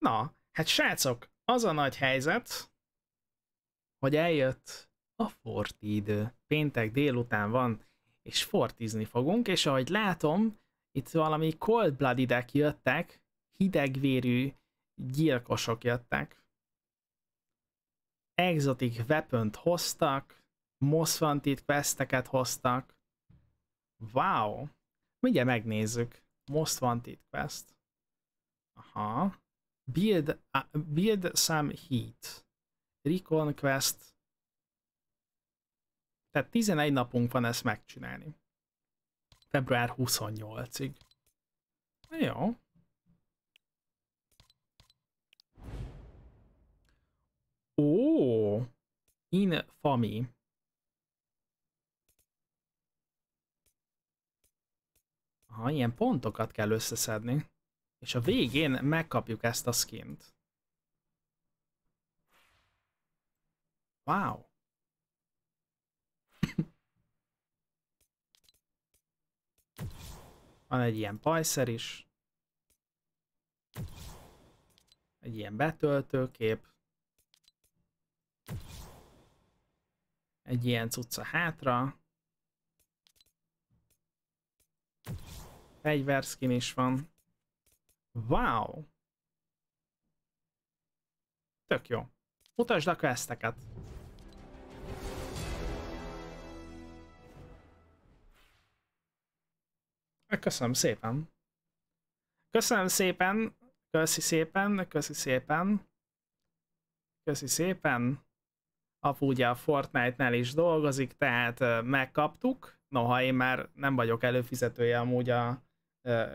Na, hát srácok, az a nagy helyzet, hogy eljött a forti idő. Péntek délután van, és fortizni fogunk, és ahogy látom, itt valami cold blooded jöttek, hidegvérű gyilkosok jöttek. Exotic weapon hoztak, Most Wanted questeket hoztak. Wow! Mindjárt megnézzük. Most Wanted quest. Aha. Build, build some heat. Recon quest. Tehát 11 napunk van ezt megcsinálni. Február 28-ig. Jó. Ó, infami. Aha, ilyen pontokat kell összeszedni. És a végén megkapjuk ezt a skint. Wow. Van egy ilyen pajszer is. Egy ilyen betöltőkép. Egy ilyen cucca hátra. Fegyverskin is van. Wow! Tök jó. Mutasd a questeket. Köszönöm szépen. Köszönöm szépen. Köszi szépen. Köszi szépen. Köszi szépen. Apu ugye a Fortnite-nál is dolgozik, tehát megkaptuk. Noha én már nem vagyok előfizetője amúgy a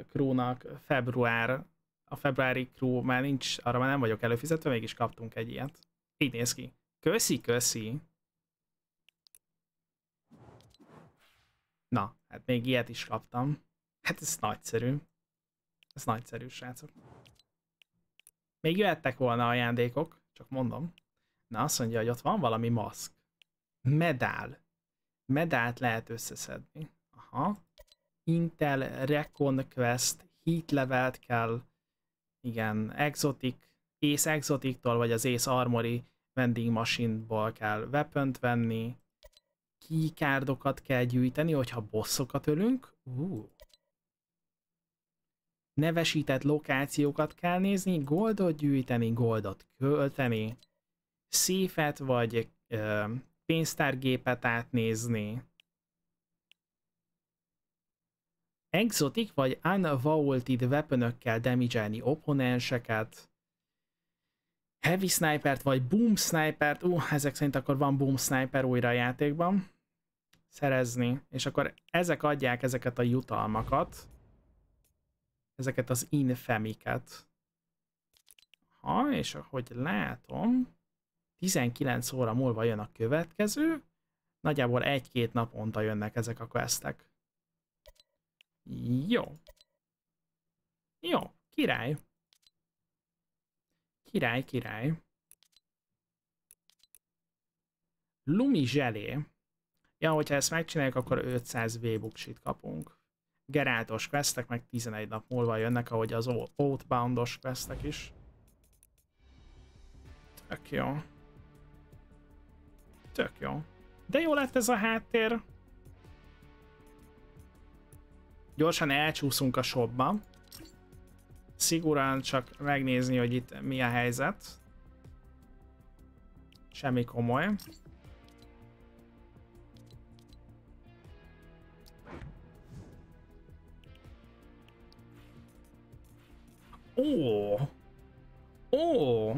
crewnak február, a februári crew már nincs, arra már nem vagyok előfizetve, mégis kaptunk egy ilyet. Így néz ki. Köszi, köszi. Na, hát még ilyet is kaptam. Hát ez nagyszerű. Ez nagyszerű, srácok. Még jöhettek volna ajándékok, csak mondom. Na, azt mondja, hogy ott van valami maszk. Medál. Medált lehet összeszedni. Aha. Intel Reconquest Heat levelt kell. Igen, Exotic, Ace Exotic-tól vagy az Ace Armory vending machine-ból kell weapon venni. Keycardokat kell gyűjteni, hogyha bosszokat ölünk. Uh. Nevesített lokációkat kell nézni, goldot gyűjteni, goldot költeni, széfet vagy ö, pénztárgépet átnézni. Exotic vagy unvaulted weaponökkel damage opponenseket. Heavy snipert vagy boom snipert, ú, uh, ezek szerint akkor van boom sniper újra a játékban. Szerezni, és akkor ezek adják ezeket a jutalmakat. Ezeket az infemiket. Ha, és ahogy látom, 19 óra múlva jön a következő, nagyjából egy-két naponta jönnek ezek a questek. Jó. Jó, király. Király, király. Lumi zselé. Ja, hogyha ezt megcsináljuk, akkor 500 V-buksit kapunk. Geráltos questek meg 11 nap múlva jönnek, ahogy az outboundos questek is. Tök jó. Tök jó. De jó lett ez a háttér. Gyorsan elcsúszunk a shopba. Szigorúan csak megnézni, hogy itt mi a helyzet. Semmi komoly. Ó! Ó!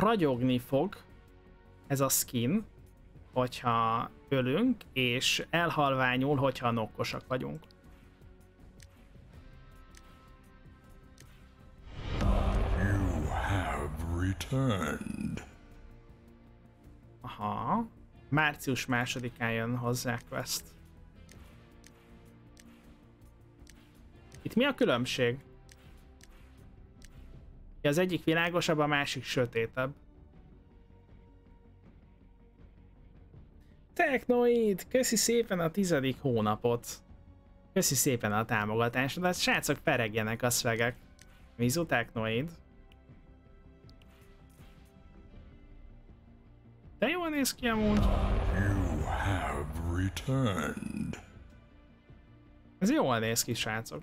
Ragyogni fog ez a skin, hogyha ölünk, és elhalványul, hogyha nokkosak vagyunk. You have returned. Aha. Március másodikán jön hozzá quest. Itt mi a különbség? Az egyik világosabb, a másik sötétebb. Technoid, köszi szépen a tizedik hónapot. Köszi szépen a támogatásodat, srácok, peregjenek a szvegek. Mizu Technoid. De jól néz ki amúgy. You have returned. Ez jól néz ki, srácok.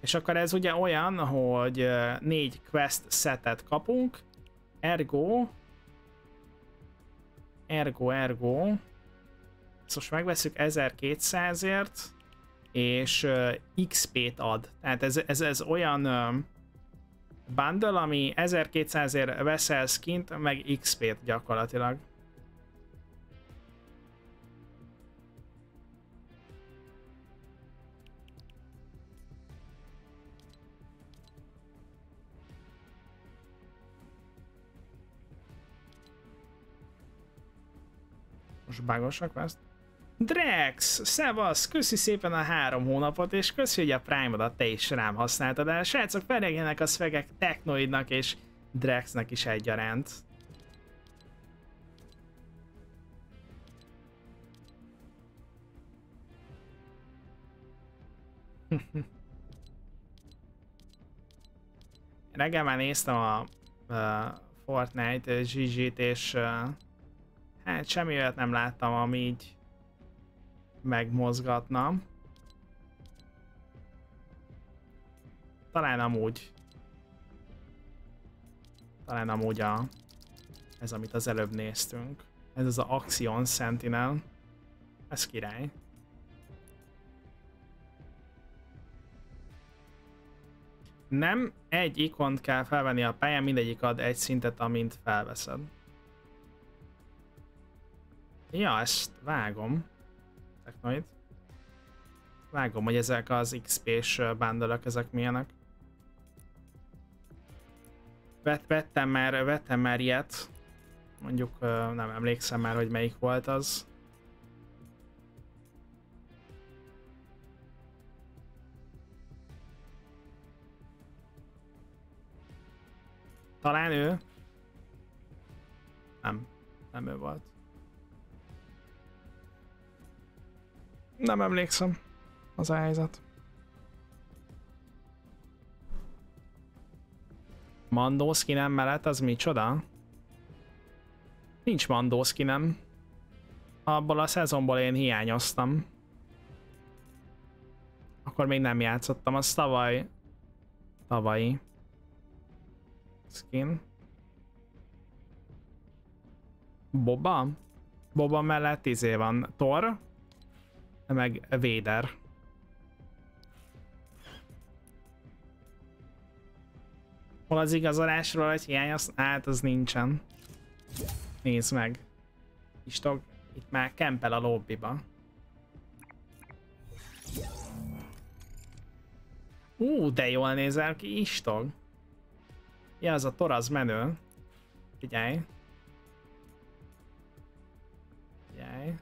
És akkor ez ugye olyan, hogy négy quest setet kapunk, ergo, ergo, ergo, ezt most megveszük 1200-ért, és ö, XP-t ad. Tehát ez, ez, ez olyan ö, bundle, ami 1200-ért veszel skint, meg XP-t gyakorlatilag. Most bágosak ezt? Drex, szevasz, köszi szépen a három hónapot, és köszi, hogy a Prime-odat te is rám használtad el. Srácok, peregjenek a szvegek Technoidnak és Drexnek is egyaránt. Reggel már néztem a uh, Fortnite GG-t, és uh, hát semmi olyat nem láttam, ami így megmozgatna. Talán amúgy. Talán amúgy a... Ez, amit az előbb néztünk. Ez az a Axion Sentinel. Ez király. Nem egy ikont kell felvenni a pályán, mindegyik ad egy szintet, amint felveszed. Ja, ezt vágom. Technoid. Vágom, hogy ezek az XP-s bundle ezek milyenek. Vett, vettem már, vettem már ilyet. Mondjuk nem emlékszem már, hogy melyik volt az. Talán ő? Nem, nem ő volt. Nem emlékszem az a helyzet. Mandó skinem mellett az micsoda? Nincs Mandó skinem. Abból a szezonból én hiányoztam. Akkor még nem játszottam, az tavaly... Tavalyi. Skin. Boba? Boba mellett izé van. Thor? Meg Vader. Hol az igazolásról, hogy hiányos? Hát az nincsen. Nézd meg. Istog, itt már kempel a lobbiba. Ú, de jól nézel ki, Istog. Ja, az a tor az menő. Figyelj. Figyelj.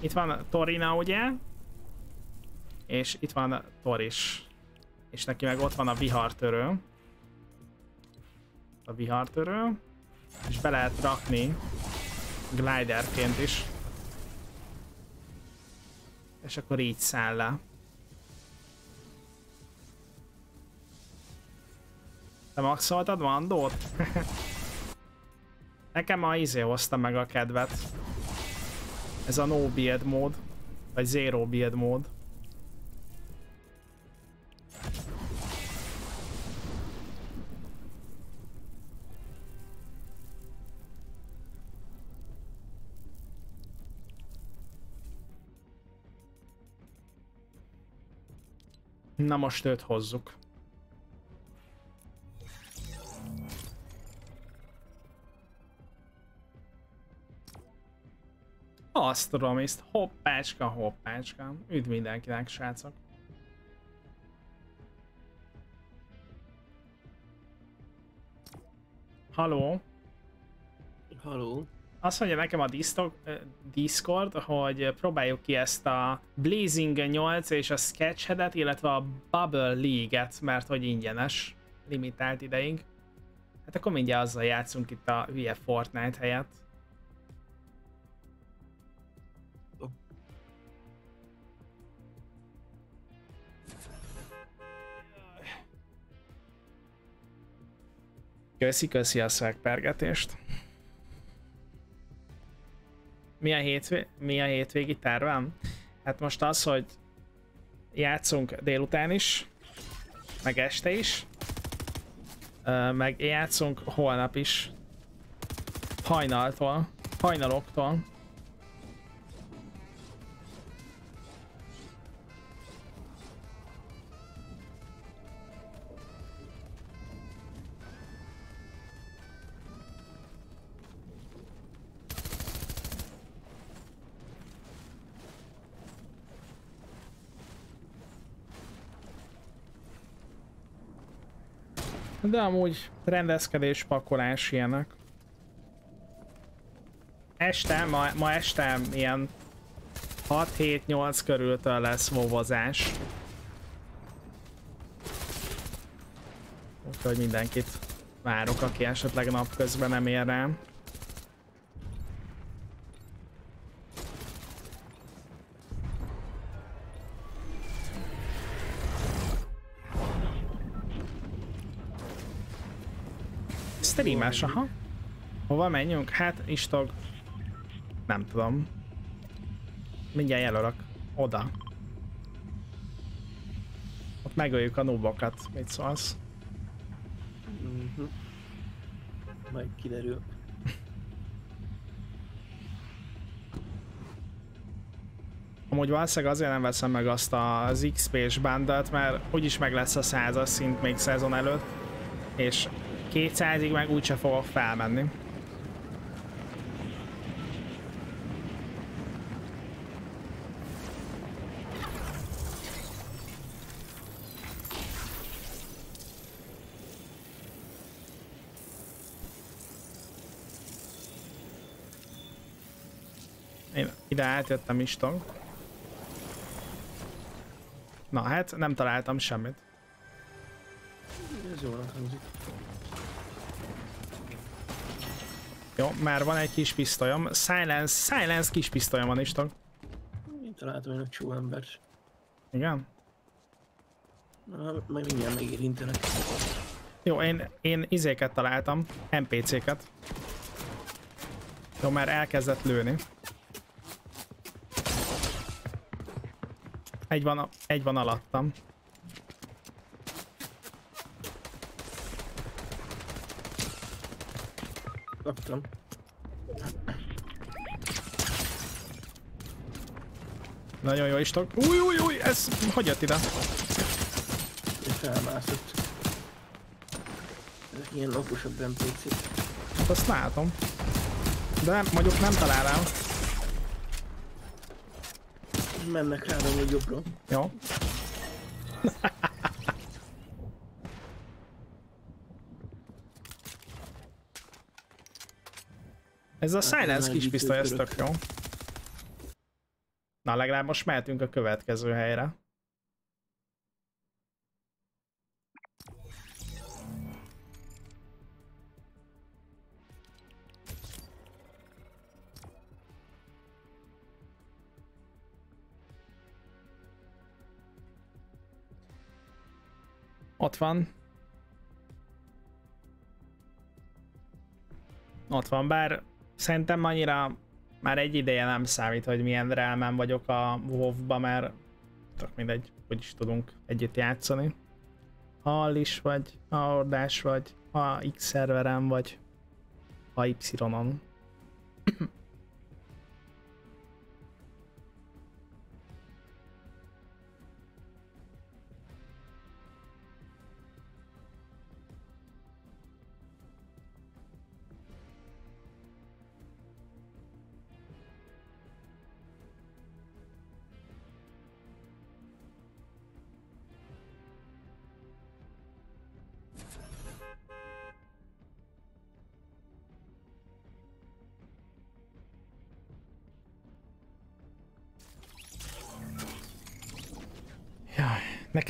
Itt van Torina, ugye? És itt van Tor is. És neki meg ott van a vihartörő. A vihartörő. És be lehet rakni gliderként is. És akkor így száll le. Te maxoltad Mandót? Nekem a izé hozta meg a kedvet. Ez a no build mód. Vagy zero build mód. Na most őt hozzuk. Azt tudom, ezt hoppácska, hoppácska. Üdv mindenkinek, srácok. Haló? Haló? Azt mondja nekem a Discord, hogy próbáljuk ki ezt a Blazing 8 és a Sketchheadet, illetve a Bubble League-et, mert hogy ingyenes. limitált ideig. Hát akkor mindjárt azzal játszunk itt a hülye Fortnite helyett. Köszi, köszi a szvegpergetést. Mi a, hétvé mi a hétvégi tervem? Hát most az, hogy játszunk délután is, meg este is, meg játszunk holnap is, hajnaltól, hajnaloktól. De amúgy rendezkedés, pakolás ilyenek. Este, ma, ma este ilyen 6-7-8 körültől lesz vovozás. Úgyhogy mindenkit várok, aki esetleg napközben nem ér rám. Streames, aha. Hova menjünk? Hát, istog. Nem tudom. Mindjárt jelölök. Oda. Ott megöljük a nubokat. Mit szólsz? Mhm. Majd kiderül. Amúgy valószínűleg azért nem veszem meg azt az XP-s bandot, mert úgyis meg lesz a százas szint még szezon előtt. És 200-ig meg úgyse fogok felmenni. Én ide átjöttem istong. Na hát, nem találtam semmit. Ez jól hangzik. Jó, már van egy kis pisztolyom. Silence, silence kis pisztolyom van is, tag. Én találtam egy csó embert. Igen? Na, majd mindjárt megérintenek. Jó, én, én izéket találtam, NPC-ket. Jó, már elkezdett lőni. Egy van, egy van alattam. Kaptam. Nagyon jó is tag. Új, új, új, ez hogy jött ide? És felmászott. Ezek ilyen laposabb NPC. Hát azt látom. De nem, mondjuk nem találám. Mennek rá, hogy jobbra. Jó. Ez a silence ez kis pisztoly, ez tök jó. Na, legalább most mehetünk a következő helyre. Ott van. Ott van, bár szerintem annyira már egy ideje nem számít, hogy milyen relmen vagyok a WoW-ba, mert tök mindegy, hogy is tudunk együtt játszani. Ha is vagy, ha ordás vagy, ha X szerveren vagy, ha Y-on.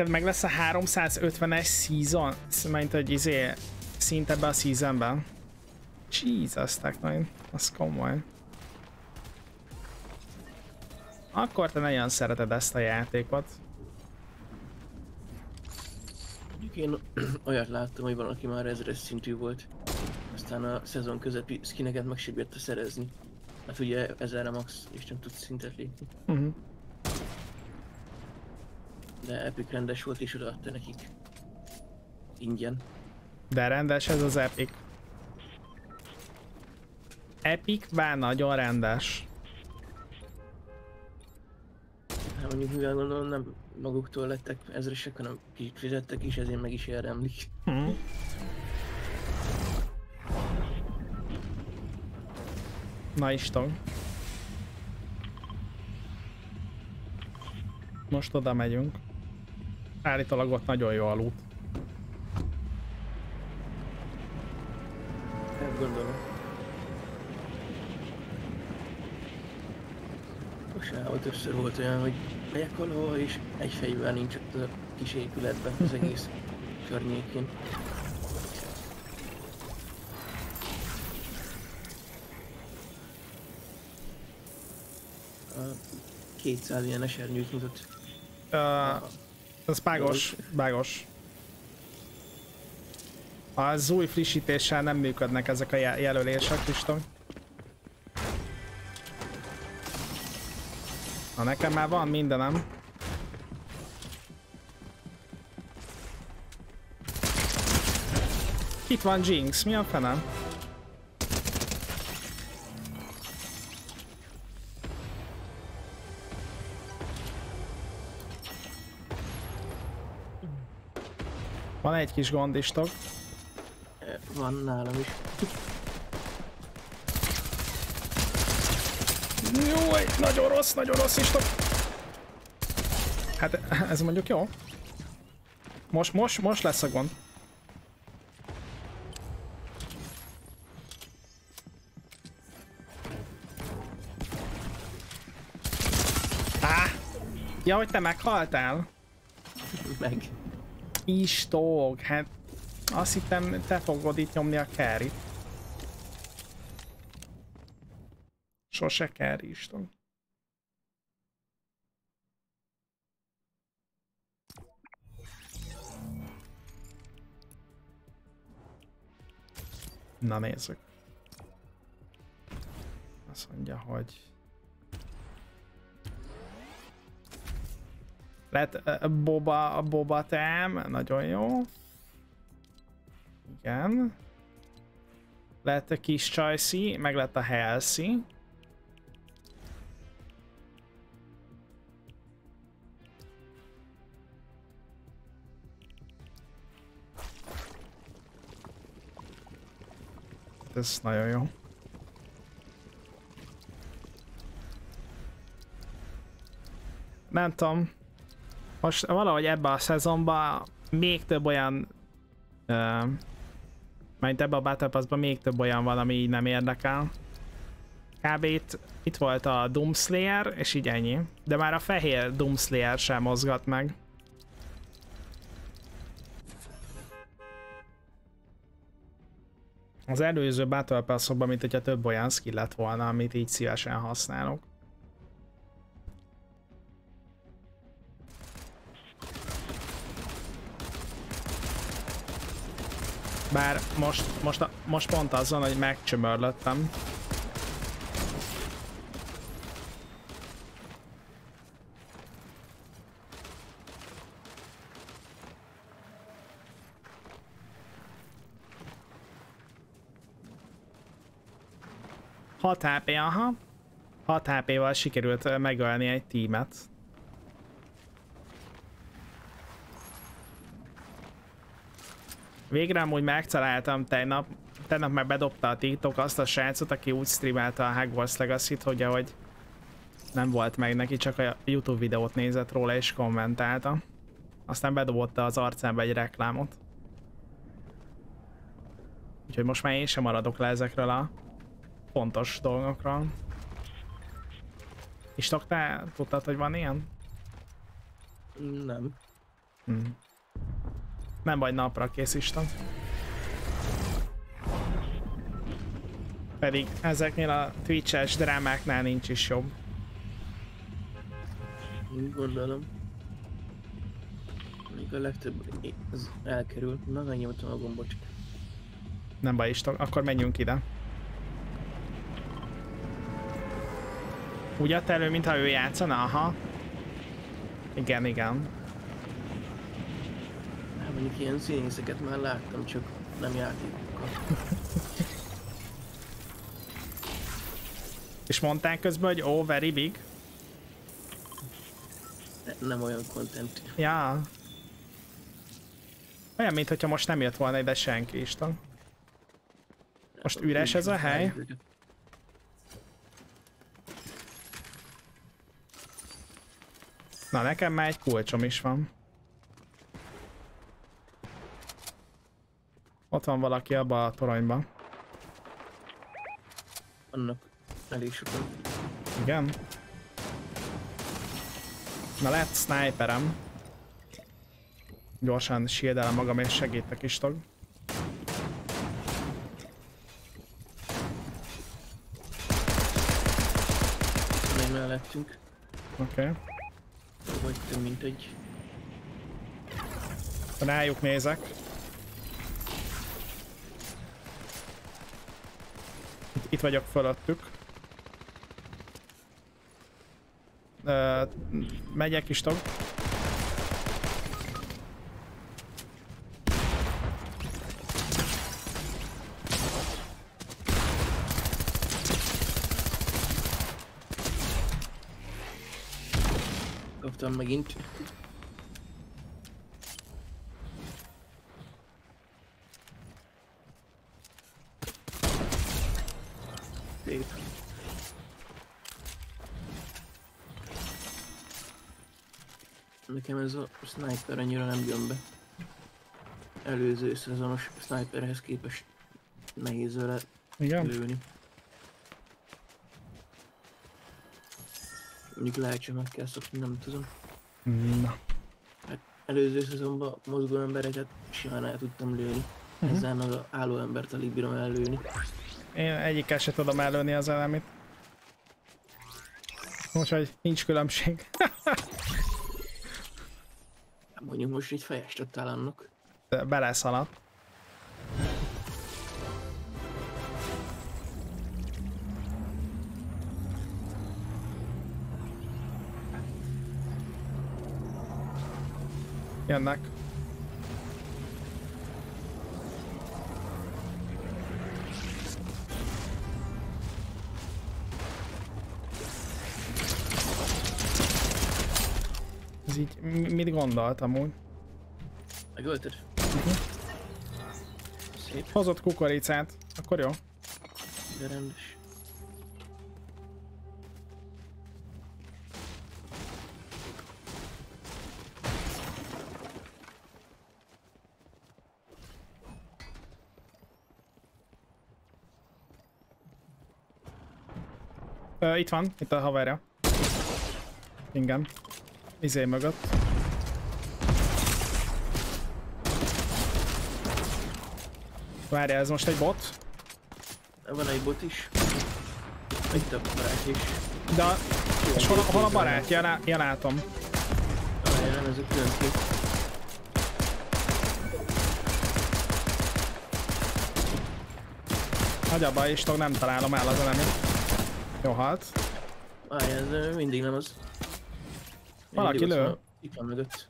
Neked meg lesz a 350-es season? Mint hogy izé szint ebbe a seasonben? Jesus, Technoid. Az komoly. Akkor te nagyon szereted ezt a játékot. Mondjuk én olyat láttam, hogy valaki már ezres szintű volt. Aztán a szezon közepi skineket meg sem bírta szerezni. Hát ugye ezerre max és nem tudsz szintet lépni. Uh -huh. De Epic rendes volt és odaadta nekik. Ingyen. De rendes ez az Epic. Epic bár nagyon rendes. Hát mondjuk mivel gondolom nem maguktól lettek ezresek, hanem kicsit fizettek is, ezért meg is érdemlik. Hmm. Na Isten. Most oda megyünk. Állítólag ott nagyon jó a loot. Hát gondolom. Most többször volt olyan, hogy megyek valahol és egy fejűvel nincs ott a kis épületben az egész környékén. A 200 ilyen esernyőt mutat. Uh, ez bágos, bágos. Az új frissítéssel nem működnek ezek a jelölések, Iston. Na nekem már van mindenem. Itt van Jinx, mi a fenem? Van egy kis gondistok. Van nálam is. Jó, nagyon rossz, nagyon rossz is. Hát ez mondjuk jó. Most, most, most lesz a gond. Á! Ja, hogy te meghaltál? Meg. Istog, hát azt hittem te fogod itt nyomni a carry Sose carry Istog. Na nézzük. Azt mondja, hogy Uh, Boba, Boba Tem, nagyon jó. Igen. Lett a kis Csajci, meg lett a Halsey. Ez nagyon jó. Nem tudom. Most valahogy ebbe a szezonban még több olyan... Uh, mert ebbe a Battle Pass-ban még több olyan van, ami így nem érdekel. Kb. Itt, itt volt a Doomslayer, és így ennyi. De már a fehér Doomslayer sem mozgat meg. Az előző Battle Pass-okban, mint hogyha több olyan skill lett volna, amit így szívesen használok. Bár most, most, most pont azon, hogy megcsömörlöttem. Hat HP, aha. 6 HP-val sikerült megölni egy tímet. Végre amúgy megtaláltam tegnap, tegnap már bedobta a TikTok azt a srácot, aki úgy streamelta a Hogwarts Legacy-t, hogy ahogy nem volt meg neki, csak a YouTube videót nézett róla és kommentálta. Aztán bedobotta az arcába egy reklámot. Úgyhogy most már én sem maradok le ezekről a fontos dolgokról. És te tudtad, hogy van ilyen? Nem. Hmm. Nem vagy napra kész Isten. Pedig ezeknél a Twitch-es drámáknál nincs is jobb. Gondolom. Még a legtöbb az elkerül. Na, megnyomtam a gombot. Nem baj Isten, akkor menjünk ide. Úgy adta elő, mintha ő játszana? Aha. Igen, igen. Mondjuk ilyen színészeket már láttam, csak nem játékokkal. És mondták közben, hogy oh, very big. Ne- Nem olyan content. Ja. Olyan, mintha most nem jött volna ide senki, Isten. Most üres ez a hely? Na, nekem már egy kulcsom is van. Ott van valaki abba a toronyba. Annak elég sokan. Igen. Na lett sniperem. Gyorsan shieldelem magam és segítek is tag. Még mellettünk. Oké. Okay. Vagy több mint egy. Rájuk nézek. Itt, vagyok fölöttük. Ö, megyek is tag. Kaptam megint. Szép. Nekem ez a sniper annyira nem jön be. Előző szezonos sniperhez képest nehéz vele Igen? lőni. Mondjuk lehet, csak meg kell szokni, nem tudom. Na. Előző szezonban mozgó embereket simán el tudtam lőni. Mhm. Ezzel az álló embert alig bírom ellőni. Én egyikkel se tudom előni az elemit. Úgyhogy nincs különbség. Mondjuk most így fejest adtál annak. Beleszaladt. Jönnek. Így mi- mit gondolt amúgy? Megölted? Szép, Hozott kukoricát, akkor jó. de rendes. Ö, itt van, itt a haverja. Igen. Izé mögött. Várja, ez most egy bot? Van egy bot is. Egy több barát is. De a- és hol, hol a barátja? Lá, ja, látom. Várjál, nem ez a külön kép. Hagy abba is, tog nem találom el az elemit. Jó halt. Várjál, ez mindig nem az. Valaki lő. van mögött.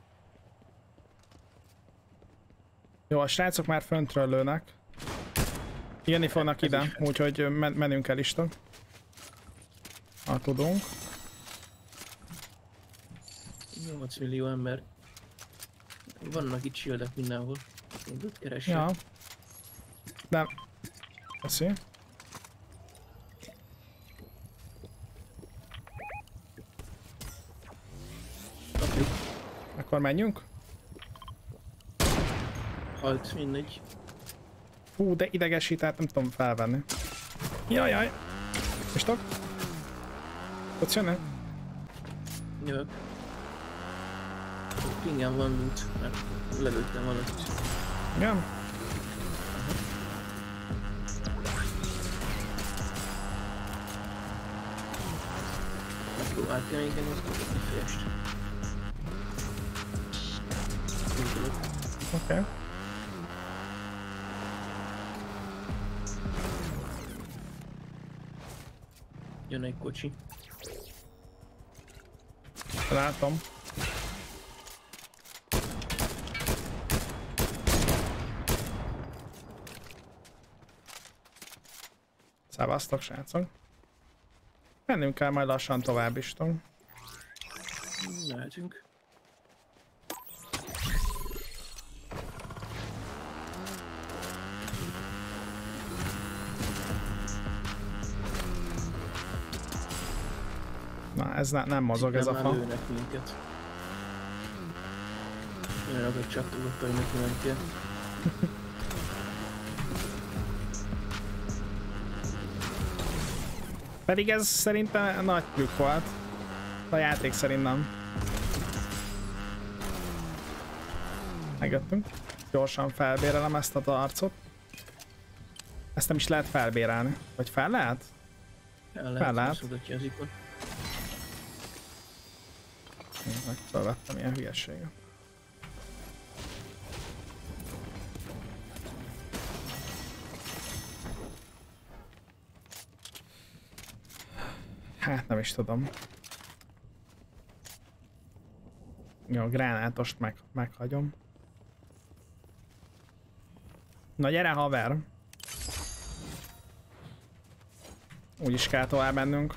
Jó, a srácok már föntről lőnek. Jönni fognak ide, úgyhogy men menünk el is tog. Ha tudunk. 8 millió ember. Vannak itt shieldek mindenhol. Ott keresek. Ja. Nem. Köszi. Akkor menjünk? Halt, mindegy. Hú, de idegesített, nem tudom felvenni. Jajjaj. És tok? Tudsz jönni? Jövök. Pingem van loot, mert lelőttem alatt. Igen? Megpróbáltam igen, azt tudok egy fejest. Indulok. Oké. Okay. Jön egy kocsi. Látom. Szevasztok, srácok. Mennünk kell majd lassan tovább is, tudom. Mehetünk. Ez ne, nem mozog ez a Nem fa. lőnek minket. Olyanok, csak tudok, hogy neki mentél. Pedig ez szerintem nagy trükk volt. A játék szerint nem. Megjöttünk. Gyorsan felbérelem ezt a arcot. Ezt nem is lehet felbérelni. Vagy fel lehet? El Fel lehet, lehet. azt mutatja az ikon. Meg felvettem ilyen hülyeséget. Hát nem is tudom. Jó, a gránátost meg, meghagyom. Na gyere haver! Úgy is kell tovább mennünk.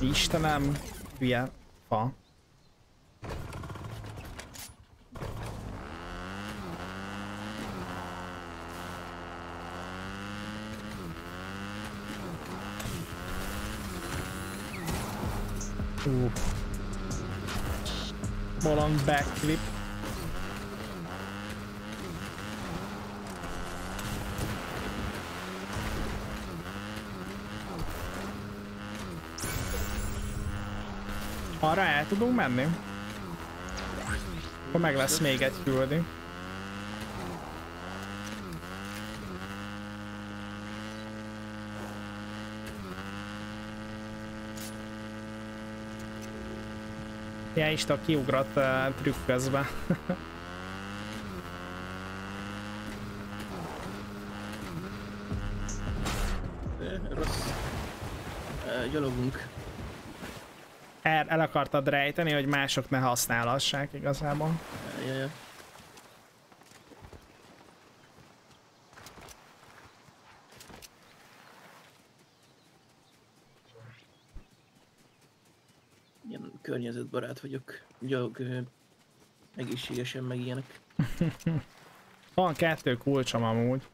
Istenem, hülye fa. Uh. Bolond backflip. Arra el tudunk menni? Akkor meg lesz még egy küldi. Ja, Isten kiugrott uh, trükk közben. el, akartad rejteni, hogy mások ne használhassák igazából. Eh, Jaj, jaj. Ilyen környezetbarát vagyok. Gyalog ö, egészségesen meg ilyenek. Van kettő kulcsom amúgy.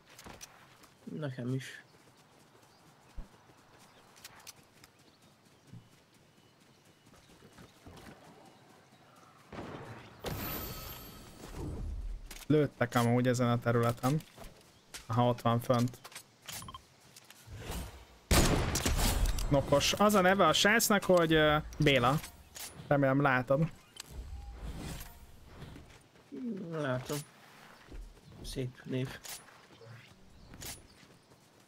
Nekem is. Lőttek amúgy ezen a területen. Ha ott van fönt. Nokos. Az a neve a srácnak, hogy uh, Béla. Remélem látod. Látom. Szép név.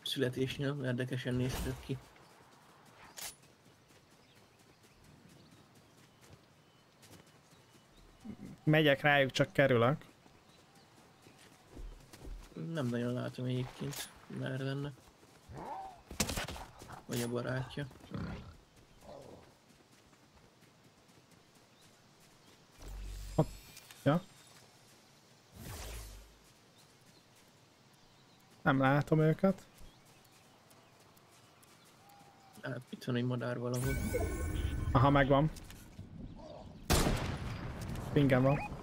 Születésnél érdekesen néztek ki. Megyek rájuk, csak kerülök. Nem nagyon látom egyébként, merre lenne. Vagy a barátja. Ja. Nem látom őket. Hát, itt van egy madár valahol. Aha, megvan. Pingem van.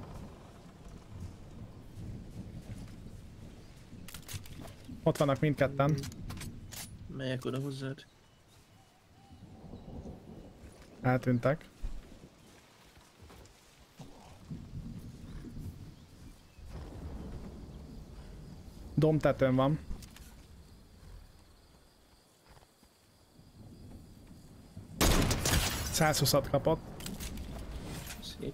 Ott vannak mindketten. Melyek oda hozzád? Eltűntek. Dom tetőn van. Százhuszat kapott. Szép.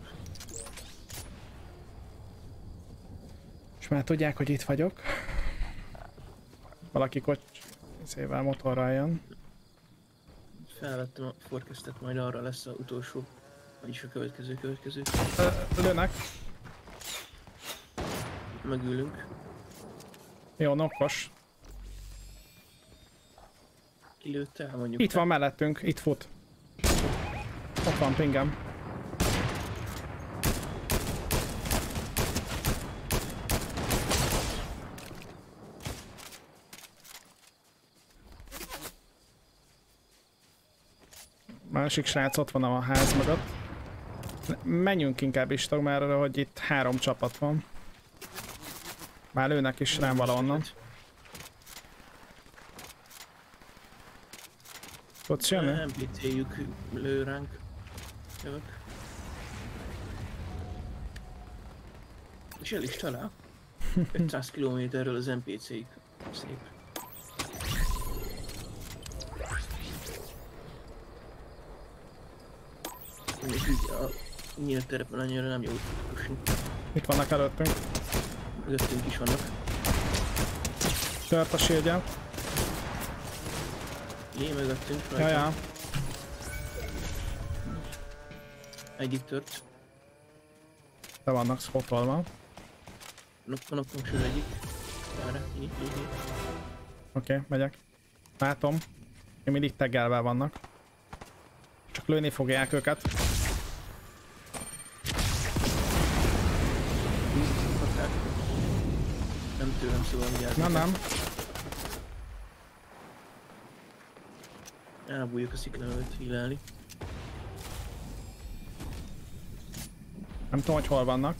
És már tudják, hogy itt vagyok. Valaki kocs... Szével motorral jön. Felvettem a forecastet, majd arra lesz a utolsó, vagyis a következő következő. Lőnek. Megülünk. Jó, nokkos. Kilőtte mondjuk. Itt van mellettünk, itt fut. Ott van pingem. Másik srác ott van a ház mögött. Menjünk inkább is, mert hogy itt három csapat van. Már lőnek is rám valahonnan. Tudsz jönni? NPC-jük lő ránk. Jövök. És el is talál. 500 kilométerről az NPC-ig. Szép. A nyílt terepen annyira nem jó pusni. Itt vannak előttünk. Mögöttünk is vannak. Tört a shieldje. Jé, mögöttünk. Ja, rajta. ja. Egyik tört. Be vannak spotolva. Nokka nokka az egyik. Erre. Így, így, így. Oké, okay, megyek. Látom. Még mindig teggelve vannak. Csak lőni fogják őket. Szóval vigyázz. Nem, nem. Elbújjuk a szikla előtt hílelni. Nem tudom, hogy hol vannak.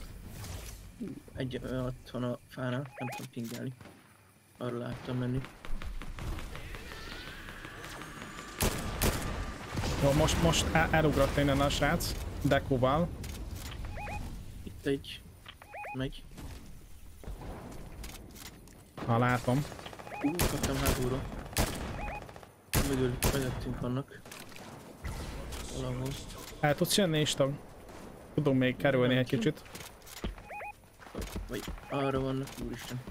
Egy ott van a fánál, nem tudom pingelni. Arra láttam menni. Jó, most, most el, elugrott innen a srác. Dekóval. Itt egy... Megy. Ha látom. Ú, kaptam hátulról. Mögül, mögöttünk vannak. Valahol. El tudsz jönni is tudom. Még kerülni egy kicsit. Vagy arra vannak, úristen.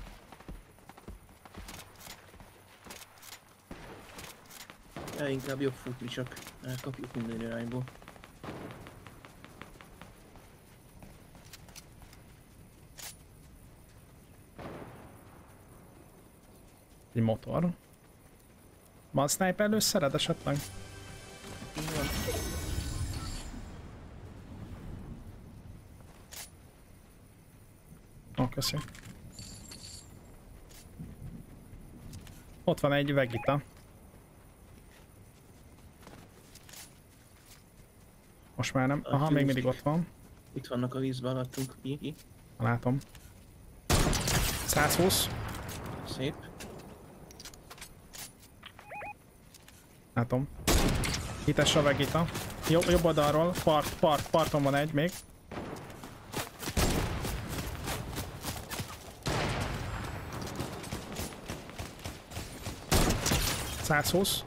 Ja, inkább jobb futni csak. Elkapjuk minden irányból. Egy motor. Van sniper lőszered esetleg? Van. Ó, köszi. Ott van egy vegita. Most már nem. Aha, még mindig ott van. Itt vannak a vízben alattunk. Látom. 120. Szép. Látom. Hites a vegita. Jobb, jobb oldalról. Part, part, parton van egy még. Százhúsz.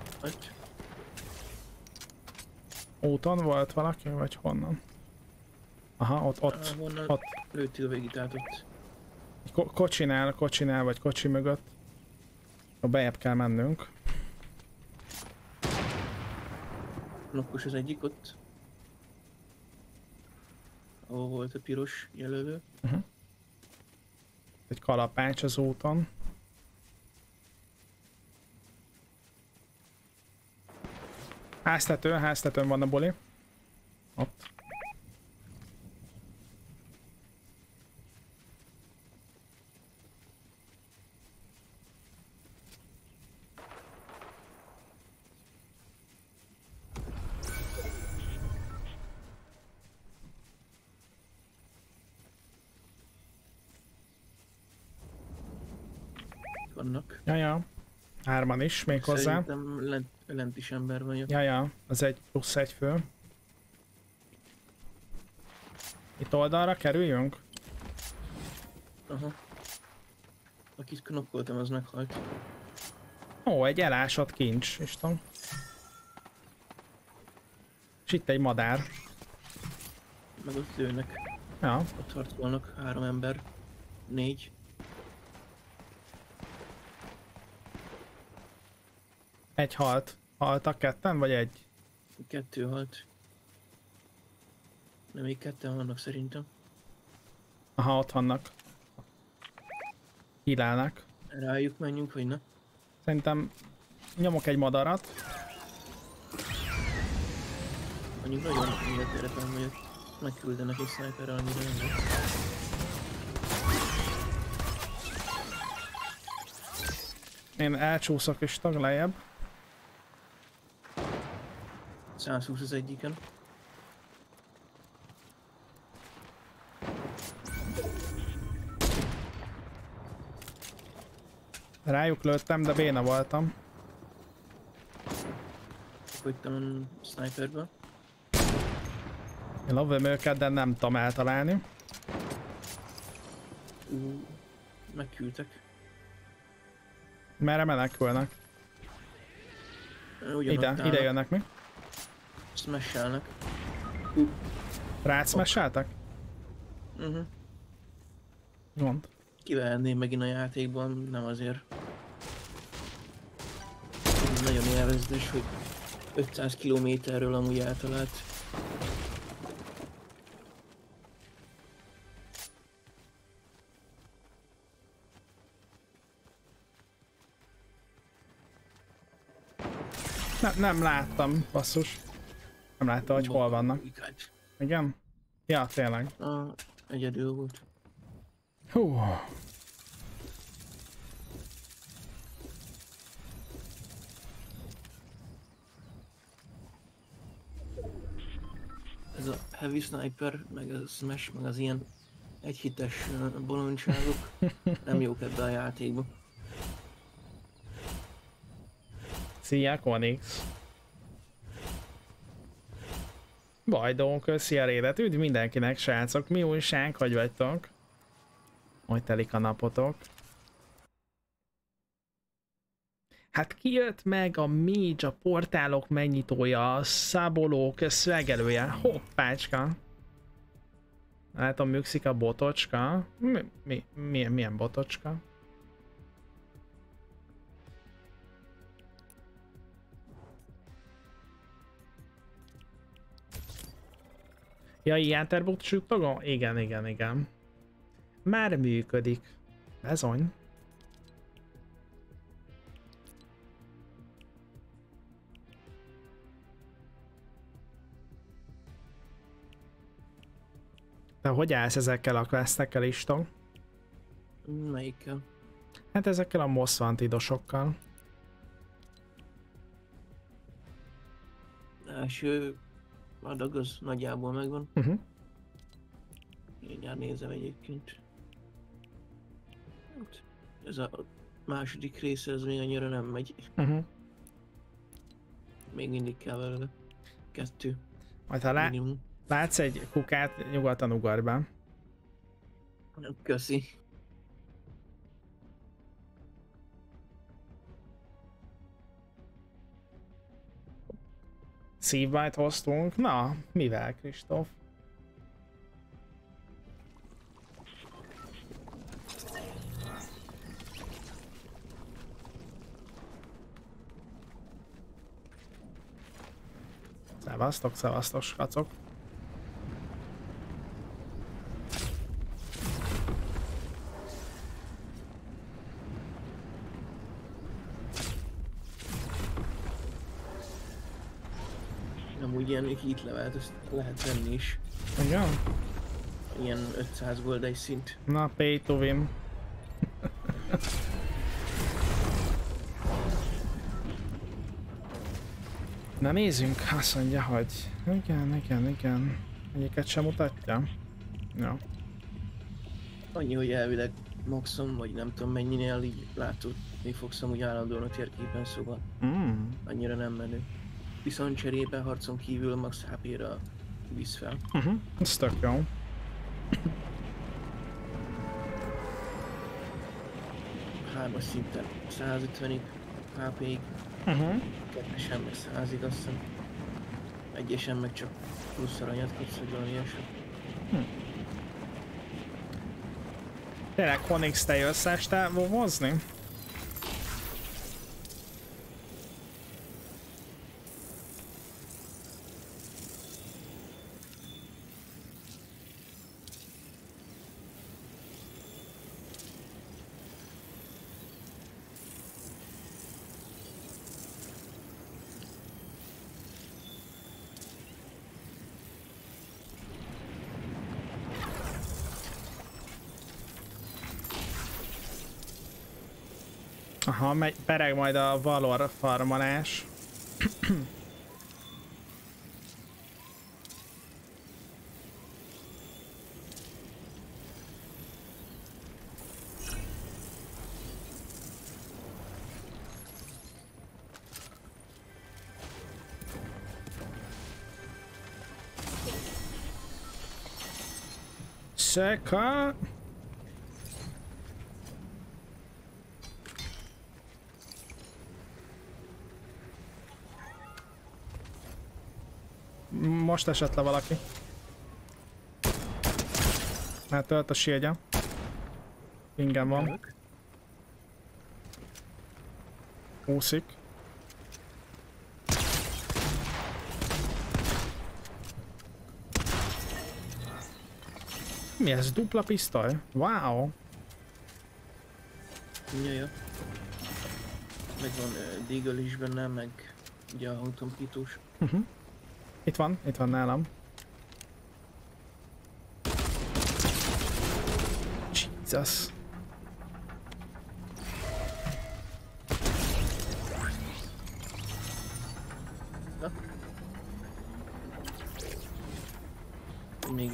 Úton volt valaki, vagy honnan? Aha, ott, ott, honnan ott. lőtti a végitát ott. Ko kocsinál, kocsinál, vagy kocsi mögött. A bejebb kell mennünk. Nokkos az egyik ott. Ahol volt a piros jelölő. Egy kalapács az úton. Háztető, háztetőn van a boli. Ott. Ja, ja. Hárman is még hozzá. Szerintem lent, lent is ember van. Ja, ja. Az egy plusz egy fő. Itt oldalra kerüljünk? Aha. Akit knokkoltam, az meghalt. Ó, egy elásott kincs, Isten. És itt egy madár. Meg ott lőnek, Ja, ott harcolnak, három ember, négy. Egy halt. Haltak ketten, vagy egy? Kettő halt. Nem, még ketten vannak szerintem. Aha, ott vannak. Hílálnak. Rájuk menjünk, vagy ne? Szerintem nyomok egy madarat. Mondjuk nagyon életéretlen vagyok. Megküldenek egy sniperrel, annyira nem. Én elcsúszok és tag lejjebb. 120 az egyiken. Rájuk lőttem, de béna voltam. Fogytam a sniperből. Én lövöm őket, de nem tudom eltalálni. Ú, megküldtek. Merre menekülnek? Ugyanott Ide, állnak, ide jönnek mi? Smashelnek. Rád smasheltek? Uh-huh. Gond. Kivehenném megint a játékban, nem azért. Nagyon élvezetes, hogy 500 kilométerről amúgy eltalált. Ne, nem láttam, basszus. Nem láttam, hogy hol vannak. Igen? Ja, tényleg. Ah, egyedül volt. Hú. Ez a heavy sniper, meg a smash, meg az ilyen egyhites bolondságok nem jók ebbe a játékba. Szia, Konix. Bajdón, köszi a rédet. Üdv mindenkinek, srácok. Mi újság, hogy vagytok? Hogy telik a napotok? Hát kijött meg a Mage, a portálok megnyitója, a szabolók szvegelője. Hoppácska. Látom, műkszik a botocska. Mi, mi, milyen, milyen botocska? Ja, ilyen terbót sütogom? Igen, igen, igen. Már működik. Bezony. De hogy állsz ezekkel a questekkel Iston? Melyikkel? Hát ezekkel a moszvantidosokkal. Első adag az nagyjából megvan. Uh-huh. Mindjárt nézem egyébként. Hát, Ez a második része, ez még annyira nem megy. Uh-huh. Még mindig kell vele. Kettő. Majd ha lá- Minimum. látsz egy kukát, nyugodtan ugorj be. Köszi. Szívbájt hoztunk. Na, mivel, Kristóf? Szevasztok, szevasztok, skacok. Ilyen heat levelt, ezt lehet venni is. Igen? Ilyen 500 gold egy szint. Na, pay to win. Na nézzünk, azt mondja, hogy igen, igen, igen. Egyiket sem mutatja. Ja. Annyi, hogy elvileg maxom, vagy nem tudom mennyinél így látod, mi fogsz amúgy állandóan a térképen, szóval Mm. annyira nem menő. Viszont cserébe harcon kívül max HP-ra visz fel. Uh-huh. Ez tök jó. Hármas szinten 150-ig HP-ig, Uh-huh. kettesen meg 100-ig azt hiszem. Egyesen meg csak plusz aranyat kapsz, vagy valami ilyesmi. Tényleg Honix, te jössz este vovozni? Aha, megy, pereg majd a Valor farmolás. Szeka. Most esett le valaki. Hát tölt a shieldja. Ingen van. Úszik. Mi ez? Dupla pisztoly? Wow! Ja, ja. Meg van uh, Deagle is benne, meg ugye a hangtompítós. Itt van, itt van nálam. Jesus.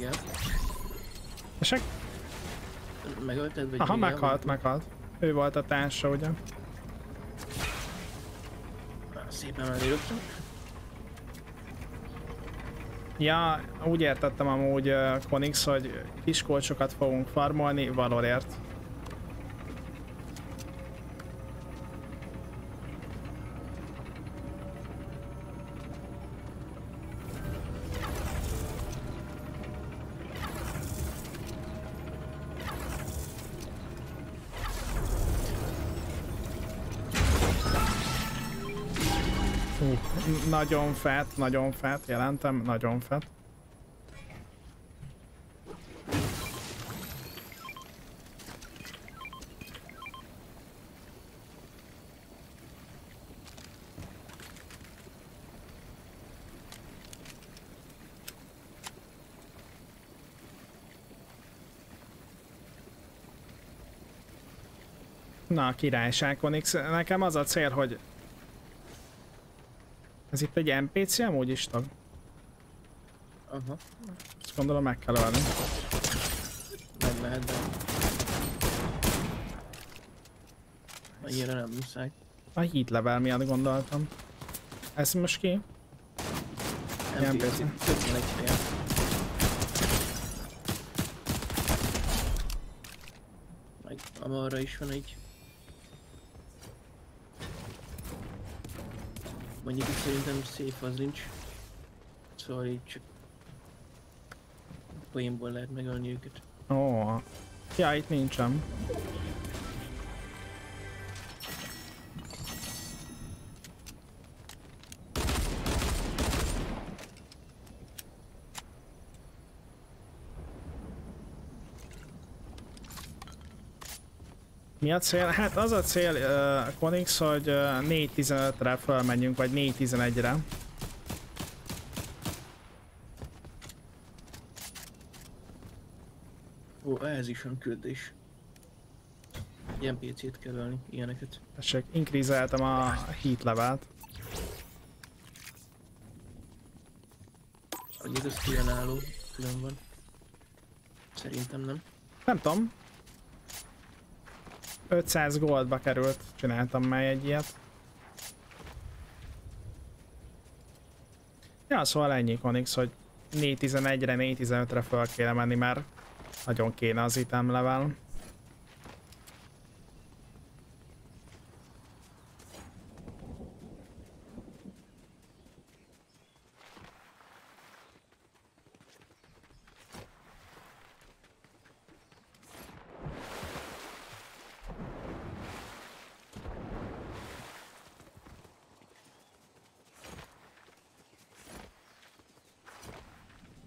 El. Esek? Megölted, vagy Aha, meghalt, vagy? meghalt. Ő volt a társa, ugye? Szépen elérögtem. Ja, úgy értettem amúgy uh, Konix, hogy kiskolcsokat fogunk farmolni Valorért. Nagyon fett, nagyon fett, jelentem, nagyon fett. Na, királyság Konix. Nekem az a cél, hogy ez itt egy NPC amúgy is tag? Aha, Azt gondolom meg kell ölni. meg lehet, de... Annyira nem muszáj. A heat level miatt gondoltam. Ez most ki? NPC, persze. több egy. Meg amarra is van egy. Mondjuk itt szerintem szép az nincs. Szóval így csak poénból lehet megölni őket. Ó. Ja, itt nincsen. Mi a cél? Hát az a cél, uh, Konix, hogy uh, 4.15-re fölmenjünk, vagy 4.11-re. Ó, ehhez is van küldés. Ilyen PC-t kell ölni, ilyeneket. Tessék, increase a heat levelt. Annyit az különálló, külön van. Szerintem nem. Nem tudom. 500 goldba került, csináltam már egy ilyet. Ja, szóval ennyi Konix, hogy 4.11-re, 4.15-re föl kéne menni, mert nagyon kéne az item level.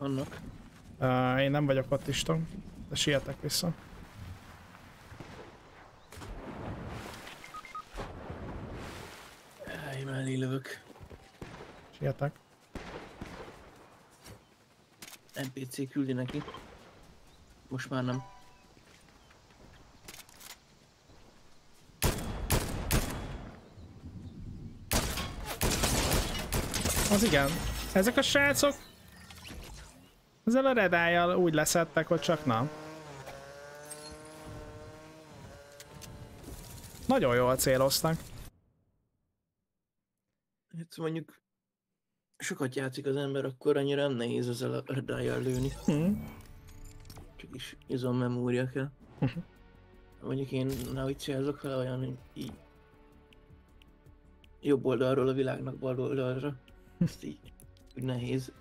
Vannak. Uh, én nem vagyok tudom, de sietek vissza. Áj, mellé lövök. Sietek. NPC küldi neki. Most már nem. Az igen. Ezek a srácok ezzel a redájjal úgy leszettek, hogy csak nem. Nagyon jól céloztak. Hát mondjuk sokat játszik az ember, akkor annyira nem nehéz ezzel a redájjal lőni. Hm. Csak is izom memória kell. Mhm. Mondjuk én nehogy célzok fel olyan, hogy így jobb oldalról a világnak bal oldalra. Ezt így úgy nehéz.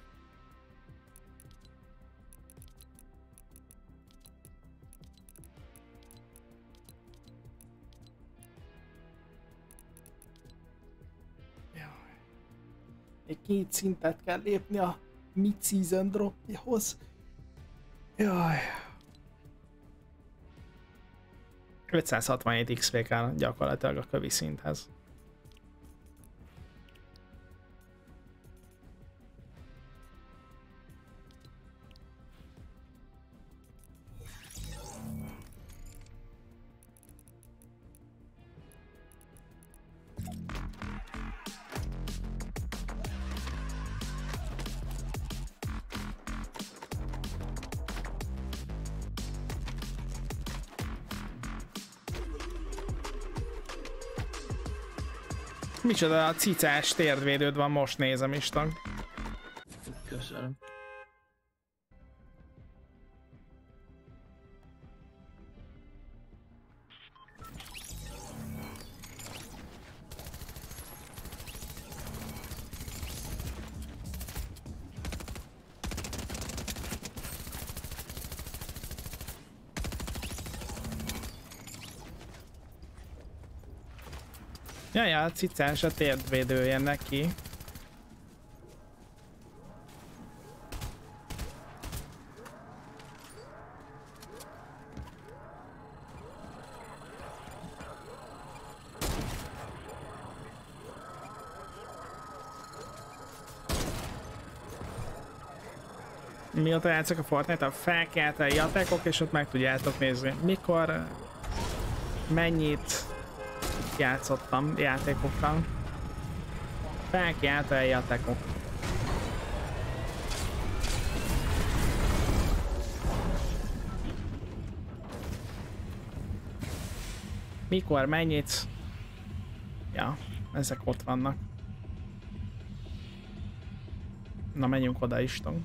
Két szintet kell lépni a mid-season drophoz. Jaj. 567 XP kell gyakorlatilag a kövi szinthez. Micsoda a cicás térdvédőd van, most nézem is tag. Köszönöm. A cicás a térdvédője neki. Mióta játszok a Fortnite-a, felkelt a játékok, és ott meg tudjátok nézni, mikor, mennyit játszottam játékokkal. Felkelt a játékok. Mikor, mennyit? Ja, ezek ott vannak. Na menjünk oda is, tudom.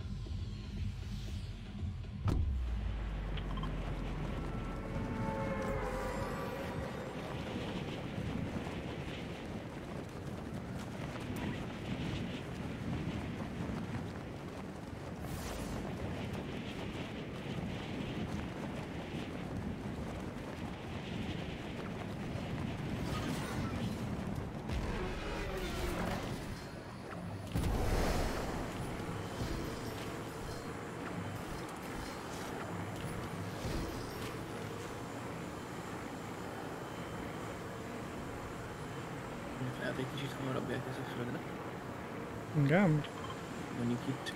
Lehet egy kicsit hamarabb érkezek földre. Igen. Mondjuk itt.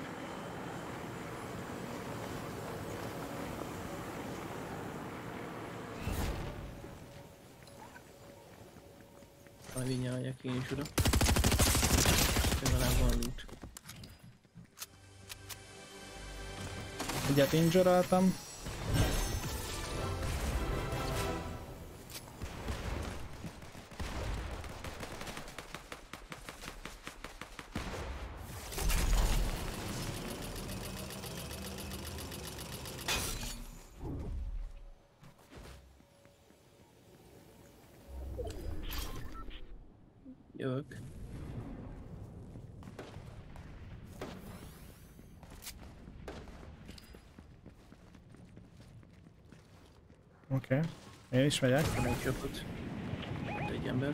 Majd vinyáljak én is oda. Legalább van loot. Egyet injuráltam. Én is megyek. Nem is ott egy ember.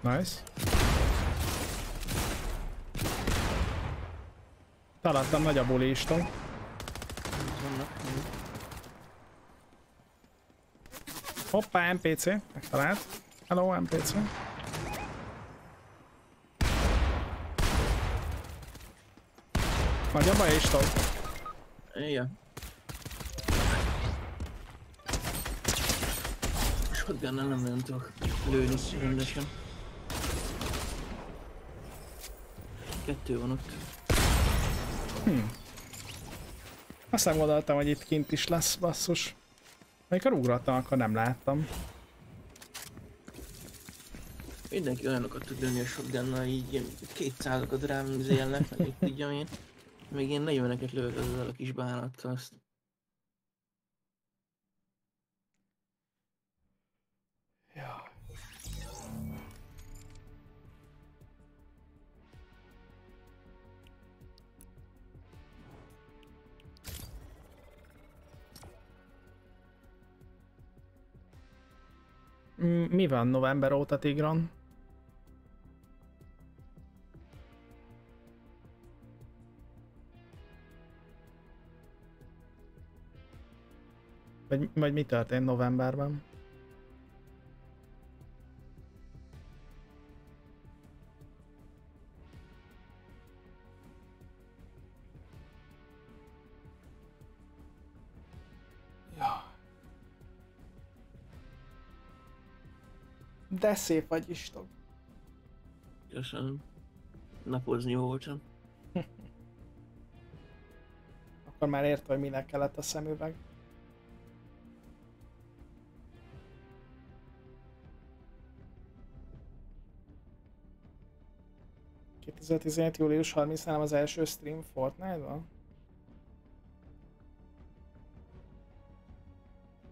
Nice. Találtam nagyobb uléstól. Hoppá, NPC. Megtalált. Hello, NPC. Nagy a baj is Ja. Shotgunnal nem nagyon tudok lőni rendesen. Kettő van ott. Azt nem gondoltam, hogy itt kint is lesz, basszus. Amikor ugrottam, akkor nem láttam. Mindenki olyanokat tud lőni a shotgunnal, így ilyen 200-akat rám zélnek, meg itt tudjam én. Még én 40-eket lövök azzal a kis bánattal, azt Mi van november óta, Tigron? Vagy, vagy mi történt novemberben? De szép vagy Istok. Köszönöm. Napozni voltam. Akkor már ért, hogy minek kellett a szemüveg. ...2017. július 30 nem az első stream Fortnite-ban?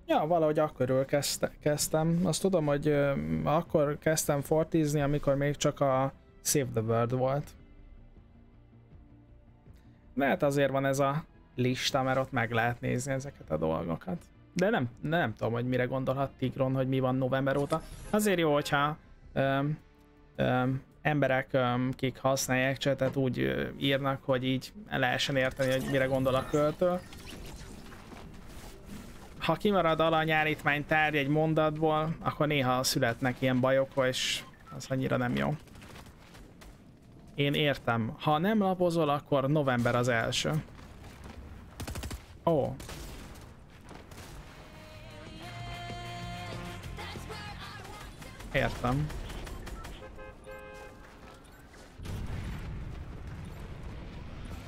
Ja, valahogy akkor kezdte, kezdtem. Azt tudom, hogy ö, akkor kezdtem fortizni, amikor még csak a Save the World volt. Lehet azért van ez a lista, mert ott meg lehet nézni ezeket a dolgokat. De nem, nem tudom, hogy mire gondolhat Tigron, hogy mi van november óta. Azért jó, hogyha öm, öm, emberek, öm, kik használják csetet, úgy ö, írnak, hogy így lehessen érteni, hogy mire gondol a költő. Ha kimarad alanyállítmány tárgy egy mondatból, akkor néha születnek ilyen bajok, és az annyira nem jó. Én értem. Ha nem lapozol, akkor november az első. Ó. Értem.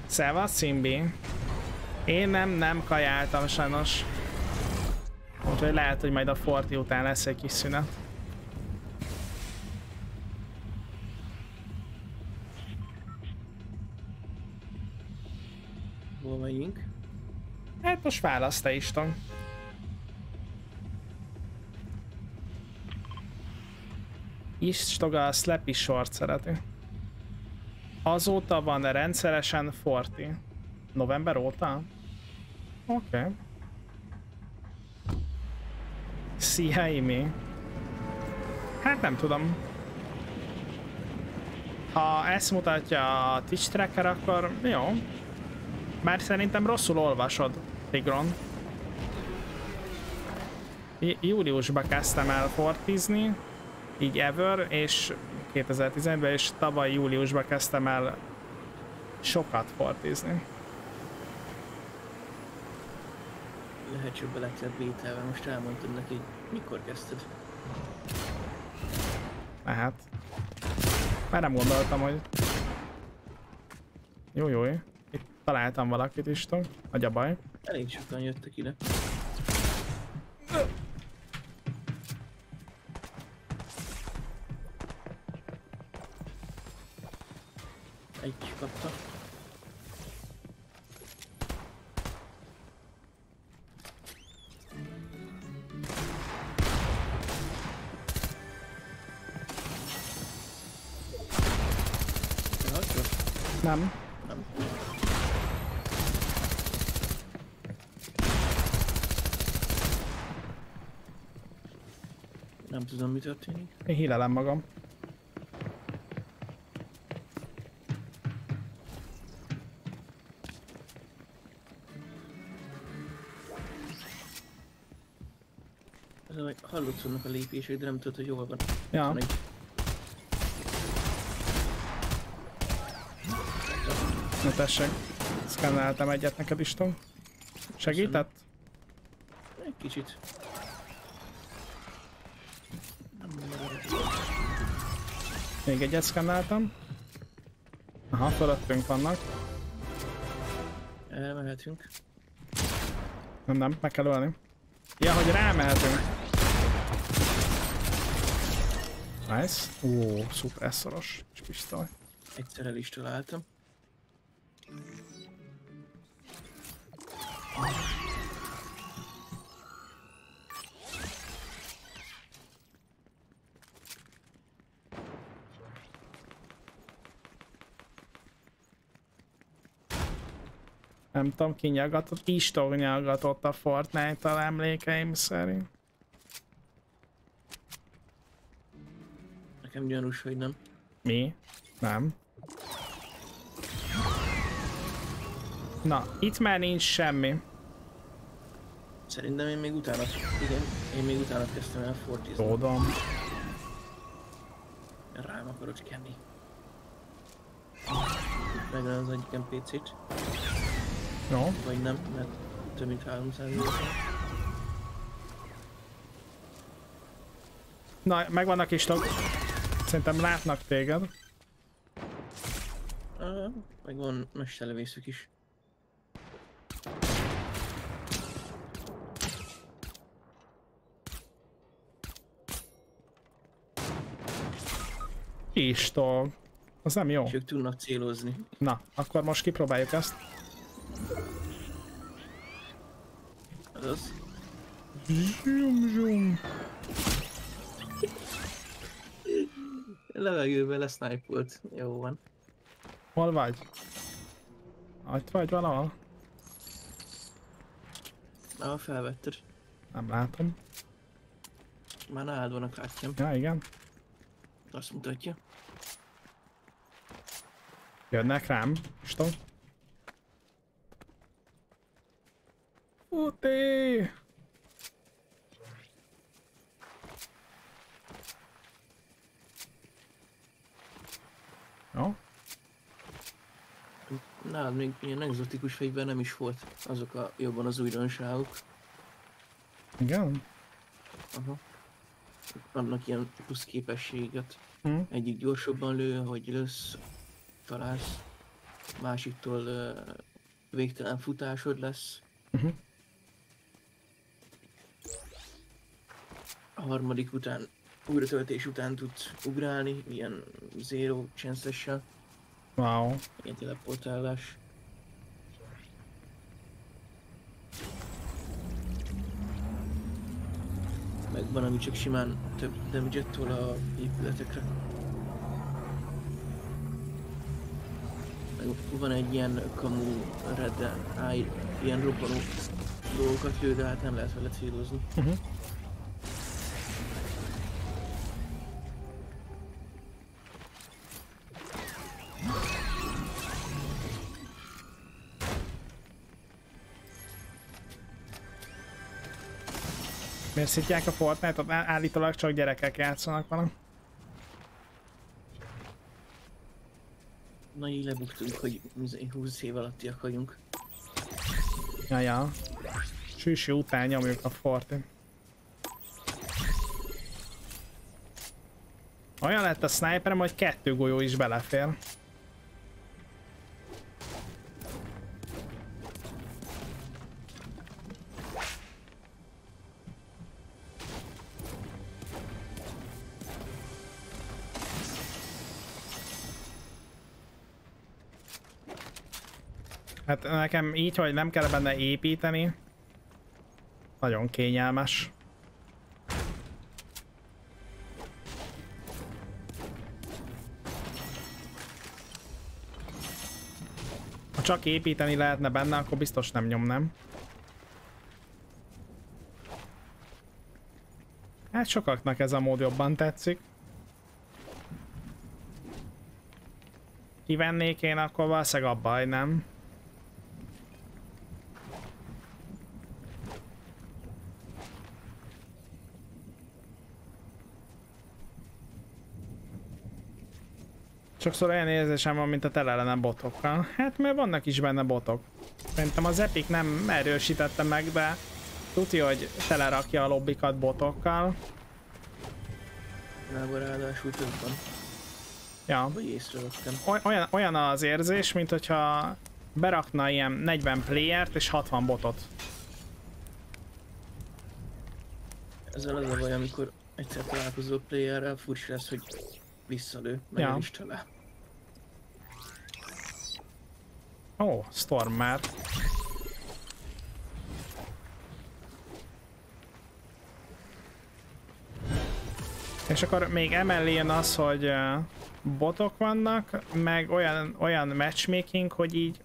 Szevasz, Simbi. Én nem, nem kajáltam sajnos. Úgyhogy lehet, hogy majd a Forti után lesz egy kis szünet. Hol megyünk? Hát most választ te István. Istoga a Slappy Short szereti. Azóta van rendszeresen Forti. November óta? Oké. Okay. Szia, Imi. Hát nem tudom. Ha ezt mutatja a Twitch tracker, akkor jó. Már szerintem rosszul olvasod, Tigron. Júliusban kezdtem el fortizni, így ever, és 2011-ben, és tavaly júliusban kezdtem el sokat fortizni. Lehet, hogy bele kellett bételve, most elmondtad neki, mikor kezdted. Lehet. Már nem gondoltam, hogy... Jó, jó. Itt találtam valakit is, tudom. Nagy a baj. Elég sokan jöttek ide. Egy kapta. Nem. Nem. Nem tudom, mi történik. Én hílelem magam. Hallotszódnak a lépések, de nem tudod, hogy hol van. Ja. Van egy... na tessék. Szkenneltem egyet neked is, Tom. Segített? egy kicsit. Még egyet szkenneltem. Aha, fölöttünk vannak. Elmehetünk. Nem, nem, meg kell ölni. Ja, hogy rámehetünk. Nice. Ó, szuper szoros. És pisztoly. Egyszer el is találtam. Nem tudom, ki nyagatott. Istok nyagatott a Fortnite-tal emlékeim szerint. Nekem gyanús, hogy nem. Mi? Nem. Na, itt már nincs semmi. Szerintem én még utána, igen, én még utána kezdtem el fortizni. Tudom. Rám akarod kenni. Megvan az egyiken PC-t, Jó. vagy nem, mert több mint 300 millió. Na, megvannak istok. Szerintem látnak téged. Ah, meg van mesterlevészük is. Istok. Az nem jó. És ők tudnak célozni. Na, akkor most kipróbáljuk ezt. Azaz. Zsum, zsum. Levegőben lesznájpolt. Jó van. Hol vagy? Itt vagy valahol? Na, felvetted. Nem látom. Már nálad van a kártyám. Ja, igen. Azt mutatja. Jönnek rám. Stop. Futé! Jó. Nálad még ilyen exotikus fegyver nem is volt. Azok a jobban az újdonságok. Igen? Aha. Adnak ilyen plusz képességet. Hm? Egyik gyorsabban lő, hogy lősz, találsz. Másiktól uh, végtelen futásod lesz. Mhm. A harmadik után, újratöltés után tudsz ugrálni, ilyen zero chance Wow. ilyen teleportálás. Meg van, ami csak simán több damage a épületekre. Van egy ilyen kamu red eye, ilyen robbanó dolgokat lő, de hát nem lehet vele célozni. Uh-huh. Miért szítják a Fortnite-ot? Állítólag csak gyerekek játszanak vele. Na így lebuktunk, hogy izé 20 év alattiak vagyunk. Ja, ja. Sűsű után nyomjuk a Forti. Olyan lett a sniperem, hogy kettő golyó is belefér. Hát nekem így, hogy nem kell benne építeni. Nagyon kényelmes. Ha csak építeni lehetne benne, akkor biztos nem nyomnám. Hát sokaknak ez a mód jobban tetszik. Kivennék én, akkor valószínűleg abba hagynám. Sokszor olyan érzésem van, mint a tele botokkal. Hát mert vannak is benne botok. Szerintem az Epic nem erősítette meg, de tudja, hogy telerakja a lobbikat botokkal. Nába ráadásul több van. Ja. Vagy észrevettem. Olyan, olyan az érzés, mint hogyha berakna ilyen 40 playert és 60 botot. Ezzel az a baj, amikor egyszer találkozó playerrel furcsa lesz, hogy visszalő, meg ja. is talál. Ó, oh, Storm már. És akkor még emellé jön az, hogy botok vannak, meg olyan, olyan matchmaking, hogy így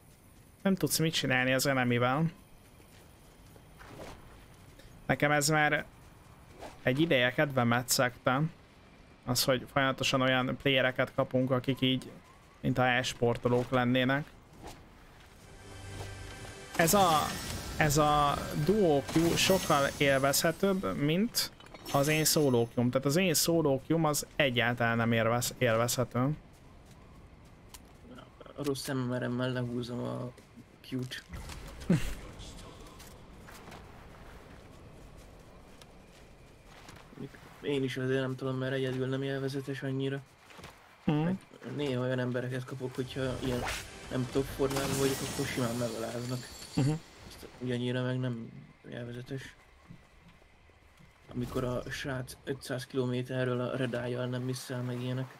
nem tudsz mit csinálni az enemivel. Nekem ez már egy ideje kedvemet szekte. Az, hogy folyamatosan olyan playereket kapunk, akik így, mint a e-sportolók lennének. Ez a, ez a duo queue sokkal élvezhetőbb, mint az én queue Tehát az én queue az egyáltalán nem élvez, élvezhető. A rossz szemmeremmel lehúzom a cute. Én is azért nem tudom, mert egyedül nem élvezetes annyira. Mm. Néha olyan embereket kapok, hogyha ilyen nem top formában vagyok, akkor simán megaláznak. Uh-huh. Ezt ugyannyira meg nem élvezetes. Amikor a srác 500 kilométerről a redájjal nem misszel meg ilyenek.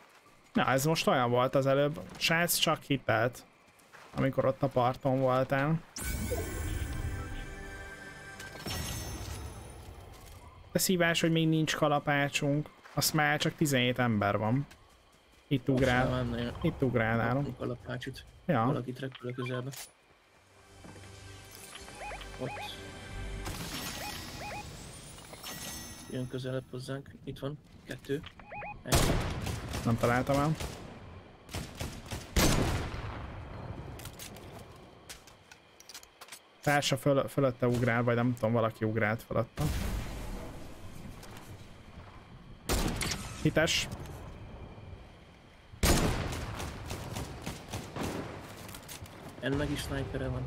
Na, ez most olyan volt az előbb. Srác csak hitelt, amikor ott a parton voltál. De szívás, hogy még nincs kalapácsunk. Azt már csak 17 ember van. Itt ugrál. Itt ugrál nálunk. kapunk alapácsot. Ja. Valakit repül a közelbe. Ott. Jön közelebb hozzánk. Itt van. Kettő. Egy. Nem találtam el. Társa föl, fölötte ugrál, vagy nem tudom, valaki ugrált fölötte. Hites. Ennek is sniperre van.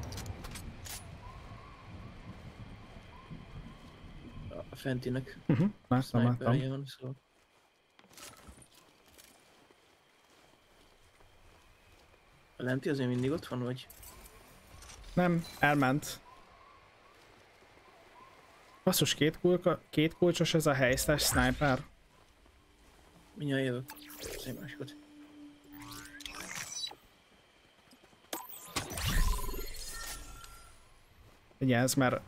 A fentinek Uh-huh. Láttam, láttam. van, szóval. A lenti azért mindig ott van, vagy? Nem, elment. Basszus, két, kulka, két kulcsos ez a helysztes sniper. Mindjárt jövök. Szép másikat. Vigyázz, mert...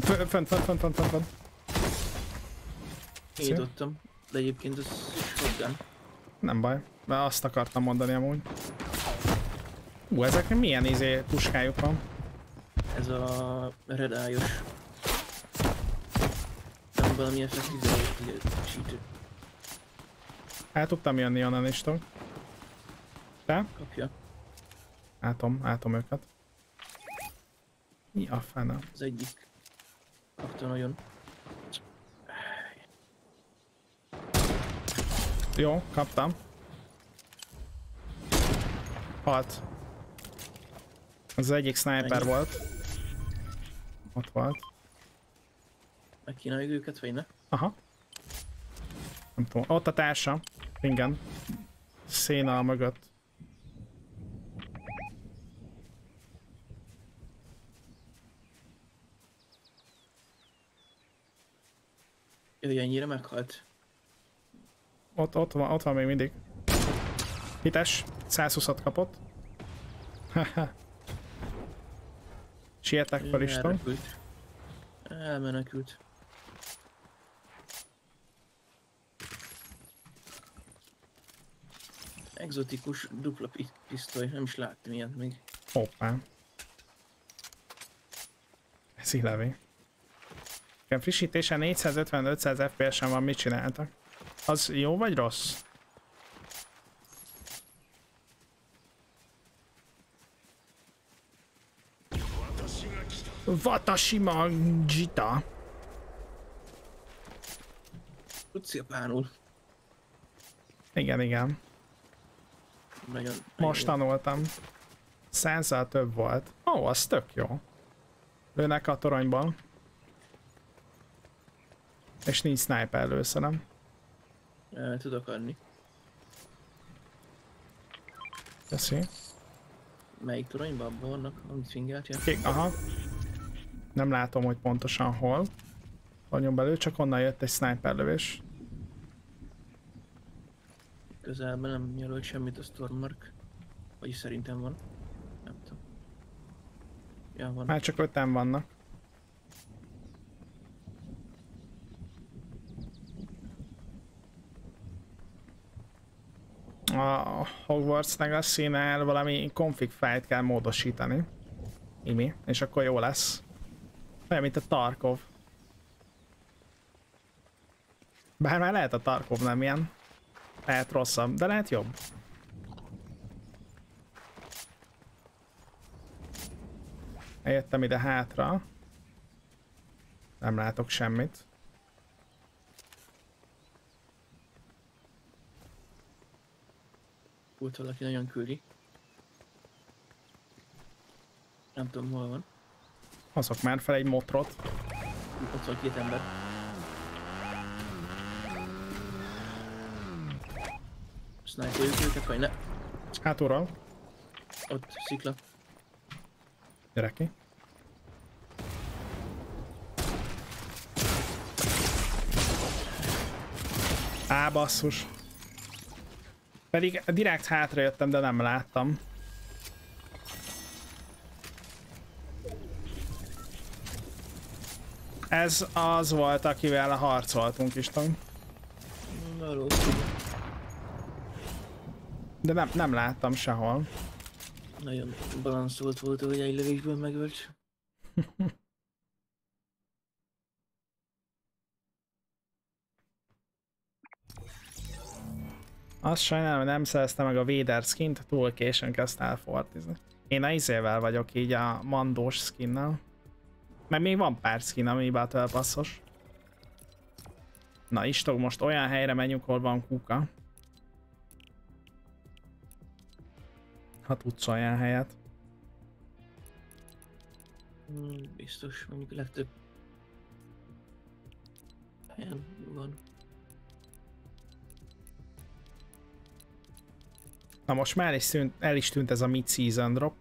Fönt, fönt, fönt, fönt, fönt, fönt, Szia. nyitottam, de egyébként az shotgun. Nem baj, de azt akartam mondani amúgy. Ú, ezeknek milyen izé puskájuk van? Ez a redályos. Nem valami effektív cheat El tudtam jönni onnan is, tudok. Te? kapja. Átom, átom őket. Mi a fene? Az egyik kapta nagyon. Jó, kaptam. Halt. Ez az egyik sniper Ennyi. volt. Ott volt. Megkínáljuk őket, vagy ne? Aha. Nem tudom. Ott a társa. Igen. Széna mögött. Ő ennyire meghalt. Ott, ott, van, ott van még mindig. Hites. 120-at kapott. Sietek fel is tudom. Elrepült. Elmenekült. Exotikus dupla pi pisztoly, nem is láttam ilyet még. Hoppá. Ez illetve. A frissítése 450-500 FPS-en van, mit csináltak? Az jó vagy rossz? Watashima Jita. Tudsz japánul? Igen, igen. Nagyon... Most nagyon tanultam. Százal több volt. Ó, az tök jó. Lőnek a toronyban. És nincs sniper lőszerem. Tudok adni. Köszi. Melyik toronyban abban vannak, amit fingeltja? Kék, aha. Nem látom, hogy pontosan hol. Toronyon belül, csak onnan jött egy sniper lövés. Közelben nem jelölt semmit a Stormmark. Vagyis szerintem van. Nem tudom. Ja, van. Már csak öten vannak. A Hogwarts Legacy-nál valami config fájlt kell módosítani. Imi, és akkor jó lesz. Olyan, mint a Tarkov. Bár már lehet a Tarkov nem ilyen. Lehet rosszabb, de lehet jobb. Eljöttem ide hátra. Nem látok semmit. Volt valaki nagyon küldi. Nem tudom hol van. Hozok már fel egy motrot. Ott van két ember. Sniperjük őket, vagy ne? Hát uram, Ott szikla. gyere ki. Á, basszus. Pedig direkt hátra jöttem, de nem láttam. Ez az volt, akivel harcoltunk is, tudom. Valószínű. De nem, nem láttam sehol. Nagyon balanszolt volt, hogy egy lövésből megölt. Azt sajnálom, hogy nem szereztem meg a Vader skint, túl későn kezdte el. Én a izével vagyok így a mandós skinnel. Meg még van pár skin, ami Battle Passos. Na istog, most olyan helyre menjünk, hol van kuka. Ha tudsz olyan helyet. Hmm, biztos, mondjuk legtöbb helyen van. Na most már is szűnt, el is tűnt ez a mid-season drop.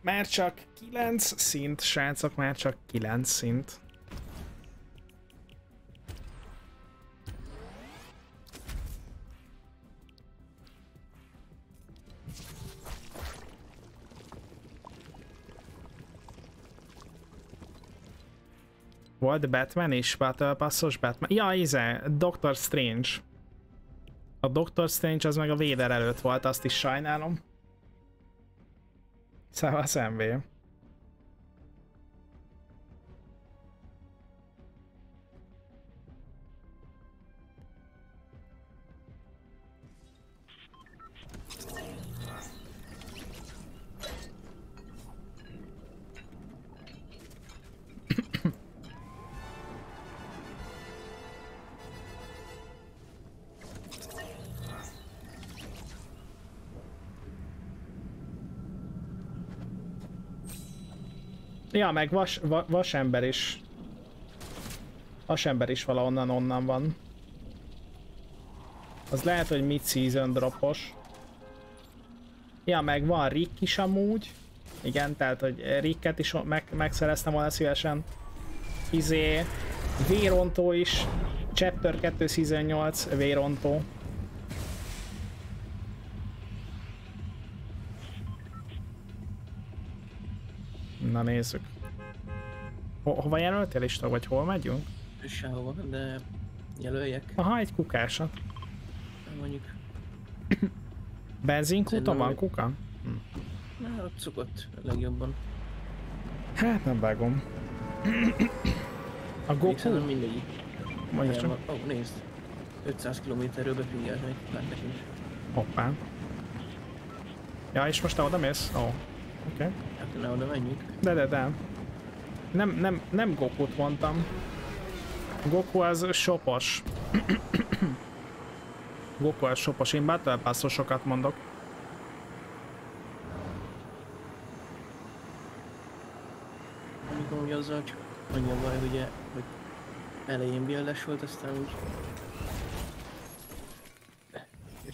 Már csak 9 szint, srácok, már csak 9 szint. Volt Batman is, Battle Passos Batman. Ja, íze, Doctor Strange. A Doctor Strange az meg a Vader előtt volt, azt is sajnálom. Szóval MV. Ja, meg vas, va, vasember is. Vasember is valahonnan onnan van. Az lehet, hogy mid-season dropos. Ja, meg van Rick is amúgy. Igen, tehát, hogy Ricket is meg, megszereztem volna szívesen. Izé, Vérontó is. Chapter 2 Season 8, Vérontó. Na nézzük. Ho hova jelöltél is, vagy hol megyünk? Sehova, de jelöljek. Aha, egy kukásat. Mondjuk, Benzinkúton van kuka? na, ott szokott legjobban. Hát nem vágom. A Még Goku? szerintem mindegyik. Mondja csak. Ó, nézd. 500 kilométerről bepingelt meg, már nekünk. Hoppá. Ja, és most te oda mész? Ó, Oké. Okay. Hát oda menjünk. De, de, de. Nem, nem, nem Gokut mondtam. Goku az sopos. Goku az sopos, én Battle sokat mondok. Amikor ugye azzal csak annyi a baj, ugye, hogy elején bildes volt, aztán úgy...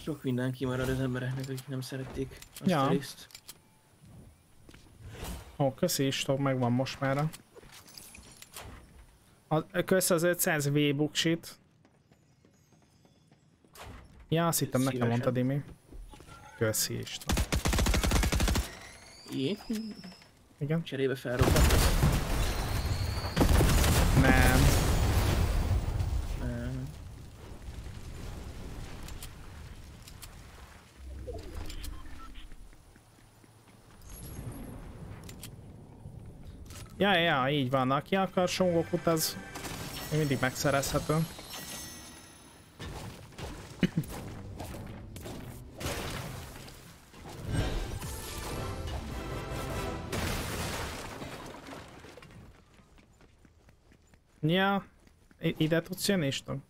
Sok minden kimarad az embereknek, akik nem szerették azt ja. a részt. Ó, köszi is, megvan most már. A, köszi az 500 V buksit. Ja, azt hittem nekem mondtad, Imi. Köszi is. Jé, Igen? cserébe felrobbantasz. Nem. Nem. Ja, ja, így van. Aki akar Songokut, az mindig megszerezhető. Ja, ide tudsz jönni, István?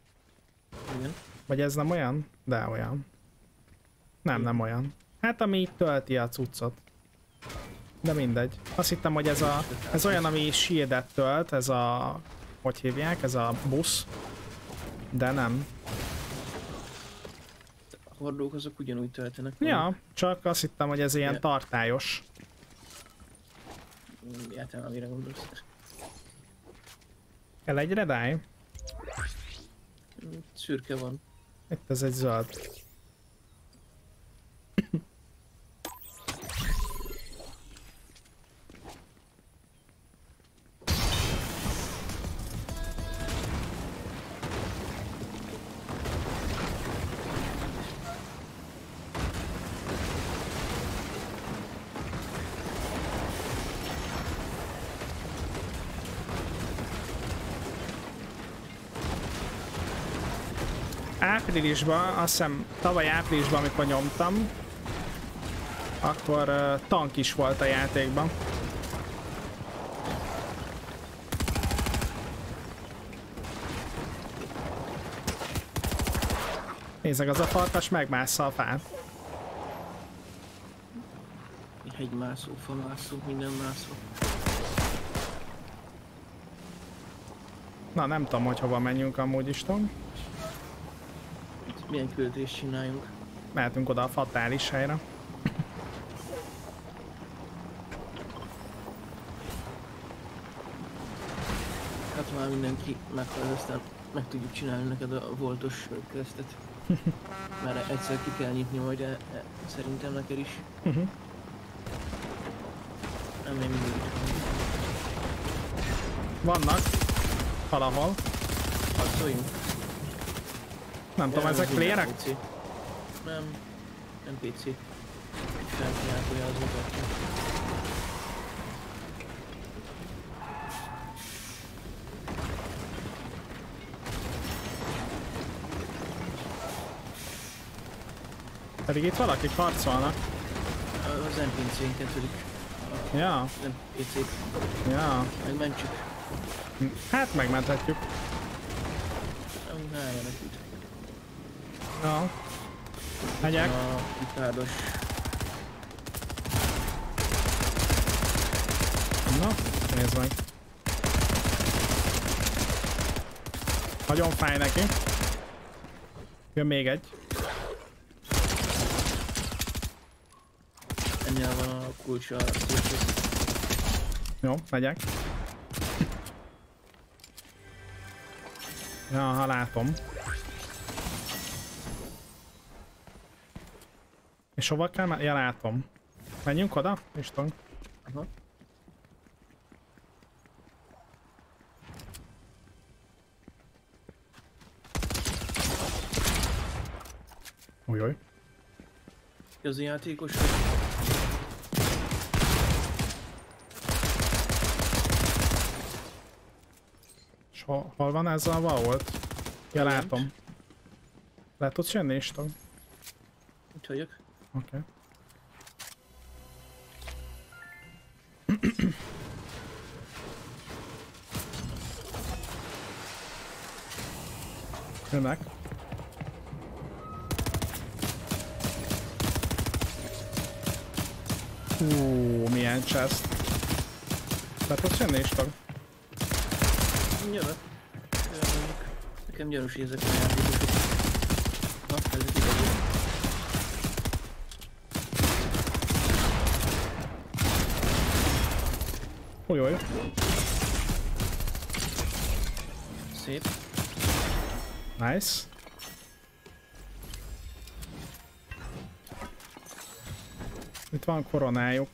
Igen. Vagy ez nem olyan? De olyan. Nem, nem olyan. Hát ami így tölti a cuccot. De mindegy. Azt hittem, hogy ez, a, ez olyan, ami shieldet tölt, ez a... Hogy hívják? Ez a busz. De nem. A hordók azok ugyanúgy töltenek. Ja, csak azt hittem, hogy ez ilyen Ja. tartályos. Értem, amire gondolsz. Kell egy redái? Mm, Szürke van. Itt ez egy zöld. áprilisban, azt hiszem tavaly áprilisban, amikor nyomtam, akkor uh, tank is volt a játékban. Nézzek, az a farkas megmásza a fát. Hegymászó, famászó, minden mászó. Na, nem tudom, hogy hova menjünk amúgy is, Tom. Milyen küldést csináljunk? Mehetünk oda a fatális helyre. Hát már mindenki meghal, aztán meg tudjuk csinálni neked a voltos questet. Mert egyszer ki kell nyitni majd, e, e, szerintem neked is. Uh-huh. Nem, még mindig. Vannak. Valahol. Harcoljunk? Nem tudom, ezek playerek? Nem, nem PC. Felkiáltója az mutatja. Pedig itt valakik harcolnak. Az NPC-nket pedig. Ja, Nem PC-t. ja. Megmentsük. Hát megmenthetjük. Nem, ne menekült. Ja. Megyek. A kitárdos. Na, nézd meg. Nagyon fáj neki. Jön még egy. Ennél van a kulcsa. Jó, megyek. Ja, ha látom. És hova kell? men- Ja, látom. Menjünk oda? István. Aha. Ujjaj. Az a játékos. És hol, hol van ez a volt? Ja, látom. Le tudsz jönni, István? Itt vagyok. Okay. Jönnek. Hú, milyen chest. Le tudsz jönni is tag? jövök. Jövök. Nekem gyanús, ezek a játékosok. Na, ezek igazi. Jó. Szép. Nice. Itt van koronájuk.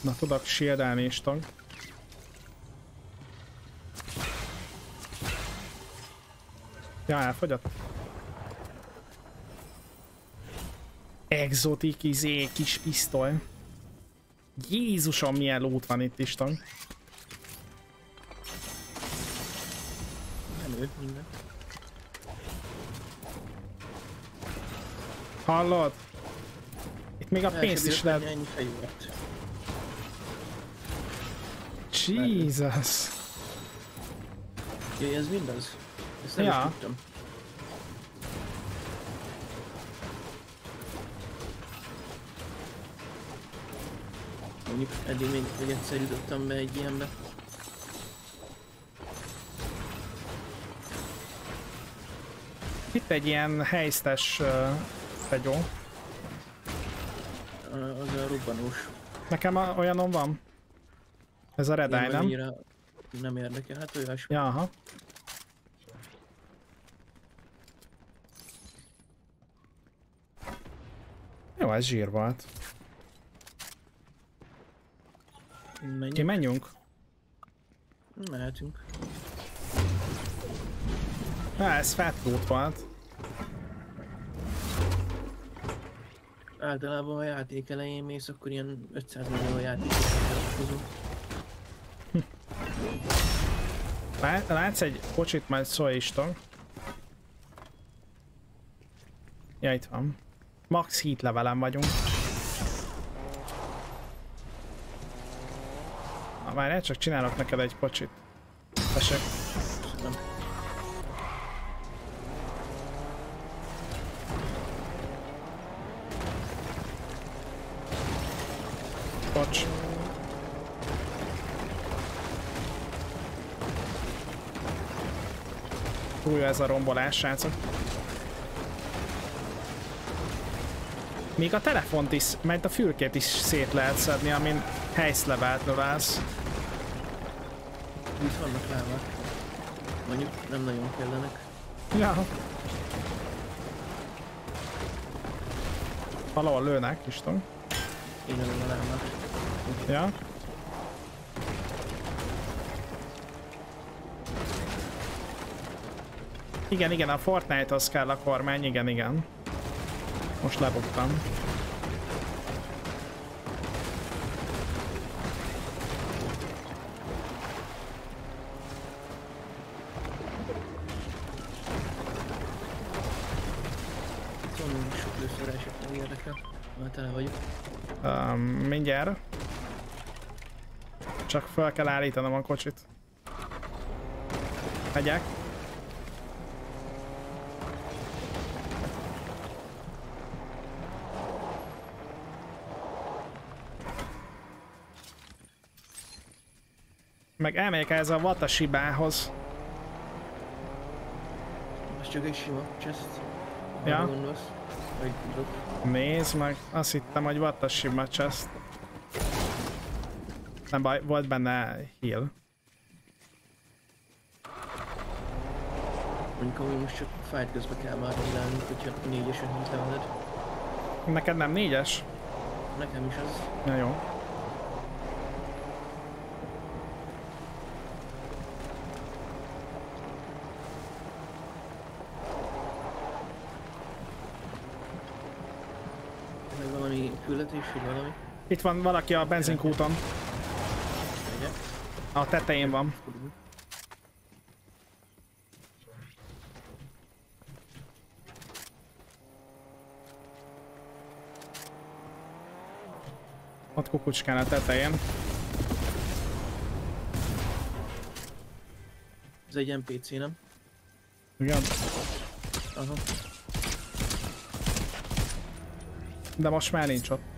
Na tudok shieldelni is tag. Ja, elfogyott. Exotik izé, kis pisztoly. Jézusom, milyen lót van itt is tag. Menő, minden. Hallod? Itt még a pénzt is lehet. Ennyi fegyvert. Jesus. Ja, ez mindaz? Ezt nem Ja. is tudtam. Mondjuk eddig még, még egyszer jutottam be egy ilyenbe. Itt egy ilyen helyztes uh, fegyó. A- Az a robbanós. Nekem a, olyanom van. Ez a Red Eye, nem? Nem érdekel, hát olyasmi. Ja, aha. Jó, ez zsír volt. Menjünk. Ki menjünk? Mehetünk. Á, ez fat loot volt. Általában a játék elején mész, akkor ilyen 500 millió játékot hozunk. Lá- Látsz egy kocsit, majd szólj is. Ja, itt van. Max heat levelem vagyunk. Na, várjál, csak csinálok neked egy kocsit. Tessék. Bocs. Túl ez a rombolás, srácok. Még a telefont is, mert a fülkét is szét lehet szedni, amin helyszlevelt növelsz. Itt vannak lábak. Mondjuk nem nagyon kellenek. Ja. Valahol lőnek, is tudom. Nem a lábak. Ja. Igen, igen, a Fortnite-hoz kell a kormány, igen, igen. Most lebuktam. Tele vagyok. Um, mindjárt. Csak fel kell állítanom a kocsit. Megyek. Meg elmegyek ez a Watasibához. Ez csak egy sima chest. Ja. Nézd meg, azt hittem, hogy Watashiba chest. Nem baj, volt benne heal. Mondjuk amúgy most csak fight közben kell már illálnunk, hogyha négyesen hit leveled. Neked nem négyes? Nekem is az. Ja, jó. Meg vagy valami. Itt van valaki a benzinkúton. A tetején van. Ott kukucskán a tetején. Ez egy NPC, nem? Igen. Aha. De most már nincs ott.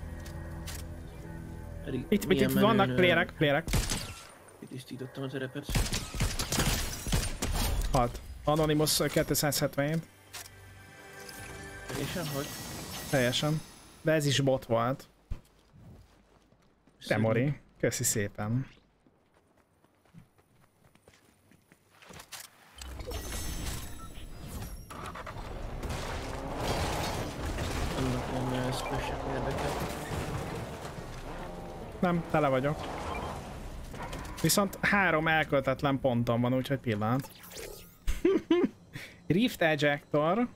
Pedig Itt, itt, itt vannak plérek, plérek. Kitisztítottam a terepet. Halt. Anonymous 277. Teljesen hogy? Teljesen. De ez is bot volt. Te. Mori. Köszi szépen. Annak nem szpessek érdekel. Nem, tele vagyok. Viszont három elköltetlen pontom van, úgyhogy pillanat. Rift Ejector.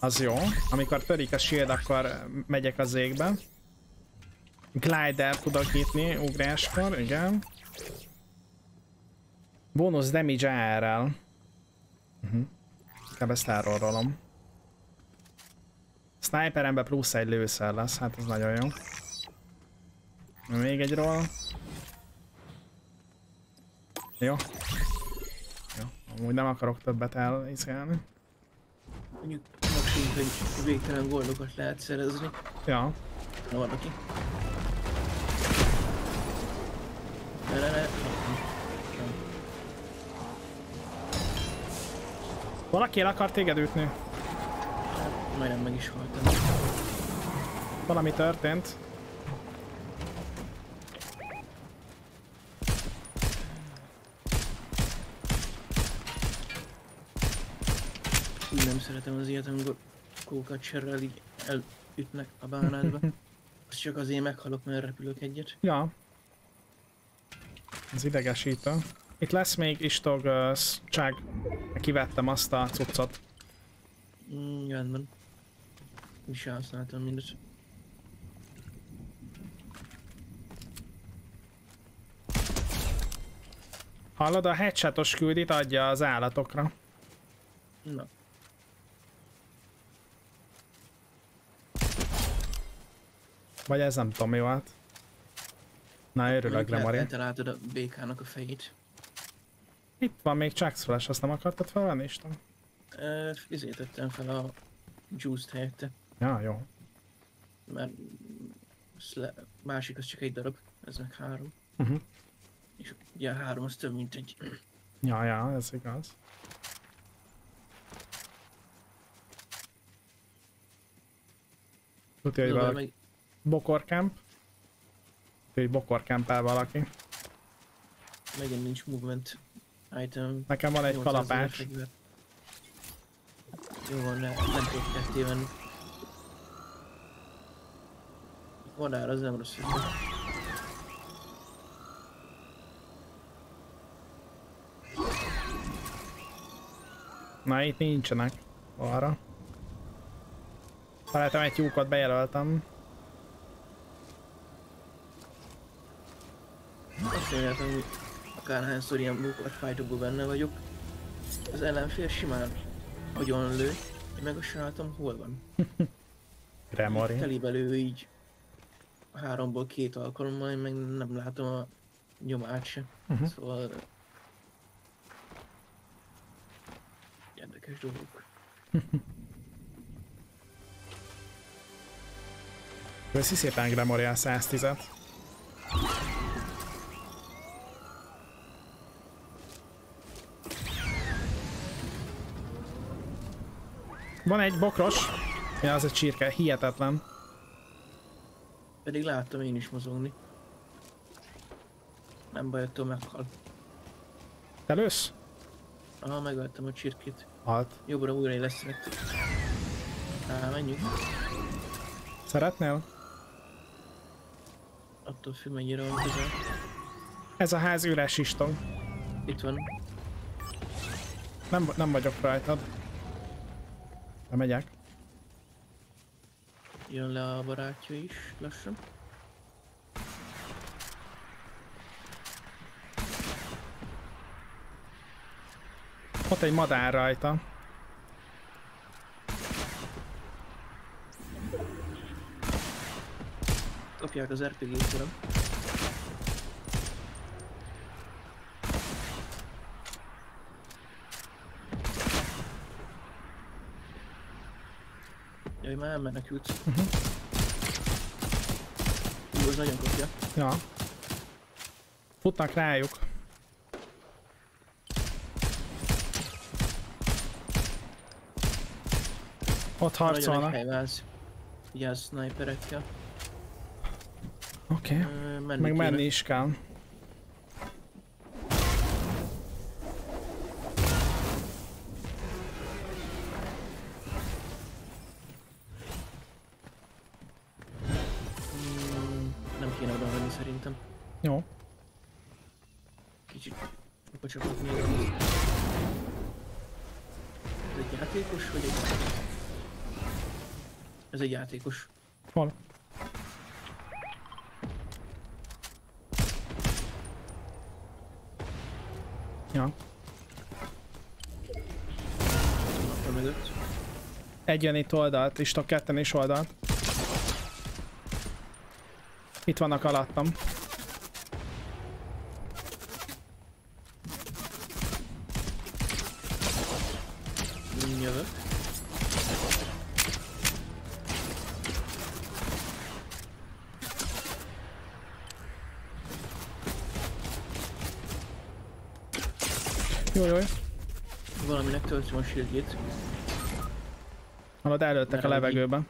Az jó. Amikor törik a shield, akkor megyek az égbe. Glider tudok nyitni ugráskor, igen. Bonus damage AR-rel. Uh-huh. Inkább ezt elrololom. Sniperembe plusz egy lőszer lesz, hát ez nagyon jó. Még egy roll. Jó. Jó, amúgy nem akarok többet elizgálni. Mondjuk maximum, hogy végtelen goldokat lehet szerezni. Ja, Na van aki. Ne, ne, ne. Nem. valaki el akar téged ütni. Hát, Majdnem meg is haltam. Valami történt. Nem szeretem az ilyet, amikor kókacserrel így elütnek a bánádba. Az csak azért meghalok, mert repülök egyet. Ja. Ez idegesítő. Itt lesz még istog uh, cság. Kivettem azt a cuccot. Mm, rendben. Is elhasználtam mindet. Hallod, a headshotos küldit adja az állatokra. Na, Vagy ez nem tudom mi volt. Na örülök, lehet Lemari. eltaláltad a békának a fejét. Itt van még Chuck's Flash, azt nem akartad felvenni, Isten? Uh, izét tettem fel a juice-t helyette, Ja, jó. mert másik az csak egy darab, ez meg három. Uh-huh. És ugye a három az több, mint egy. Ja, ja, ez igaz. Tudja, hogy valaki meg bokorkamp. Hogy bokorkampel valaki. megint nincs movement item. Nekem van egy 800 kalapács. Jó van, ne, nem tudok ketté venni. Madár az nem rossz. Na, itt nincsenek. Arra. Találtam egy tyúkot, bejelöltem. Mondjátok, hogy akárhányszor ilyen munkát fightokban benne vagyok, az ellenfél simán agyon lő, én meg azt látom hol van. Remori. Telibe lő így háromból két alkalommal, én meg nem látom a nyomát se. Uh-huh. Szóval... Érdekes dolgok. Köszi szépen Gremori a 110-et. Van egy bokros. Ja, az egy csirke, hihetetlen. Pedig láttam én is mozogni. Nem baj, attól meghal. Te lősz? Aha, megöltem a csirkét. Halt. Jobbra újra lesz lett. Á, menjünk. Szeretnél? Attól függ, mennyire van közel. Ez a ház üres istog. Itt van. Nem, nem vagyok rajtad. De megyek. Jön le a barátja is lassan. Ott egy madár rajta. Kapják az RPG-t, uram. Már elmenekült. Uh-huh. Jó, az nagyon kapja. Ja. Futnak rájuk. Ott Nagyon harcolnak. helyváz. Vigyázz sniperekkel. Oké. Okay. Menni Meg menni is kell. Játékos. Hol? Ja. Egy jön itt oldalt, és a ketten is oldalt. Itt vannak alattam. Mm, Jövök. Jó, jó. Töltöm a shieldjét. Hallod, előttek a Mert levegőben.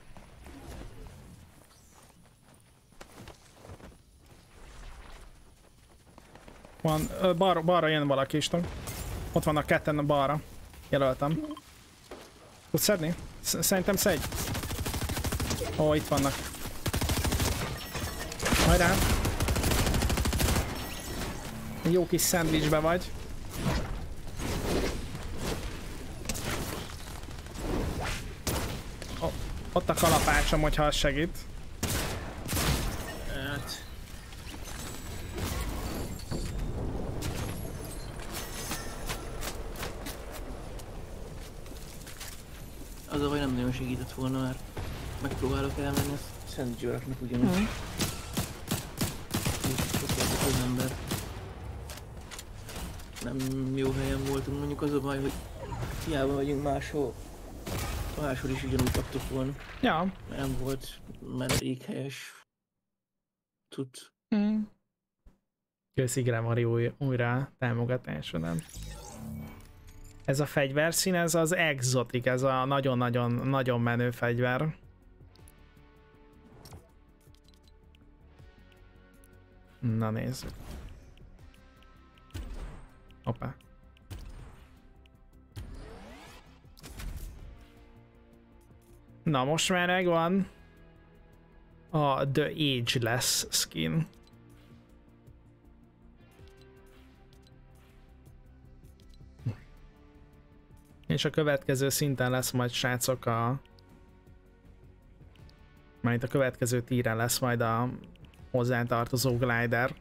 Van, balra, balra jön valaki is. Ott vannak ketten a balra. Jelöltem. Tudsz szedni? Sz- Szerintem szedj. Ó, itt vannak. Hajrá! Jó kis szendvicsbe vagy. O- Ott a kalapácsom, hogyha az segít. Hát... Az a baj nem nagyon segített volna már. Megpróbálok elmenni, ezt Szent Györgynek ugyanúgy. Az ember. Nem jó helyen voltunk, mondjuk az a baj, hogy hiába vagyunk máshol. Máshol is ugyanúgy kaptuk volna, Ja. nem volt menedékhelyes. Tud. Mm. Köszi Gramari új, újra támogatásodat. Ez a fegyverszín, ez az exotic, ez a nagyon-nagyon nagyon menő fegyver. Na nézzük. Hoppá. Na most már megvan a The Ageless skin. És a következő szinten lesz majd srácok a... Majd a következő tíren lesz majd a hozzátartozó glider.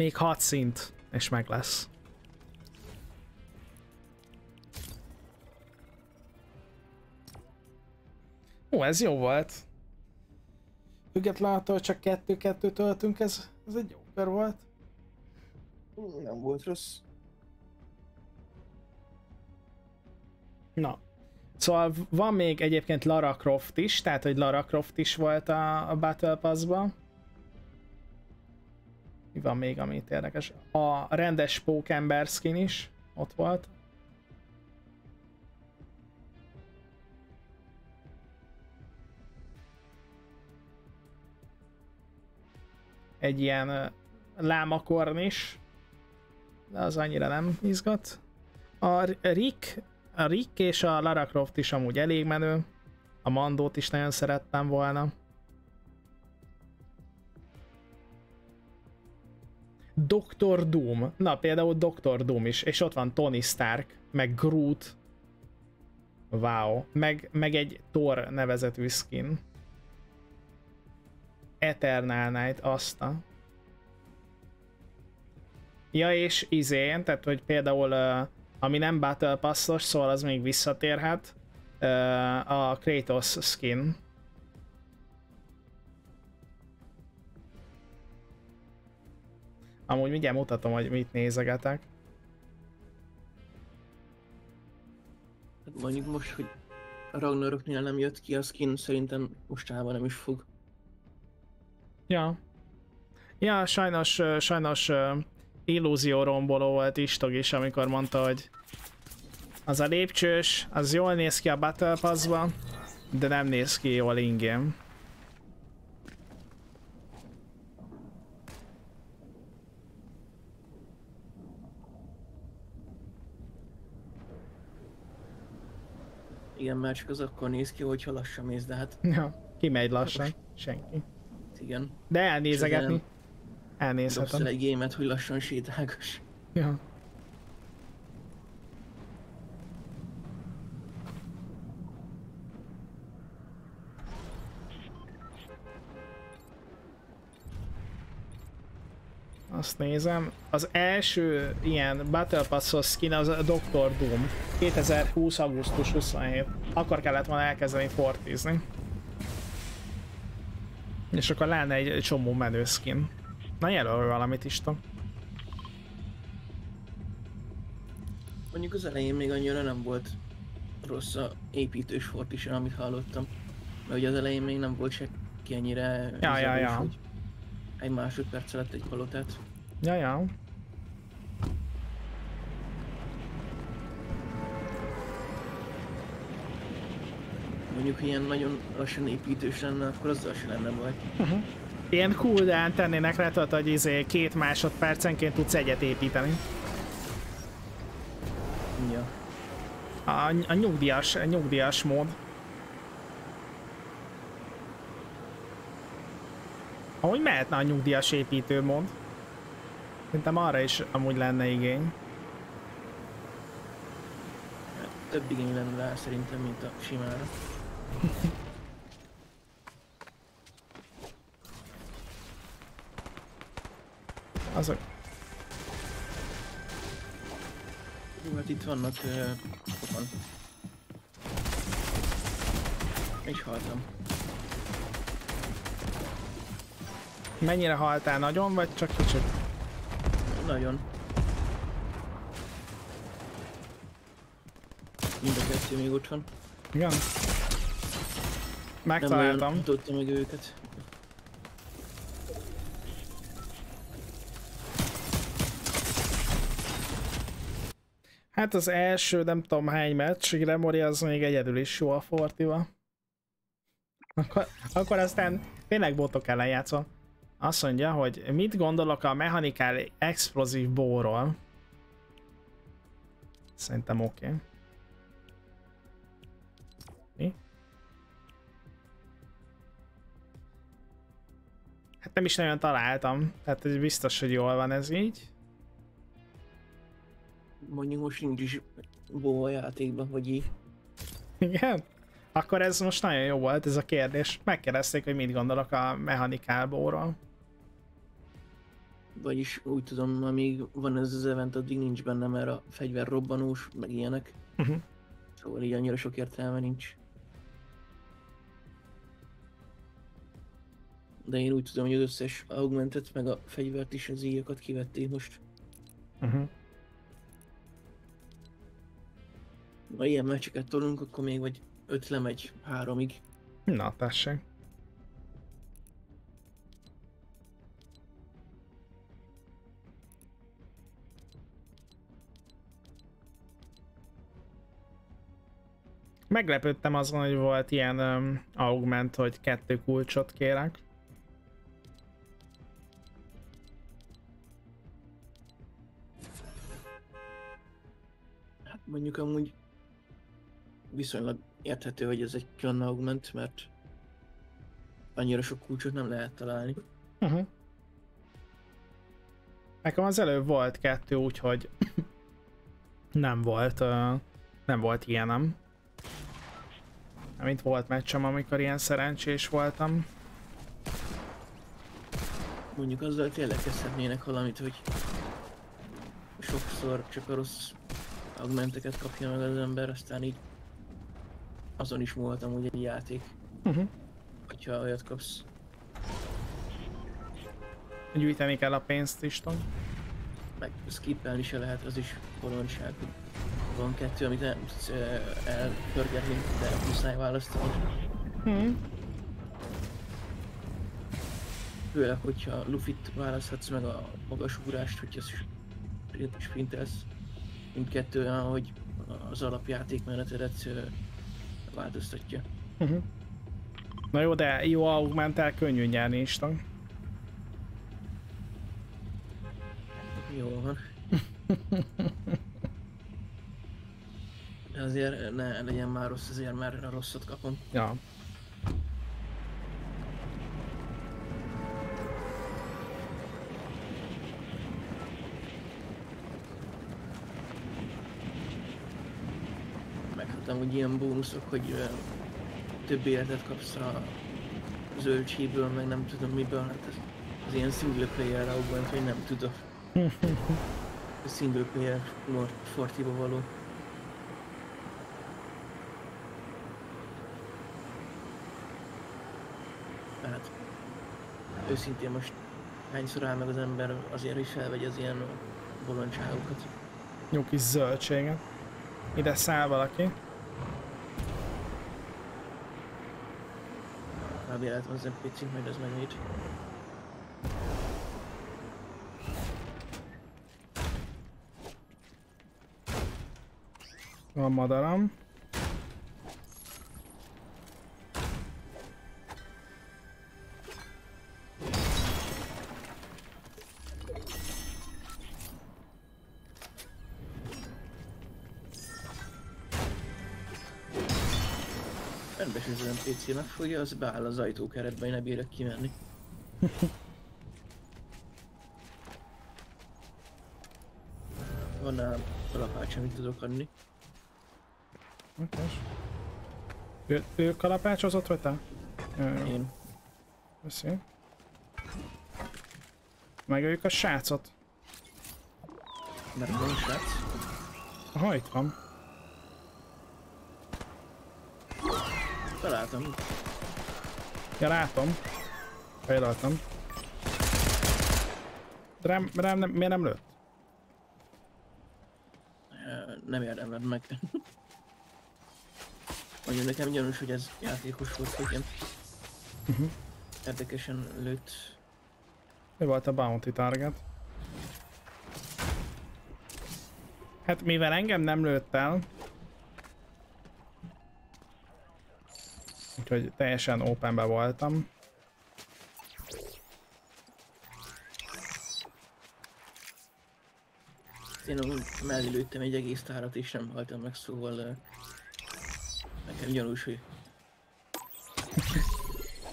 Még 6 szint, és meg lesz. Ó, ez jó volt. Független attól, hogy csak kettő-kettőt töltünk, ez, ez egy jó kör volt. Nem volt rossz. Na. Szóval van még egyébként Lara Croft is, tehát hogy Lara Croft is volt a, a Battle Pass-ban. Mi van még, amit érdekes? A rendes pókember skin is ott volt. Egy ilyen lámakorn is. De az annyira nem izgat. A Rick, a Rick és a Lara Croft is amúgy elég menő. A Mandót is nagyon szerettem volna. Dr. Doom. Na, például Dr. Doom is. És ott van Tony Stark, meg Groot. Wow. Meg, meg egy Thor nevezetű skin. Eternal Knight, azt a... Ja, és izén, tehát hogy például ami nem Battle Passos, szóval az még visszatérhet. A Kratos skin. Amúgy mindjárt mutatom, hogy mit nézegetek. Hát mondjuk most, hogy a Ragnaroknél nem jött ki a skin, szerintem mostában nem is fog. Ja. Ja, sajnos, sajnos illúzió romboló volt Istog is, amikor mondta, hogy az a lépcsős, az jól néz ki a Battle Pass-ban, de nem néz ki jól ingame. Igen, mert csak az akkor néz ki, hogyha lassan mész, de hát Ja, kimegy lassan, senki. igen. De elnézegetni, Dobsz elnézhetem. el egy gémet, hogy lassan sétálgass. Ja. Azt nézem. Az első ilyen Battle Pass-os skin az a Dr. Doom. 2020. augusztus 27. Akkor kellett volna elkezdeni fortizni. És akkor lenne egy, egy csomó menő skin. Na jelölj valamit Isten. Mondjuk az elején még annyira nem volt rossz a építős fort is, amit hallottam. Mert ugye az elején még nem volt se ki ennyire Ja, ja, ja. hogy egy másodperc alatt egy palotát. Ja, ja. Mondjuk ilyen nagyon lassan építős lenne, akkor azzal se lenne baj. Ilyen cooldown tennének rá, tudod, hogy izé két másodpercenként tudsz egyet építeni. Ja. A, a nyugdíjas, a nyugdíjas mód. Ahogy mehetne a nyugdíjas mód. Szerintem arra is amúgy lenne igény. Több igény lenne rá szerintem, mint a simára. Azok. Jó, hát itt vannak uh, sokan. És haltam. Mennyire haltál nagyon, vagy csak kicsit? Nagyon. Mind a kettő még ott van. Igen? Nem Megtaláltam. tudtam meg őket. Hát az első nem tudom hány meccs, Gremori az még egyedül is jó a Fortival. Akkor, akkor aztán tényleg botok ellen játszol. Azt mondja, hogy mit gondolok a mechanikál explozív bóról. Szerintem oké. Okay. Mi? Hát nem is nagyon találtam, tehát ez biztos, hogy jól van ez így. Mondjuk most nincs is bó a játékban, vagy így. Igen? Akkor ez most nagyon jó volt ez a kérdés. Megkérdezték, hogy mit gondolok a mechanikálbóról. Vagyis úgy tudom, amíg van ez az event, addig nincs benne, mert a fegyver robbanós, meg ilyenek. Uh-huh. Szóval így annyira sok értelme nincs. De én úgy tudom, hogy az összes augmentet, meg a fegyvert is az íjakat kivették most. Uh-huh. Ha ilyen meccseket tolunk, akkor még vagy öt lemegy háromig. Na, tessék. Meglepődtem azon, hogy volt ilyen um, augment, hogy kettő kulcsot kérek. Hát mondjuk amúgy viszonylag érthető, hogy ez egy külön augment, mert annyira sok kulcsot nem lehet találni. Uh-huh. Nekem az előbb volt kettő, úgyhogy nem volt, uh, nem volt ilyenem. Mint volt meccsem, amikor ilyen szerencsés voltam. Mondjuk azzal tényleg kezdhetnének valamit, hogy sokszor csak a rossz augmenteket kapja meg az ember, aztán így azon is voltam úgy egy játék, Uh-huh. hogyha olyat kapsz. Gyűjteni kell a pénzt is, Tom. Meg skippelni se lehet, az is bolondság. Van kettő, amit nem tudsz elpörgetni, de muszáj választani. Hm. Főleg, hogyha Lufit választhatsz meg a magas ugrást, hogyha sprint- sprintelsz. Mindkettő olyan, hogy az alapjátékmenetedet ö, változtatja. Uh-huh. Na jó, de jó augmentál könnyű nyerni is, Tom. Jó van. Azért ne legyen már rossz, azért már a rosszat kapom. Ja. Meghattam, hogy ilyen bónuszok, hogy ö, több életet kapsz a zöldségből, meg nem tudom miből, hát ez, az ilyen single player augment, hogy nem tudok. A single player fortiba való. Hát őszintén most hányszor áll meg az ember azért, hogy felvegye az ilyen bolondságokat. Jó kis zöldséget. Ide száll valaki. Lehet van az NPC, majd az megnyit. Van madaram. NPC megfogja, az beáll az ajtókeretbe, én ne bírok kimenni. Van nálam kalapács, amit tudok adni. Okés. Ő, ő kalapácsozott, vagy te? Jó. Én. Köszi. Megöljük a srácot. Mert van srác. Aha, itt van. Találtam. Ja, látom. Fejlaltam. Rám, rám nem, miért nem lőtt? Nem érdemled meg. Mondjuk nekem gyanús, hogy ez játékos volt, hogy ilyen Uh-huh. érdekesen lőtt. Mi volt a bounty target? Hát mivel engem nem lőtt el, úgyhogy teljesen openbe voltam. Én mellé lőttem egy egész tárat és nem haltam meg, szóval ö, nekem gyanús, hogy...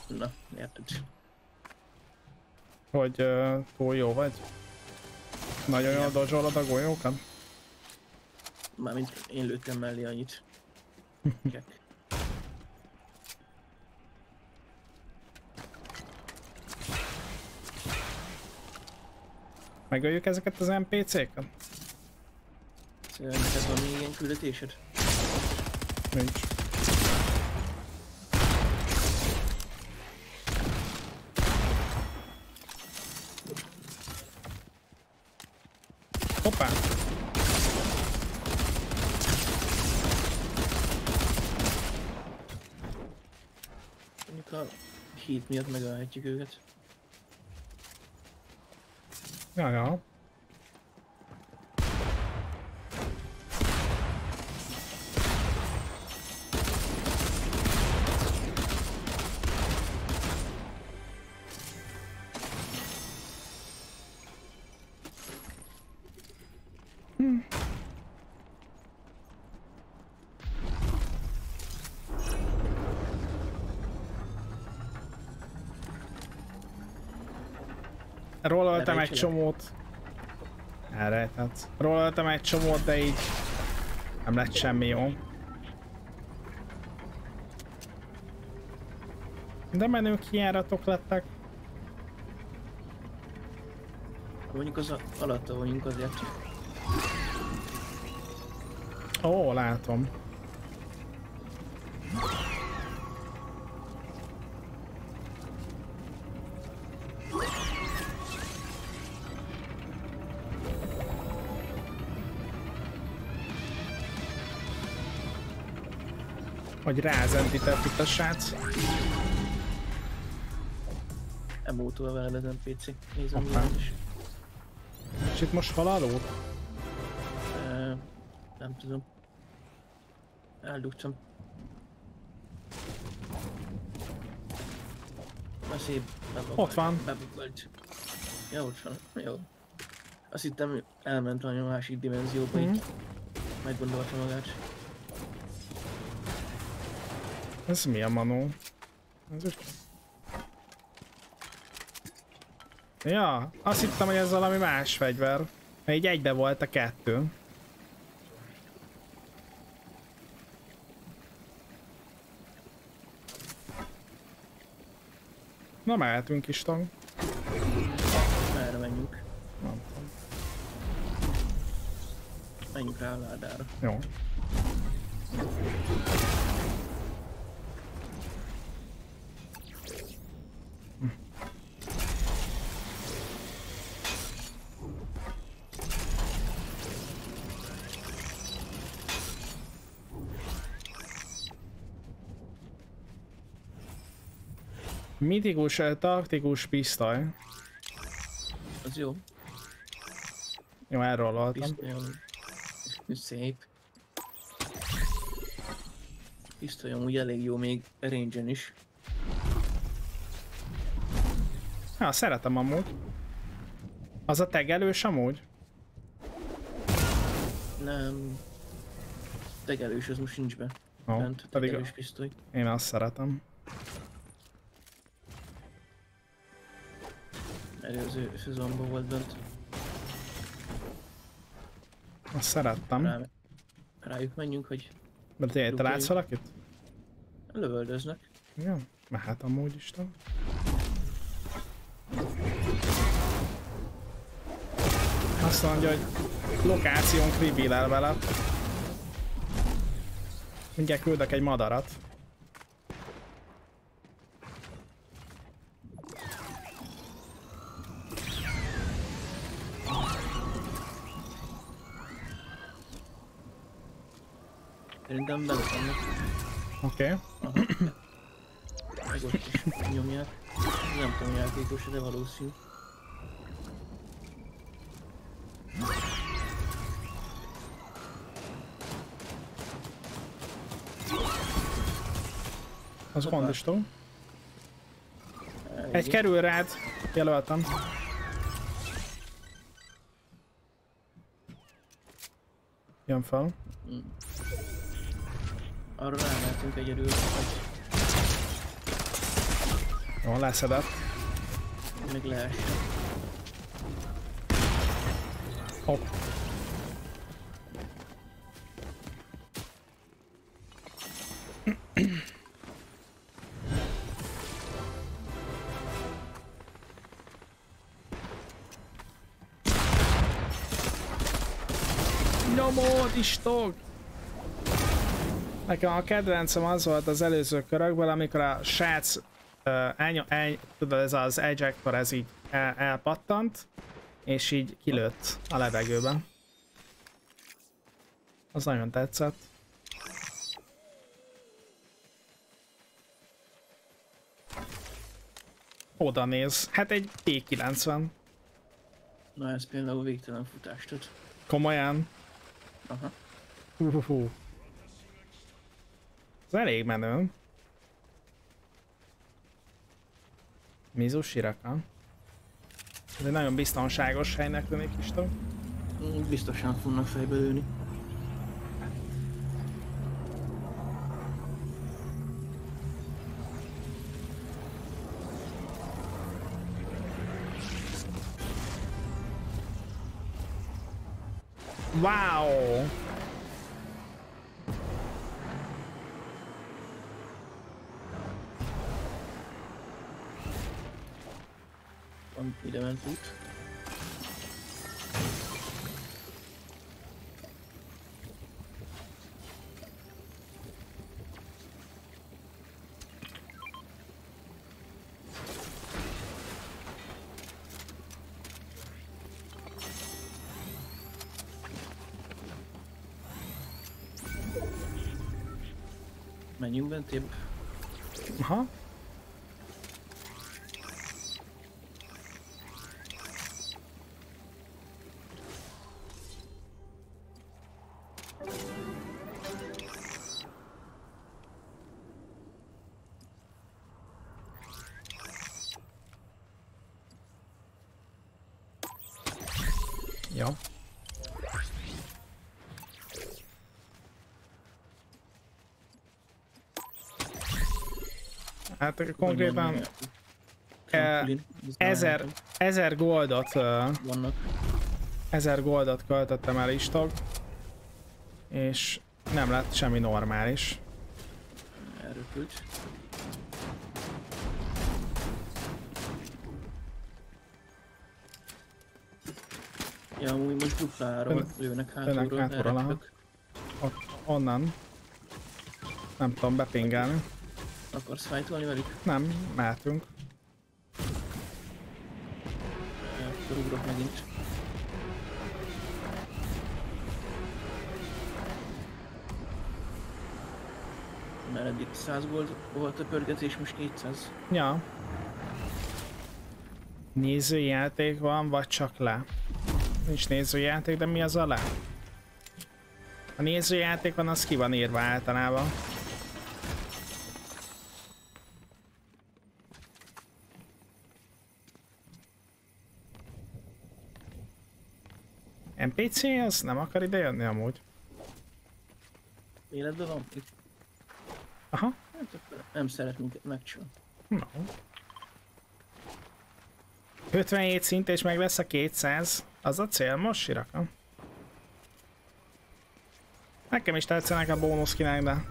Na, érted. Hogy uh, túl jó vagy? Nagyon jól dozsolod a golyókat? Mármint én lőttem mellé annyit. Kek. Megöljük ezeket az NPC-ket? Neked van még ilyen küldetésed? Nincs. Hoppá! Mondjuk a híd miatt megölhetjük őket. Ja, ja. Rollaltam egy csomót. Elrejtett. Rollaltam egy csomót, de így nem lett semmi jó. De menő kijáratok lettek. Mondjuk az alatta vagyunk azért. Ó, látom. Hogy rázentített itt a srác. Emótól veled az NPC. Nézem, Hoppá. is. És itt most hol alul? Nem tudom. Eldugtam. Na szép. Ott van. Bebugolt. Ja, ott van. Jó. Azt hittem elment valami másik dimenzióba, Mhm. így meggondolta magát. Ez mi a manó? Ez is... Ja, azt hittem, hogy ez valami más fegyver. Mert így egybe volt a kettő. Na mehetünk is tang. Merre menjünk? Nem tudom. Menjünk rá a ládára. Jó. Mitikus, eh, taktikus pisztoly. Az jó. Jó, erről voltam. Szép. Pisztolyom úgy elég jó még range is. Ja, szeretem amúgy. Az a tegelős amúgy? Nem. Tegelős, az most nincs be. Ó, Bent, pedig tegelős pisztoly. én azt szeretem. Előző szezonban volt bent. Azt szerettem. Rá, rájuk menjünk, hogy De te, te látsz valakit? lövöldöznek. Ja, mehet amúgy Isten. Azt mondja, hogy lokációnk reveal vele. Mindjárt küldök egy madarat. Szerintem bent vannak. Oké. Okay. Meg ott is nyomják. Nem tudom játékos, de valószínű. Az. Elég. Egy kerül rád. Jelöltem. Jön fel. Arra rámehetünk egyedül, hogy Jó, leszedett. meg lehessen. Hopp. Nyomod, istog! Nekem a kedvencem az volt az előző körökből, amikor a srác uh, elny- tudod, ez az ejector, ez így el, elpattant, és így kilőtt a levegőben. Az nagyon tetszett. Oda néz. Hát egy P90. Na ez például végtelen futást ad. Komolyan. Aha. Hú, hú. Ez elég menő. Mizu Shiraka. Ez egy nagyon biztonságos helynek tűnik is Biztosan fognak fejbe lőni. Wow! wieder mein Food. Mijn nieuwe tip. Aha. Hát konkrétan ez ezer, ezer goldot, Vannak. ezer goldot költöttem el istog, és nem lett semmi normális. Elröpült. Ja, amúgy most dupláról Ön- lőnek lőnek hátulról, hátulról. Ott, onnan. Nem tudom bepingelni. Akarsz fájtolni velük? Nem, mehetünk. Akkor ugrok megint. Mert eddig 100 volt, volt a pörgetés, most 400. Ja. Nézőjáték van, vagy csak le? Nincs nézőjáték, de mi az a le? A nézőjáték van, az ki van írva általában. NPC az nem akar ide jönni amúgy. Életben van? Itt Aha, Hát nem szeret minket megcsinálni. no. 57 szint és meg lesz a 200. Az a cél most, Siraka? Nekem is tetszenek a bónuszkinek, de...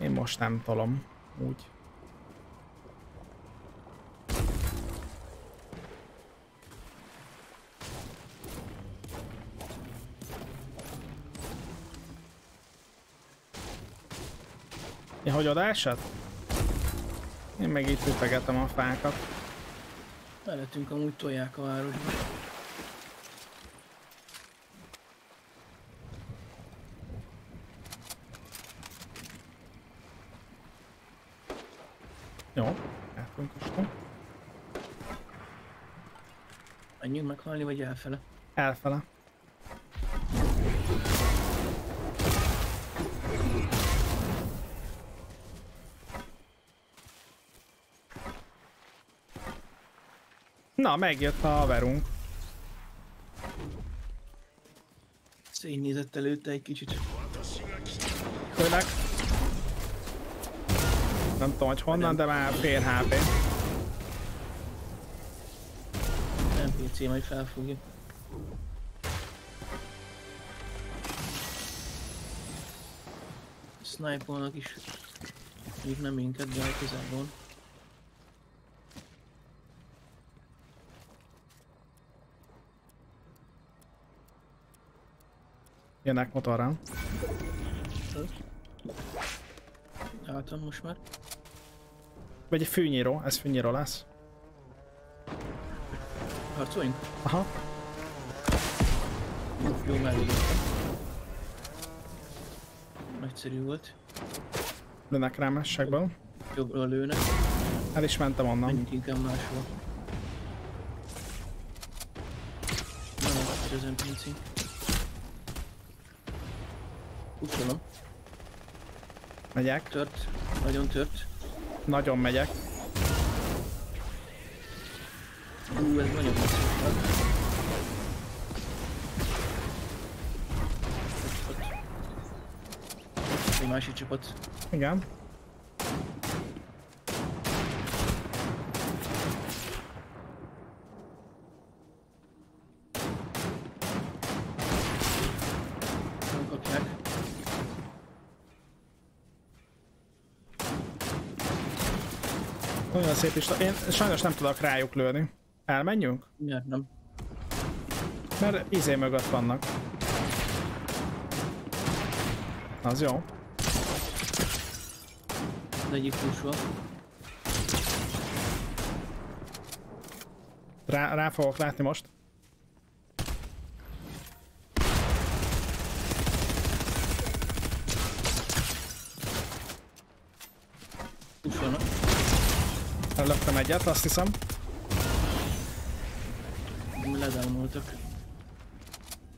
Én most nem tolom. Úgy. Ja, hogy esett? Én meg itt ütegetem a fákat. Mellettünk amúgy tolják a városba. Jó, is. Menjünk meghalni, vagy elfele? Elfele. Na, megjött a haverunk. Szénnézett előtte egy kicsit. Főleg. Nem tudom, hogy honnan, de már fél HP. NPC majd felfogja. Snipe-olnak is. Még nem minket, de a közel Jönnek motorra. Látom most már. Vagy egy fűnyíró, ez fűnyíró lesz. Harcoljunk? Aha. Jó, jó mellé Nagyszerű volt. Lőnek rám essekből. Jobbról lőnek. El is mentem onnan. Menjünk inkább máshol. Nem az az NPC. Pucolom. Megyek. Tört. Nagyon tört. Nagyon megyek. Ú, ez nagyon ott. Egy másik csapat. Igen. Nem kapják. Nagyon szép is. Én sajnos nem tudok rájuk lőni. Elmenjünk? Miért nem? Mert izé mögött vannak. Az jó. Az egyik húsva. Rá, rá fogok látni most. Egyet, azt hiszem. Ledownoltak.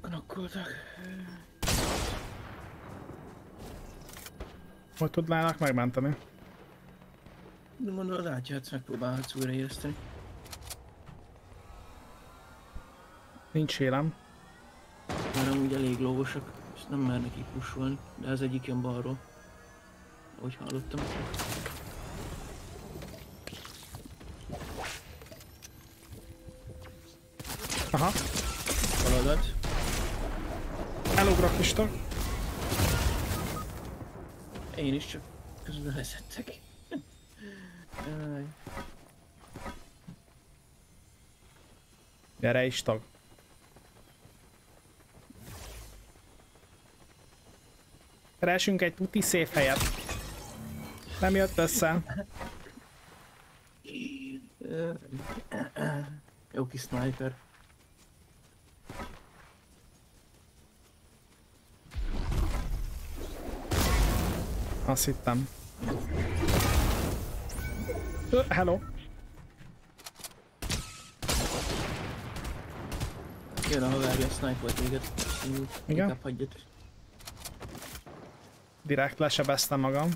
Knokkoltak. Hogy tudnának megmenteni? De mondom, látjátsz, megpróbálhatsz újraéleszteni. Nincs élem. Már amúgy elég lógosak, és nem mernek így pusolni, de ez egyik jön balról. Ahogy hallottam. Aha, Feladat. elugrok is tudok. Én is csak közben leszettek. Gyere is tag. Keresünk egy tuti szép helyet. Nem jött össze. Jó kis sniper. Azt hittem. Ö, Hello. Jön a haverja, sniper téged. Igen? Hagyjad. Direkt lesebeztem magam.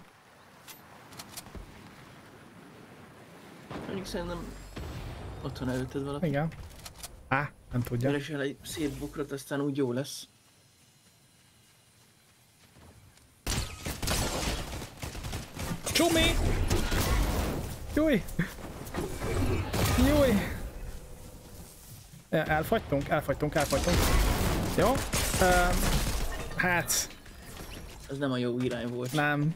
Mondjuk szerintem otthon előtted valaki. Igen. Á, nem tudja. Keresel egy szép bukrot, aztán úgy jó lesz. Csumi! Júj! Júj! Elfagytunk, elfagytunk, elfagytunk. Jó? Ö, hát, Ez nem a jó irány volt. nem.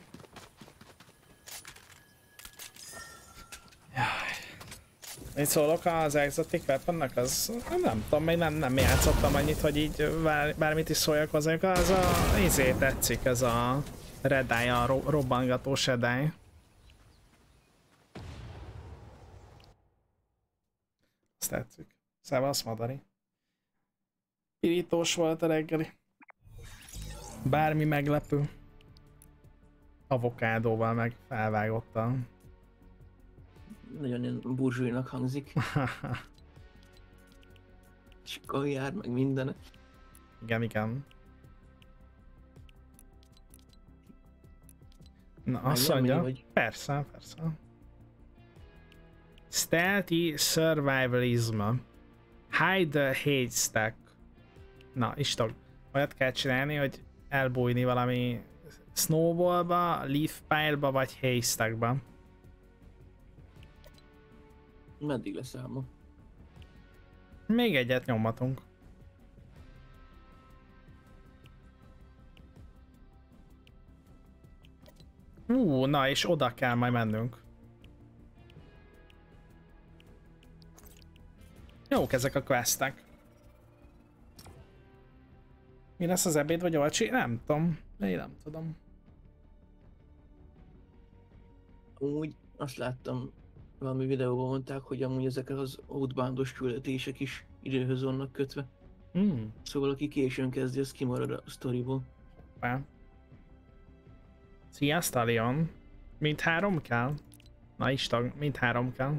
Mit szólok az Exotic Weaponnek? Az nem tudom, még nem, nem játszottam annyit, hogy így bár, bármit is szóljak hozzá. Az a izé tetszik, ez a Red Eye, a ro robbangatós Red Eye. Azt tetszik. Szevasz, Madari. Pirítós volt a reggeli. Bármi meglepő. Avokádóval meg felvágottal. Nagyon burzsújnak hangzik. És kaviár, meg minden. igen, igen. Na, azt mondja, vagy? persze, persze. Stealthy Survivalism. Hide the haystack. Na, istog. Olyat kell csinálni, hogy elbújni valami snowballba, leaf pile-ba vagy haystackba. Meddig lesz álma? Még egyet nyomhatunk. Ú, na és oda kell majd mennünk. Jók ezek a questek. Mi lesz az ebéd vagy olcsi? Nem tudom. Én nem tudom. Úgy azt láttam, valami videóban mondták, hogy amúgy ezek az outboundos küldetések is időhöz vannak kötve. Hmm. Szóval aki későn kezdi, az kimarad a sztoriból. Hoppá. Szia, Stallion. Mind három kell? Na istag, mind három kell.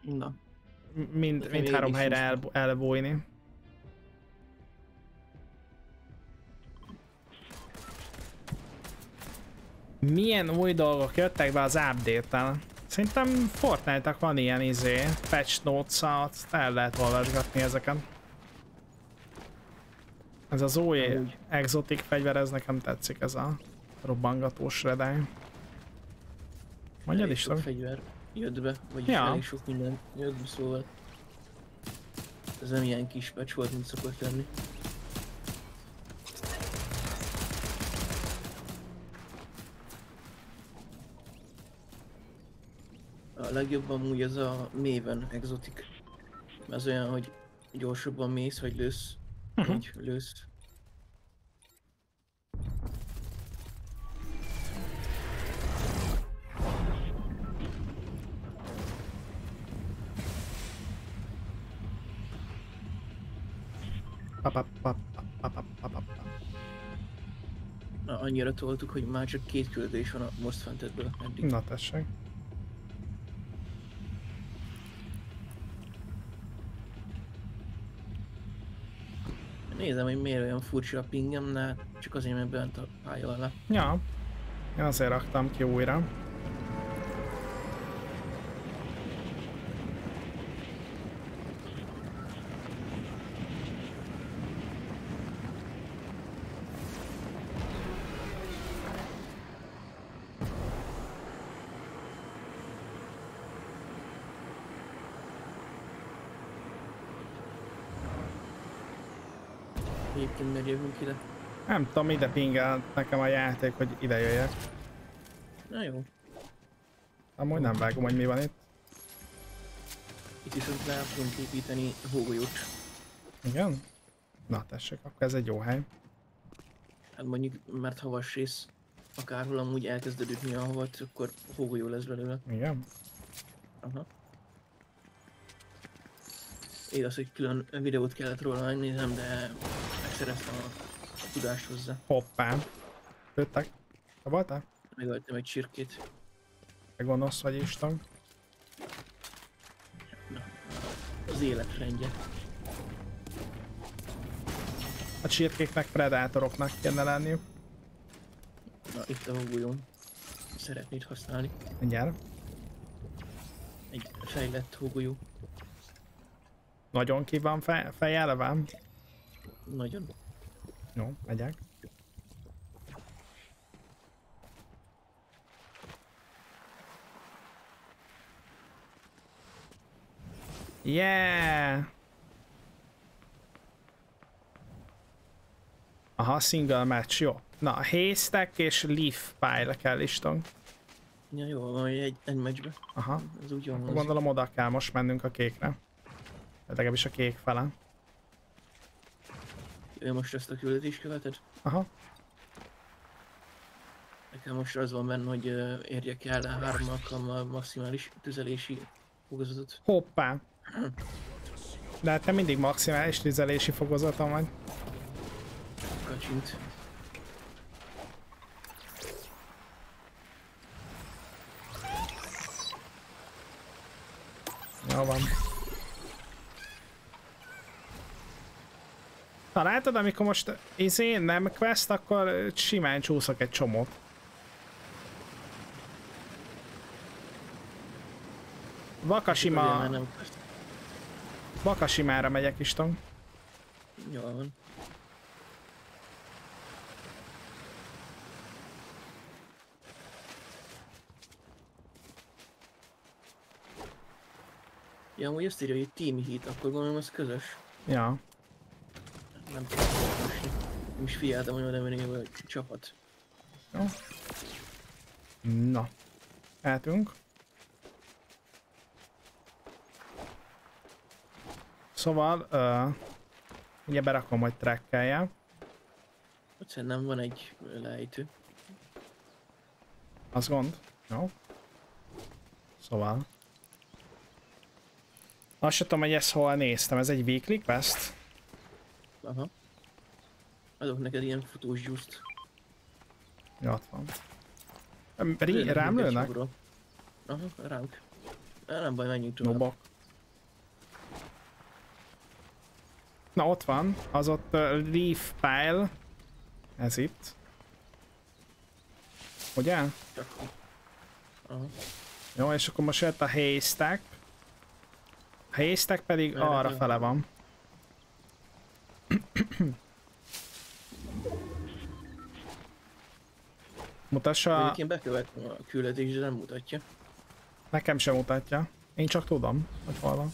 Na, Mind, mind három helyre el, elbújni. Milyen új dolgok jöttek be az update-tel? Szerintem Fortnite-nak van ilyen izé, patch notes azt el lehet olvasgatni ezeket. Ez az új exotic fegyver, ez nekem tetszik, ez a robbangatós redály. Mondjad elég is, sok fegyver jött be, vagyis Ja. elég sok minden jött be, szóval ez nem ilyen kis patch volt, mint szokott lenni. A legjobb amúgy ez a Maven exotic. Ez olyan, hogy gyorsabban mész, vagy lősz. Mhm. Így lősz. Pap, pap. Na, annyira toltuk, hogy már csak két küldés van a most fentetből eddig. Na tessék. Nézem, hogy miért olyan furcsa a pingem, de csak azért, mert bent a pálya alá. Ja, én azért raktam ki újra. Jövünk ide? Nem tudom, ide pingel nekem a játék, hogy ide jöjjek. Na jó, Amúgy nem vágom, hogy mi van itt. itt viszont rá tudunk építeni hógolyót. Igen? Na tessék, akkor ez egy jó hely. Hát mondjuk, mert havas rész, akárhol amúgy elkezded ütni a havat, akkor hógolyó lesz belőle. Igen? Aha. Igaz, hogy külön videót kellett róla megnézem, de megszereztem a tudást hozzá. Hoppá. Jöttek. Te voltál? Megöltem egy csirkét. Te gonosz vagy Isten. Az életrendje. A csirkéknek predátoroknak kéne lenniük. Na, itt a hógolyóm. Szeretnéd használni. Mindjárt. Egy fejlett hógolyó. Nagyon ki van fej, fejelve? Nagyon. Jó, megyek. Yeah! Aha, single match, jó. Na, haystack és leaf pile kell listunk. Ja, jó, van hogy egy, egy meccsbe. Aha, Ez úgy van. gondolom oda kell most mennünk a kékre. Legalábbis a kék fele. Ő most ezt a küldetést követed? Aha, Nekem most az van benne, hogy érjek el három alkalommal maximális tüzelési fokozatot. hoppá. De hát te mindig maximális tüzelési fokozaton vagy. Kacsint. Jó van. Na látod, amikor most izé nem quest, akkor simán csúszok egy csomót. Vakasima, Vakasimára megyek Iston. Jól van. Ja, amúgy azt írja, hogy Team Heat, akkor gondolom az közös. Ja. Nem tudom olvasni. Nem is figyeltem, hogy oda menni, hogy csapat. Jó. Na. Eltünk. Szóval, uh, ugye berakom, hogy trekkelje. Ott szerintem van egy lejtő. Az gond? Jó. Szóval. Azt sem tudom, hogy ezt hol néztem. Ez egy weekly quest? Aha. Adok neked ilyen futós gyúzt. Ja, ott van. Em, Ri, rám lőnek? Aha, ránk. De nem baj, menjünk tovább. Nobok. Na ott van, az ott uh, Leaf Pile. Ez itt. Ugye? Aha. Jó, és akkor most jött a Haystack. A Haystack pedig Merre arra fele van. Mutassa, Egyébként bekövetem a küldetést, de nem mutatja. nekem sem mutatja. Én csak tudom, hogy hol van.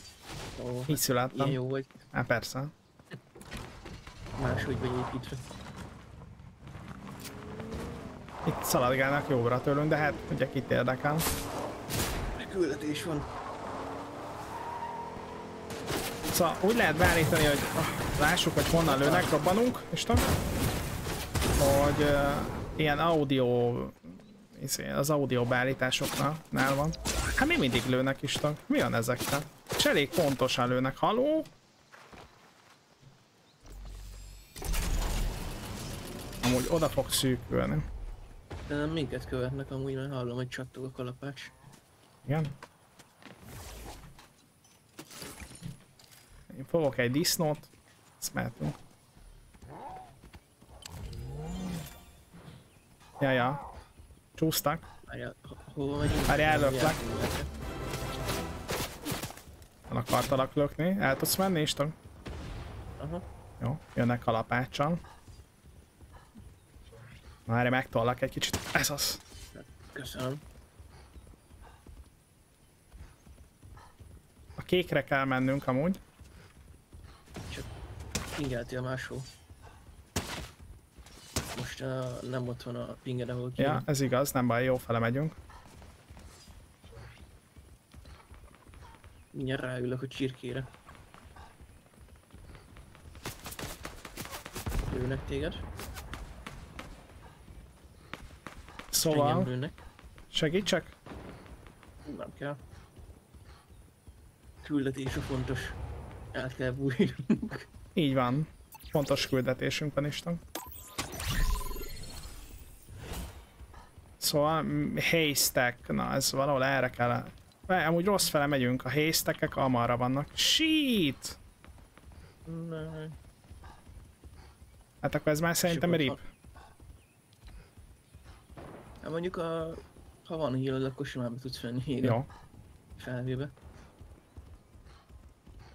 Ó, Így ilyen születtem. jó vagy. Hát persze. Máshogy vagy építve. Itt szaladgálnak jobbra tőlünk, de hát ugye kit érdekel. Küldetés van. Szóval úgy lehet beállítani, hogy lássuk, hogy honnan lőnek, robbanunk, tudom, hogy uh, ilyen audio, izé, az audio beállításoknál nál van. Hát mi mindig lőnek is, tudom. Mi van ezekkel? És elég pontosan lőnek. Haló? Amúgy oda fog szűkülni. Minket követnek amúgy, mert hallom, hogy csattog a kalapács. Igen. Én fogok egy disznót, ezt mehetünk. Ja, ja. Csúsztak. Várjál, ellöklek. El akartalak lökni. El tudsz menni, István? Aha. Jó, jönnek kalapáccsal. Na, erre megtollak egy kicsit. Ez az. Köszönöm. A kékre kell mennünk amúgy. Csak pingeltél máshol. Most uh, nem ott van a pinged, ahol kéne. Ja, ez igaz, nem baj, jó fele megyünk. Mindjárt ráülök a csirkére. Lőnek téged. Szóval, segítsek? Nem kell. Küldetés a fontos. El kell bújnunk. Így van. Fontos küldetésünk van, Isten. Szóval haystack, na ez valahol erre kell. Ne, Amúgy rossz fele megyünk, a haystackek amarra vannak. Shit! Hát akkor ez már szerintem Sokat rip. Hát mondjuk a... Ha van hílod, akkor simán be tudsz venni hílod Jó. felvébe.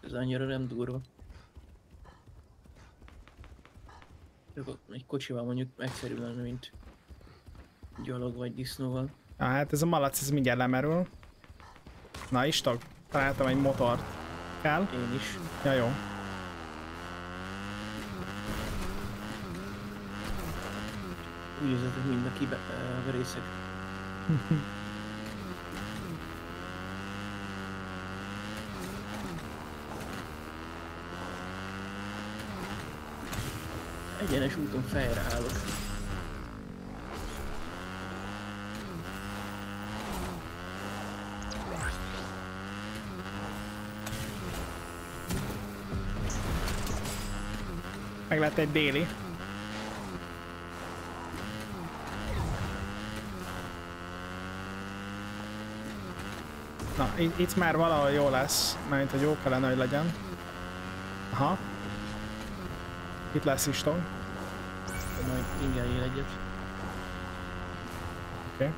Ez annyira nem durva. Csak ott egy kocsival mondjuk egyszerű lenne, mint gyalog vagy disznóval. Ah, hát ez a malac, ez mindjárt lemerül. Na, istag, találtam egy motort. Kell? Én is. Ja, jó. Úgy érzed, hogy mindenki be, uh, verészek. Egyenes úton fejre állok. Meg lett egy déli. Na, itt, már valahol jó lesz, mert hogy jó kellene, hogy legyen. Aha. Itt lesz Iston. Majd pingeljél egyet. Oké. Okay.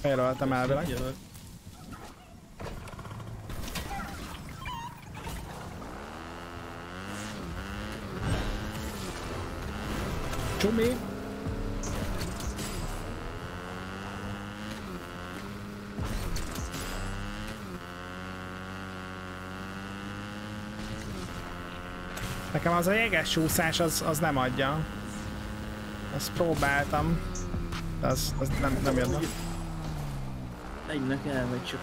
Felöltem elvileg. Jelölt. Csumi! Az a jeges csúszás az, az nem adja. Azt próbáltam. De az, az nem, nem jön. Egynek elmegy, csak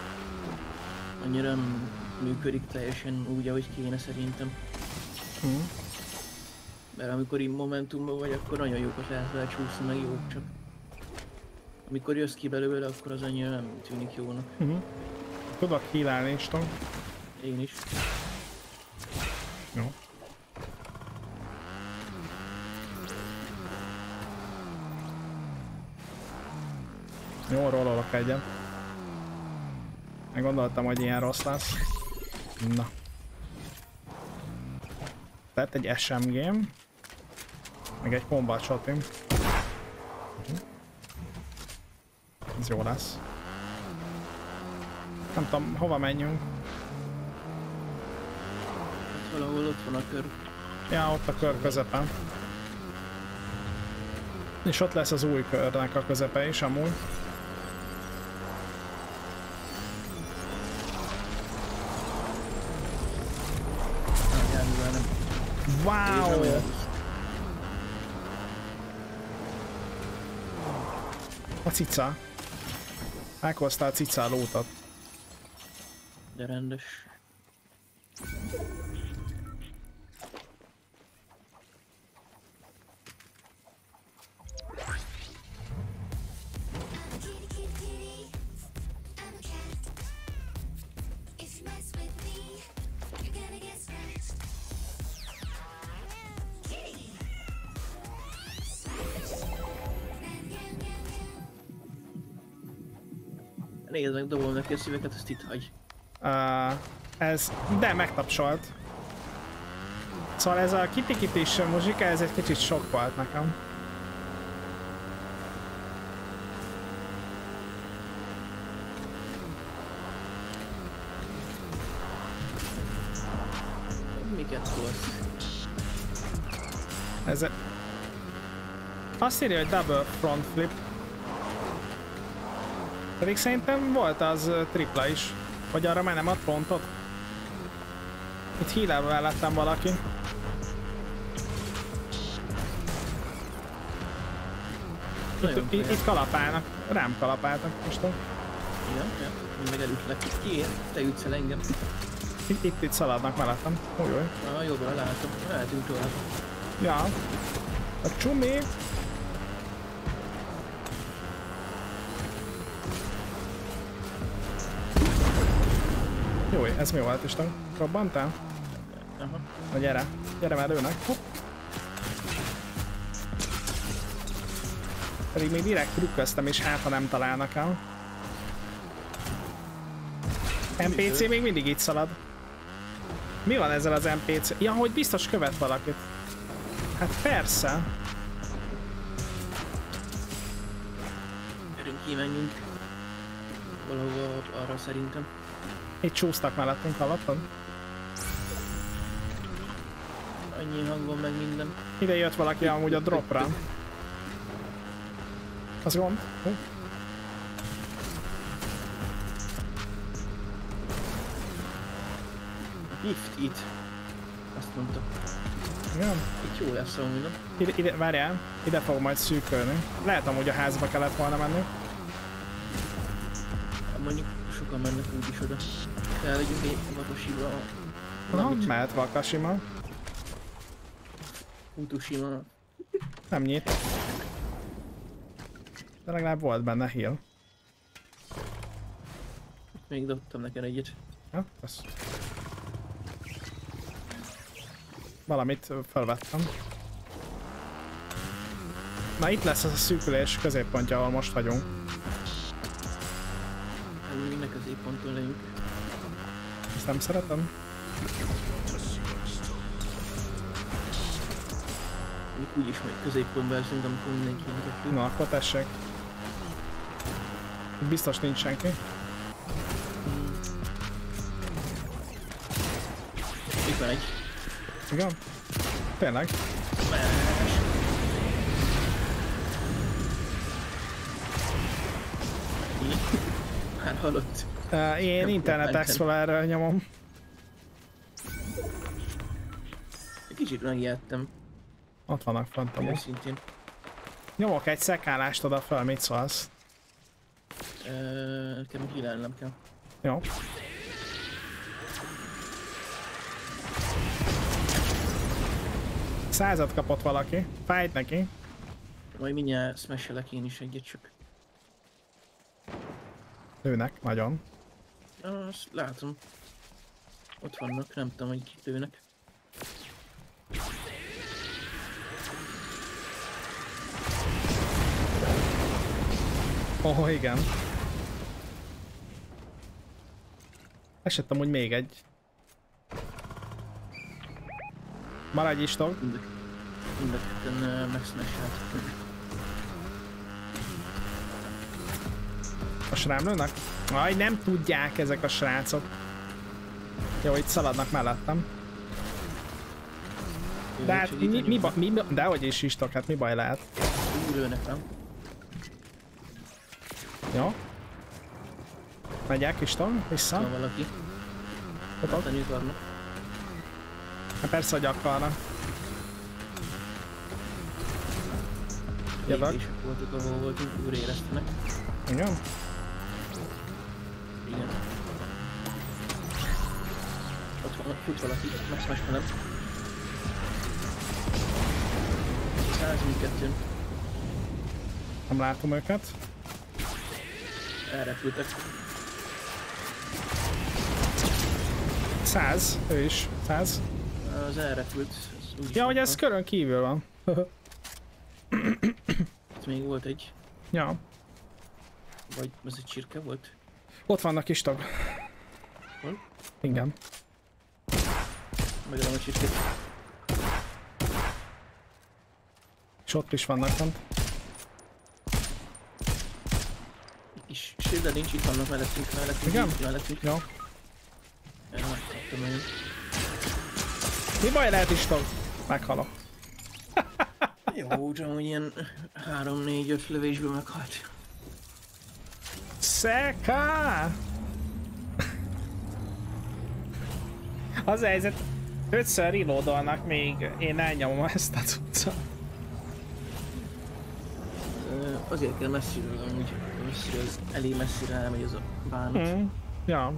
annyira nem működik teljesen úgy, ahogy kéne szerintem. Hm. Mert amikor így momentumban vagy, akkor nagyon jókat lehet vele csúszni, meg jók csak. Amikor jössz ki belőle, akkor az annyira nem tűnik jónak. Hm. Tudok hílálni is, tudom. Én is. Jó. Egyet. Meg gondoltam, hogy ilyen rossz lesz. Na. Lett egy SMG. Meg egy combat shotim. Mhm. Ez jó lesz. Nem tudom, hova menjünk. Valahol ott van a kör. Ja, ott a kör közepen. És ott lesz az új körnek a közepe is amúgy. Wow! A cica. A lótot. De rendes. Dobom neki a szíveket, azt itt hagy. Uh, ez, de megtapsolt. Szóval ez a kitikitis muzsika, ez egy kicsit sok volt nekem. Miket tolsz? Ez azt írja, hogy double front flip. Pedig szerintem volt az tripla is. Hogy arra már nem ad pontot. Itt hílával lettem valaki. Itt, itt, itt kalapálnak. Rám kalapáltak most. Ja, ja. Én meg elütlek. Kiért? Te ütsz el engem. Itt, itt, itt szaladnak mellettem. Új. Ah, jobbra látom. Mehetünk tovább. Ja. A csumi. Jó, ez mi volt Isten? Robbantál? Aha. Na gyere, gyere már lőnek. Hopp. Pedig még direkt trükköztem, és hát ha nem találnak el. NPC még mindig itt szalad. Mi van ezzel az NPC? Ja, hogy biztos követ valakit. Hát persze. Gyerünk, kimenjünk. Valahova arra szerintem. Itt csúsztak mellettünk, hallottad? Annyi hang van meg minden. Ide jött valaki amúgy a dropra. Az gond? Hú. Gift itt. Azt mondta. Igen. Itt jó lesz amúgy, nem? Ide, ide, várjál, ide fog majd szűkölni. Lehet amúgy a házba kellett volna menni. Hát Mondjuk sokan mennek úgy is oda. Kell legyünk egy Vatoshiba. Na, mehet Vakashima. Futushima. Nem nyit. De legalább volt benne heal. Még dobtam neked egyet. Ja, kösz. Valamit felvettem. Na itt lesz az a szűkülés középpontja, ahol most vagyunk. Még ne középponton legyünk. Ezt nem szeretem. Még úgyis majd középpontban leszünk, amikor mindenki kettő. Na, akkor tessék. Biztos nincs senki. Itt van egy. Igen? Tényleg? Már halott. Uh, én Nem Internet tudom, Explorer-rel nyomom. Egy kicsit megijedtem. Ott vannak fent amúgy. Őszintén. Nyomok egy szekálást oda fel, mit szólsz? Nekem hílelnem kell. Jó. Százat kapott valaki. Fájt neki. Majd mindjárt smashelek én is egyet csak. Lőnek, nagyon. Azt látom. Ott vannak, nem tudom, hogy kit lőnek. Oh, igen. Esett amúgy még egy. Maradj is tog. Mind a, mind a ketten uh, srám lőnek? Aj, nem tudják ezek a srácok. Jó, itt szaladnak mellettem. De hát mi, mi, ba, mi, ba- dehogy is istok, hát mi baj lehet? Úgy lőnek, nem? Jó? Megyek Iston, vissza. Van valaki. Akarnak. Hát persze, hogy akarna. Jövök. Voltak, ahol voltunk, újra éreztenek. Igen? Igen. Ott van, fut valaki, megsmashelem. 102 Nem látom őket. elrepültek. 100, ő is. 100. Az elrepült. Az Ja, hogy ez körön kívül van. Itt még volt egy, ja. vagy ez egy csirke volt? Ott vannak kis tag. Hol? Igen. Megadom a csirkét. És ott is vannak fent. Kis shield nincs, itt vannak mellettünk, mellettünk, Igen? mellettünk. Jó. Megkaptam én. Mi baj lehet is tag? Meghalok. Jó, csak hogy ilyen 3-4-5 lövésből meghalt. Szeka! Az a helyzet, ötször reloadolnak, még én elnyomom ezt a cuccot. Azért kell messziről, amúgy messziről, elég messzire elmegy az a bánat. Mm. Ja.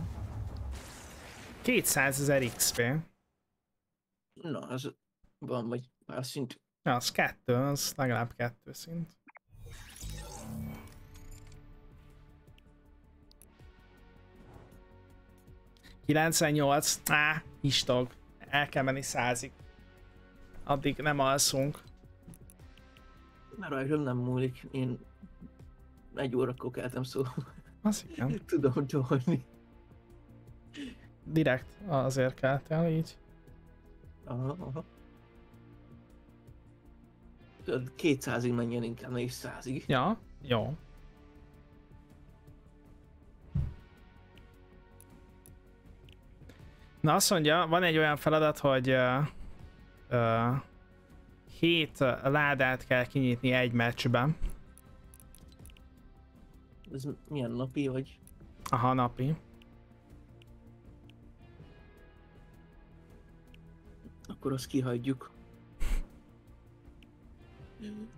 200 ezer XP. Na, az van vagy pár szint. Az kettő, az legalább kettő szint. Kilencvennyolc, á, istog. El kell menni százig. Addig nem alszunk. Már rajtam nem múlik, én egy órakor keltem, szóval Az igen. tudom tolni. Direkt azért keltél így. Aha, aha. Tudod, 200-ig menjen inkább, ne is 100-ig. Ja, jó. Na azt mondja, van egy olyan feladat, hogy uh, uh, hét ládát kell kinyitni egy meccsben. Ez milyen napi, vagy Aha, napi. akkor azt kihagyjuk.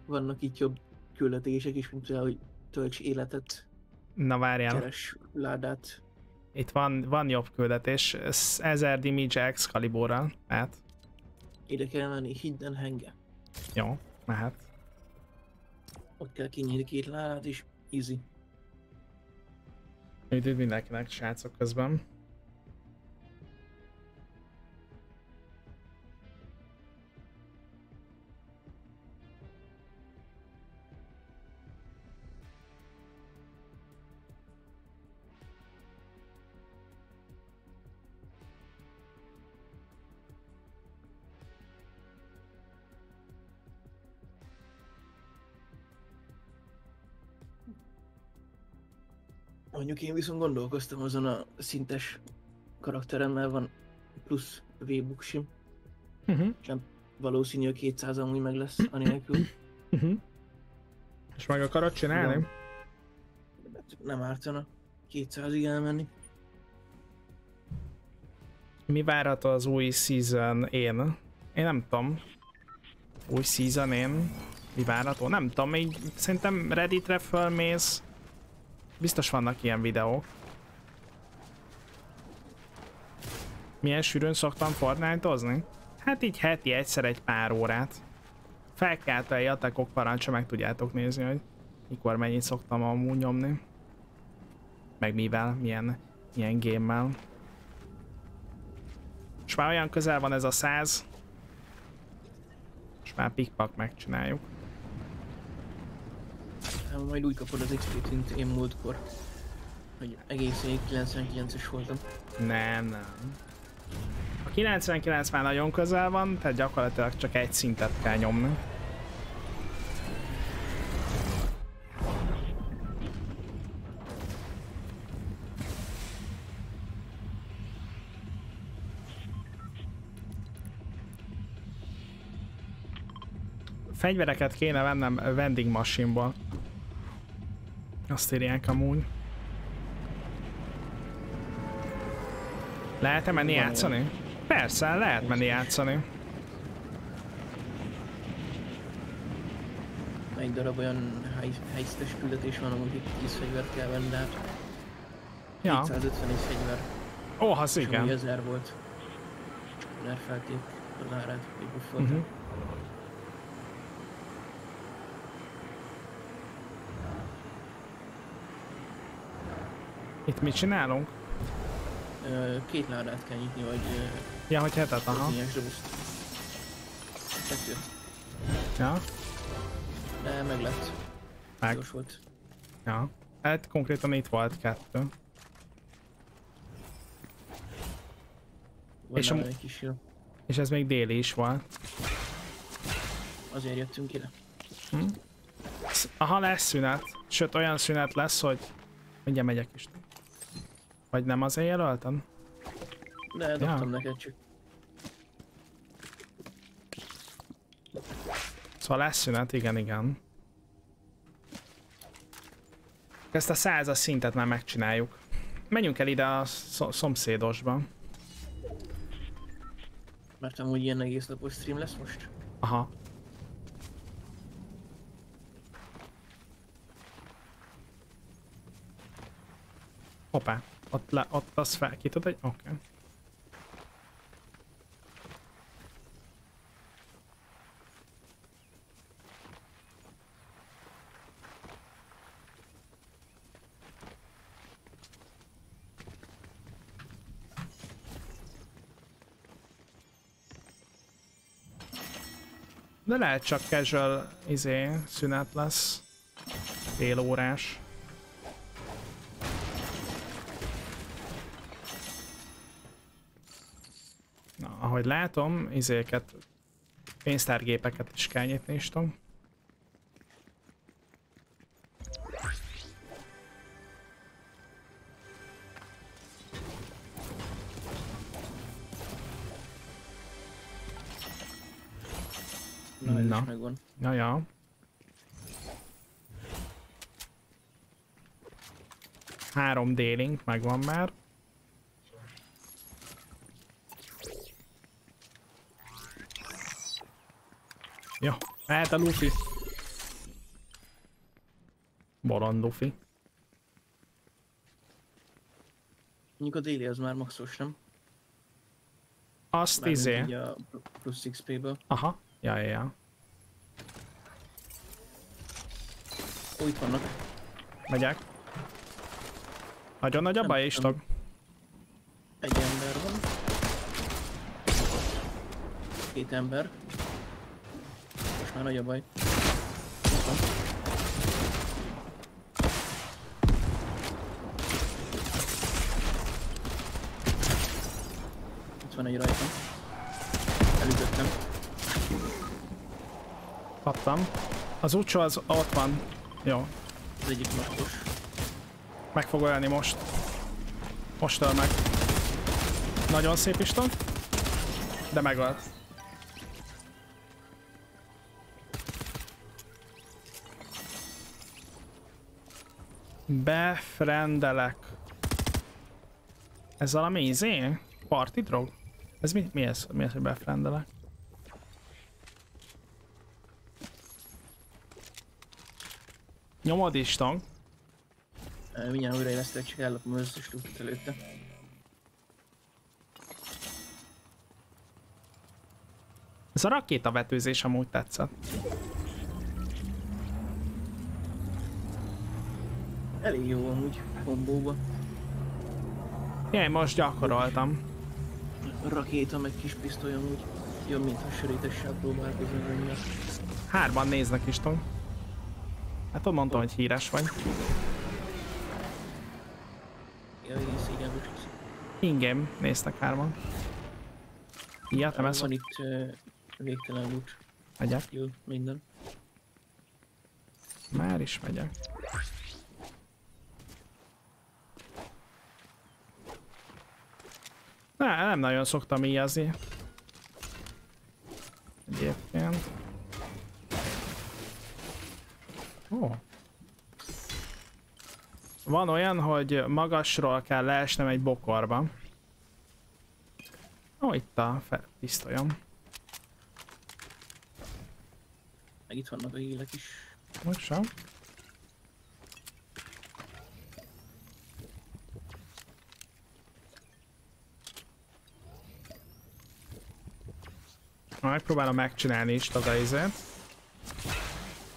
Vannak itt jobb küldetések is, mint például, hogy tölts életet, Na várjál, keres ládát. Itt van, van jobb küldetés. Ez 1000 damage Excaliburral. Mehet. Ide kell menni, Hidden Henge. Jó, mehet. Ott kell kinyitni két ládát, és easy. Üdv mindenkinek, srácok közben. Mondjuk én viszont gondolkoztam azon a szintes karakteremmel van plusz V-buksim. Uh-huh. Valószínű, hogy 200 amúgy meg lesz anélkül. Uh-huh. És meg akarod csinálni? Igen. Nem ártana 200-ig elmenni. Mi várható az új season én? Én nem tudom. Új season én? Mi várható? Nem tudom, így szerintem Redditre fölmész. Biztos vannak ilyen videók. Milyen sűrűn szoktam Fortnite-ozni? Hát így heti egyszer egy pár órát. Felkeltei atakok parancsa, meg tudjátok nézni, hogy mikor mennyit szoktam amúgy nyomni. Meg mivel, milyen, milyen gémmel. És már olyan közel van ez a 100. És már pikpak megcsináljuk. Hát majd úgy kapod az XP-t, mint én múltkor. Hogy egészen 99-es voltam. Nem, nem. A 99 már nagyon közel van, tehát gyakorlatilag csak egy szintet kell nyomni. Fegyvereket kéne vennem vending machine-ból. Azt írják amúgy. Lehet-e menni Van játszani? Persze, lehet menni játszani. Egy darab olyan helyzetes küldetés van, amúgy itt 10 fegyvert kell venni, de hát Ja, 251 fegyver. ó, az És amúgy igen. 1000 volt. Nerfelték a lárát, vagy buffolták. Mhm. Itt mit csinálunk? Ö, két ládát kell nyitni, vagy... Ja, hogy hetet, aha. Ilyen. Kettő. Hát, ja. De meg lett. Meg. Gyors volt. Ja. Hát konkrétan itt volt kettő. Van és, a, egy kis jó. és ez még déli is volt. Azért jöttünk ide. Hm? Aha, lesz szünet. Sőt, olyan szünet lesz, hogy mindjárt megyek is. Vagy nem azért jelöltem? De dobtam neked csak. Szóval lesz szünet, igen, igen. Ezt a százas szintet már megcsináljuk. Menjünk el ide a szom- szomszédosba. Mert amúgy ilyen egész napos stream lesz most. Aha. Hoppá, ott, le, ott az fel, ki tud egy... Oké. Okay. De lehet csak casual izé, szünet lesz. Fél órás. Ahogy látom, izéket, pénztárgépeket is kell nyitni is tudom. Na, ez Na. is megvan. Ja, ja. Három délink megvan már. Jó, mehet a Luffy. Bolond Luffy. Mondjuk a déli az már maxos, nem? Azt Mármint izé. a plusz XP-ből. Aha. Ja, ja, ja. Ó, itt vannak. Megyek. Nagyon nagy a baj is tag. Egy ember van. Két ember. Most már nagy a baj. Itt van. Egy rajtam. Elütöttem. Kaptam. Az utcsó az ott van. Jó. Az egyik lakos. Meg fog ölni most. Most öl meg. Nagyon szép Iston. De megölt. Befrendelek. Ez valami izé? Party drog? Ez mi, mi ez? Mi ez, hogy befrendelek? Nyomod Iston. Ö, Mindjárt újraélesztek, csak ellopom az összes lootot előtte. Ez a rakétavetőzés amúgy tetszett. Elég jó amúgy kombóba. Én most gyakoroltam. Rakéta meg kis pisztoly amúgy. Jobb, mint ha sörétessel próbálkozom önnyel. Hárman néznek is, Tom. Hát ott mondtam, hogy híres vagy. Ja, igen, szégyen most. Ingame néztek hárman. Ilyet nem ez Van itt uh, végtelen loot. megyek. Jó, minden. Már is megyek. Ne, nem nagyon szoktam íjazni. Egyébként. Ó. Van olyan, hogy magasról kell leesnem egy bokorba. Ó, itt a pisztolyom. Meg itt vannak a hílek is. Most sem. Megpróbálom megcsinálni is az izét.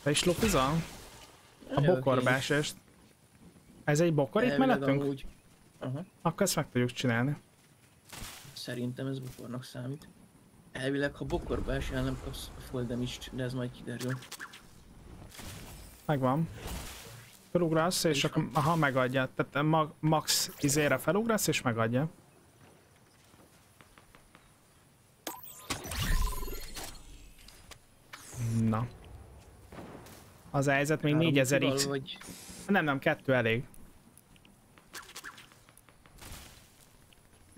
Te is lopizol? A bokorbásest. Ez egy bokor is. itt mellettünk? amúgy- Aha. Akkor ezt meg tudjuk csinálni. Szerintem ez bokornak számít. Elvileg, ha bokorba esel, nem kapsz full damage de ez majd kiderül. Megvan. Felugrasz, és is akkor aha, megadja. Tehát ma max izére felugrasz, és megadja. Na. Az a helyzet még 4000 Három X. Vagy Nem, nem, kettő elég.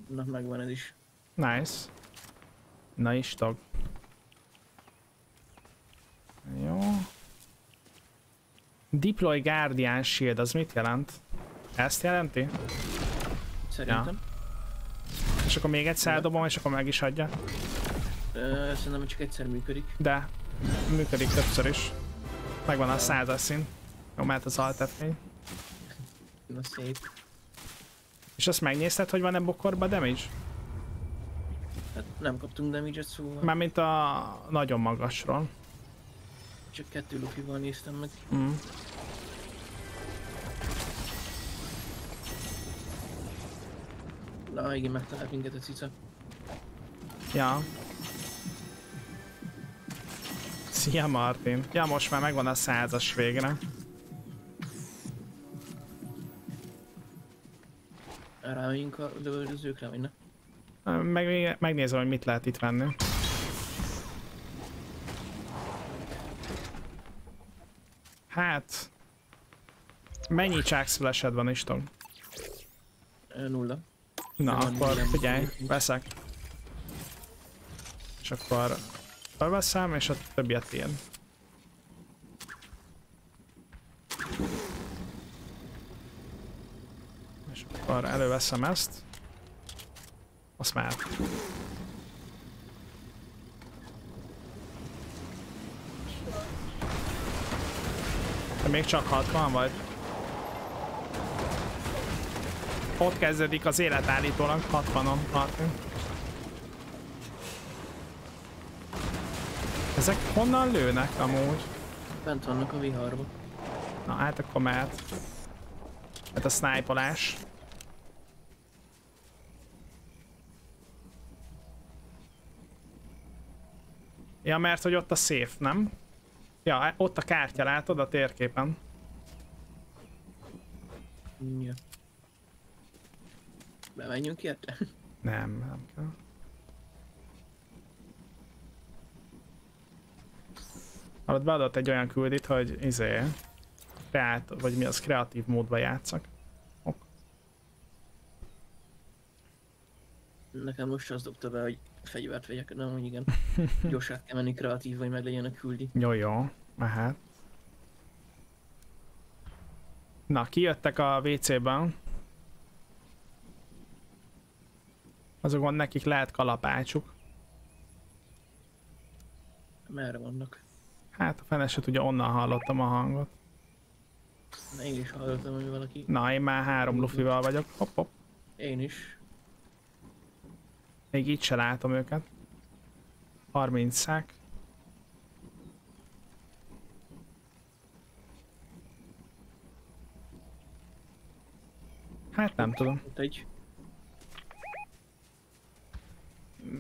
Na, megvan ez is. Nice. Na is tag. Jó. Deploy Guardian Shield, az mit jelent? Ezt jelenti? Szerintem. És akkor még egyszer eldobom, és akkor meg is adja. Ö, szerintem csak egyszer működik. De működik többször is. Megvan a százas szint. Jó, mert az altetmény. Na szép. És azt megnézted, hogy van-e bokorba damage? Hát nem kaptunk damage-et, szóval Mármint a nagyon magasról. csak kettő lufival néztem meg. Mm. Na igen, megtalált minket a cica. Ja. Szia Martin. Ja, most már megvan a százas végre. Rámegyünk a lövöldözőkre, vagy ne? Meg, megnézem, hogy mit lehet itt venni. Hát... Mennyi Splash-ed van Iston? Ö, Nulla. Na, Nem, akkor nem, figyelj, veszek. És akkor felveszem, és a többiet tiéd. És akkor előveszem ezt. Azt már. De még csak 60 vagy? Ott kezdődik az élet állítólag 60-on. Ezek honnan lőnek amúgy? Bent vannak a viharba. Na hát akkor mehet. Hát a sniperolás. Ja, mert hogy ott a safe, nem? Ja, ott a kártya, látod a térképen? Ja. Bemenjünk érte? Nem, nem kell. Alatt beadott egy olyan küldit, hogy izé, kreát, vagy mi az, kreatív módban játszak. Ok. Nekem most az dobta be, hogy fegyvert vegyek, nem, hogy igen. Gyorsan kell menni kreatív, hogy meg legyen a küldi. Jó, jó, mehet. Na, kijöttek a WC-ben. Azokon nekik lehet kalapácsuk. Merre vannak? Hát a fene se tudja, onnan hallottam a hangot. Na, én is hallottam, hogy valaki. Na, én már három lufival vagyok. Hopp, hopp. Én is. Még így se látom őket. 30 szák. Hát nem tudom. Egy.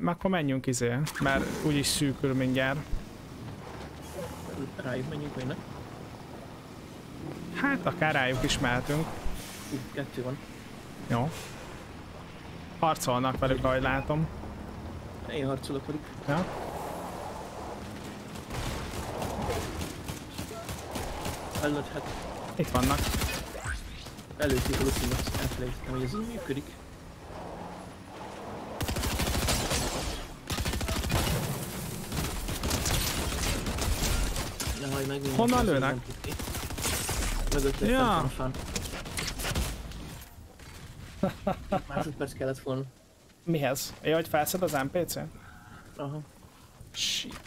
Akkor menjünk izé, mert úgyis szűkül mindjárt. Rájuk menjünk, vagy ne? Hát akár rájuk is mehetünk. Ú, kettő van. Jó. Harcolnak velük, ahogy látom. Én harcolok velük. Ja. Hallod, hát Itt vannak. a lufimat. Elfelejtettem, hogy ez így működik. Jaj, meg mindenki Honnan lőnek? nem tudni. Mögött egy Ja. fán. Másodperc kellett volna. Mihez? Ja, hogy felszed az NPC? Aha. Shit.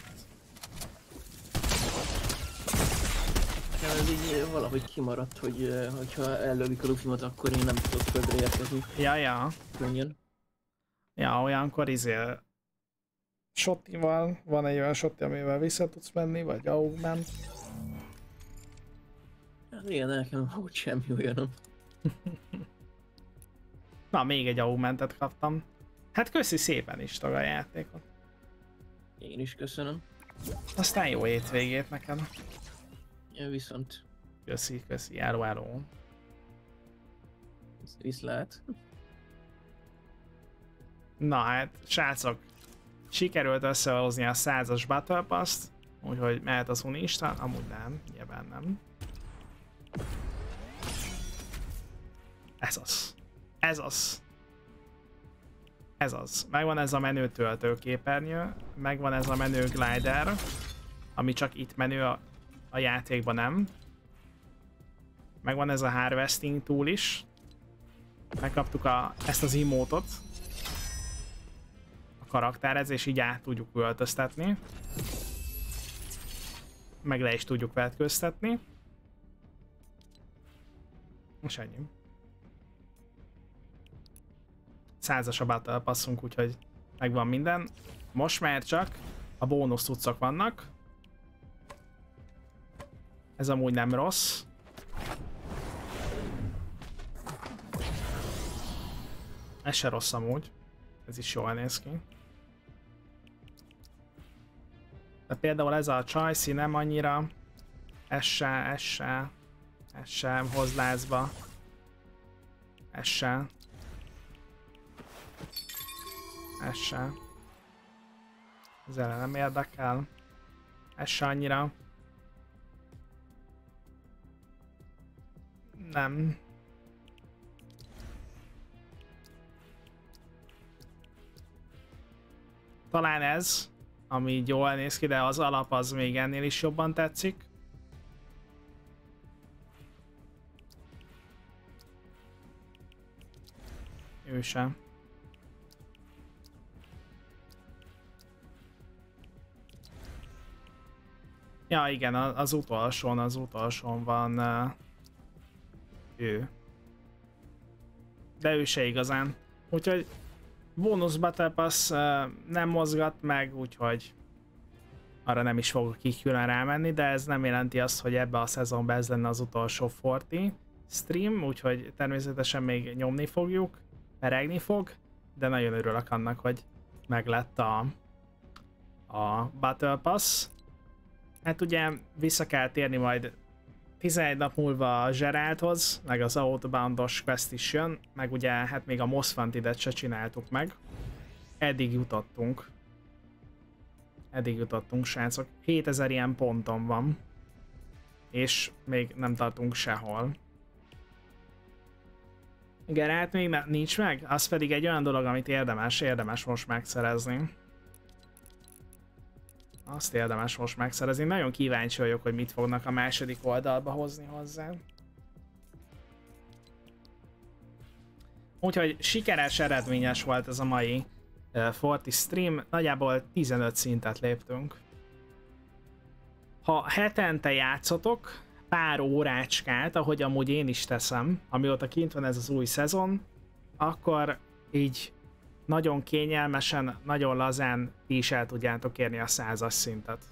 Nekem ez így eh, valahogy kimaradt, hogy eh, hogyha ellövik a lufimat, akkor én nem tudok földre érkezni Ja, ja. könnyen. Ja, olyankor izé... Shottival, van egy olyan shotti, amivel vissza tudsz menni, vagy augment. Hát igen, nekem hogy semmi olyanom. Na, még egy augmentet kaptam. Hát köszi szépen is tag a játékot. Én is köszönöm. Aztán jó hétvégét nekem. Ja, viszont Köszi, köszi, hello, hello. viszlát. Na hát, srácok, sikerült összehozni a százas Battle Pass-t. Úgyhogy mehet az unista, amúgy nem, nyilván nem. Ez az. Ez az. Ez az. Megvan ez a menő töltőképernyő, megvan ez a menő glider, ami csak itt menő a, a játékban nem. Megvan ez a harvesting tool is. Megkaptuk a, ezt az imótot. Karakterhez, és így át tudjuk öltöztetni. Meg le is tudjuk vetköztetni. És ennyi. Százas a battle passunk, úgyhogy megvan minden. Most már csak a bónusz cuccok vannak. Ez amúgy nem rossz. Ez se rossz amúgy. Ez is jól néz ki. De például ez a csajszi nem annyira. Ez se, ez se. Ez sem hoz lázba. Ez se. Ez se. Ez nem érdekel. Ez se annyira. Nem. Talán ez, ami így jól néz ki, de az alap az még ennél is jobban tetszik. Ő sem. Ja igen, az utolsón, az utolsón van uh, ő. De ő se igazán. Úgyhogy bónusz Battle Pass nem mozgat meg, úgyhogy arra nem is fogok így külön rámenni, de ez nem jelenti azt, hogy ebbe a szezonban ez lenne az utolsó Forti stream, úgyhogy természetesen még nyomni fogjuk, peregni fog, de nagyon örülök annak, hogy meglett a, a Battle Pass. Hát ugye vissza kell térni majd 11 nap múlva a Geralthoz, meg az Outbound-os quest is jön, meg ugye hát még a Most Wanted-et se csináltuk meg. Eddig jutottunk. Eddig jutottunk, srácok. 7000 ilyen ponton van. És még nem tartunk sehol. Geralt még ne, nincs meg? Az pedig egy olyan dolog, amit érdemes, érdemes most megszerezni. Azt érdemes most megszerezni. Nagyon kíváncsi vagyok, hogy mit fognak a második oldalba hozni hozzá. Úgyhogy sikeres, eredményes volt ez a mai Forti stream. Nagyjából 15 szintet léptünk. Ha hetente játszotok, pár órácskát, ahogy amúgy én is teszem, amióta kint van ez az új szezon, akkor így nagyon kényelmesen, nagyon lazán ti is el tudjátok érni a százas szintet.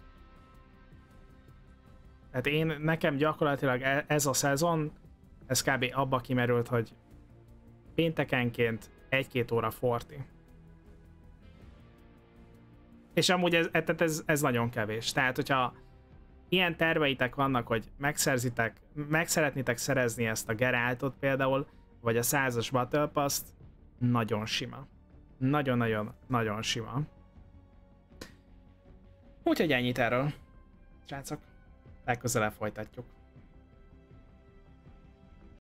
Tehát én, nekem gyakorlatilag e- ez a szezon, ez kb. abba kimerült, hogy péntekenként egy-két óra forti. És amúgy ez, ez, ez, ez nagyon kevés. Tehát, hogyha ilyen terveitek vannak, hogy megszerzitek, meg szeretnétek szerezni ezt a Geraltot például, vagy a százas Battle Pass-t, nagyon sima. Nagyon-nagyon, nagyon sima. Úgyhogy ennyit erről. Srácok, legközelebb folytatjuk.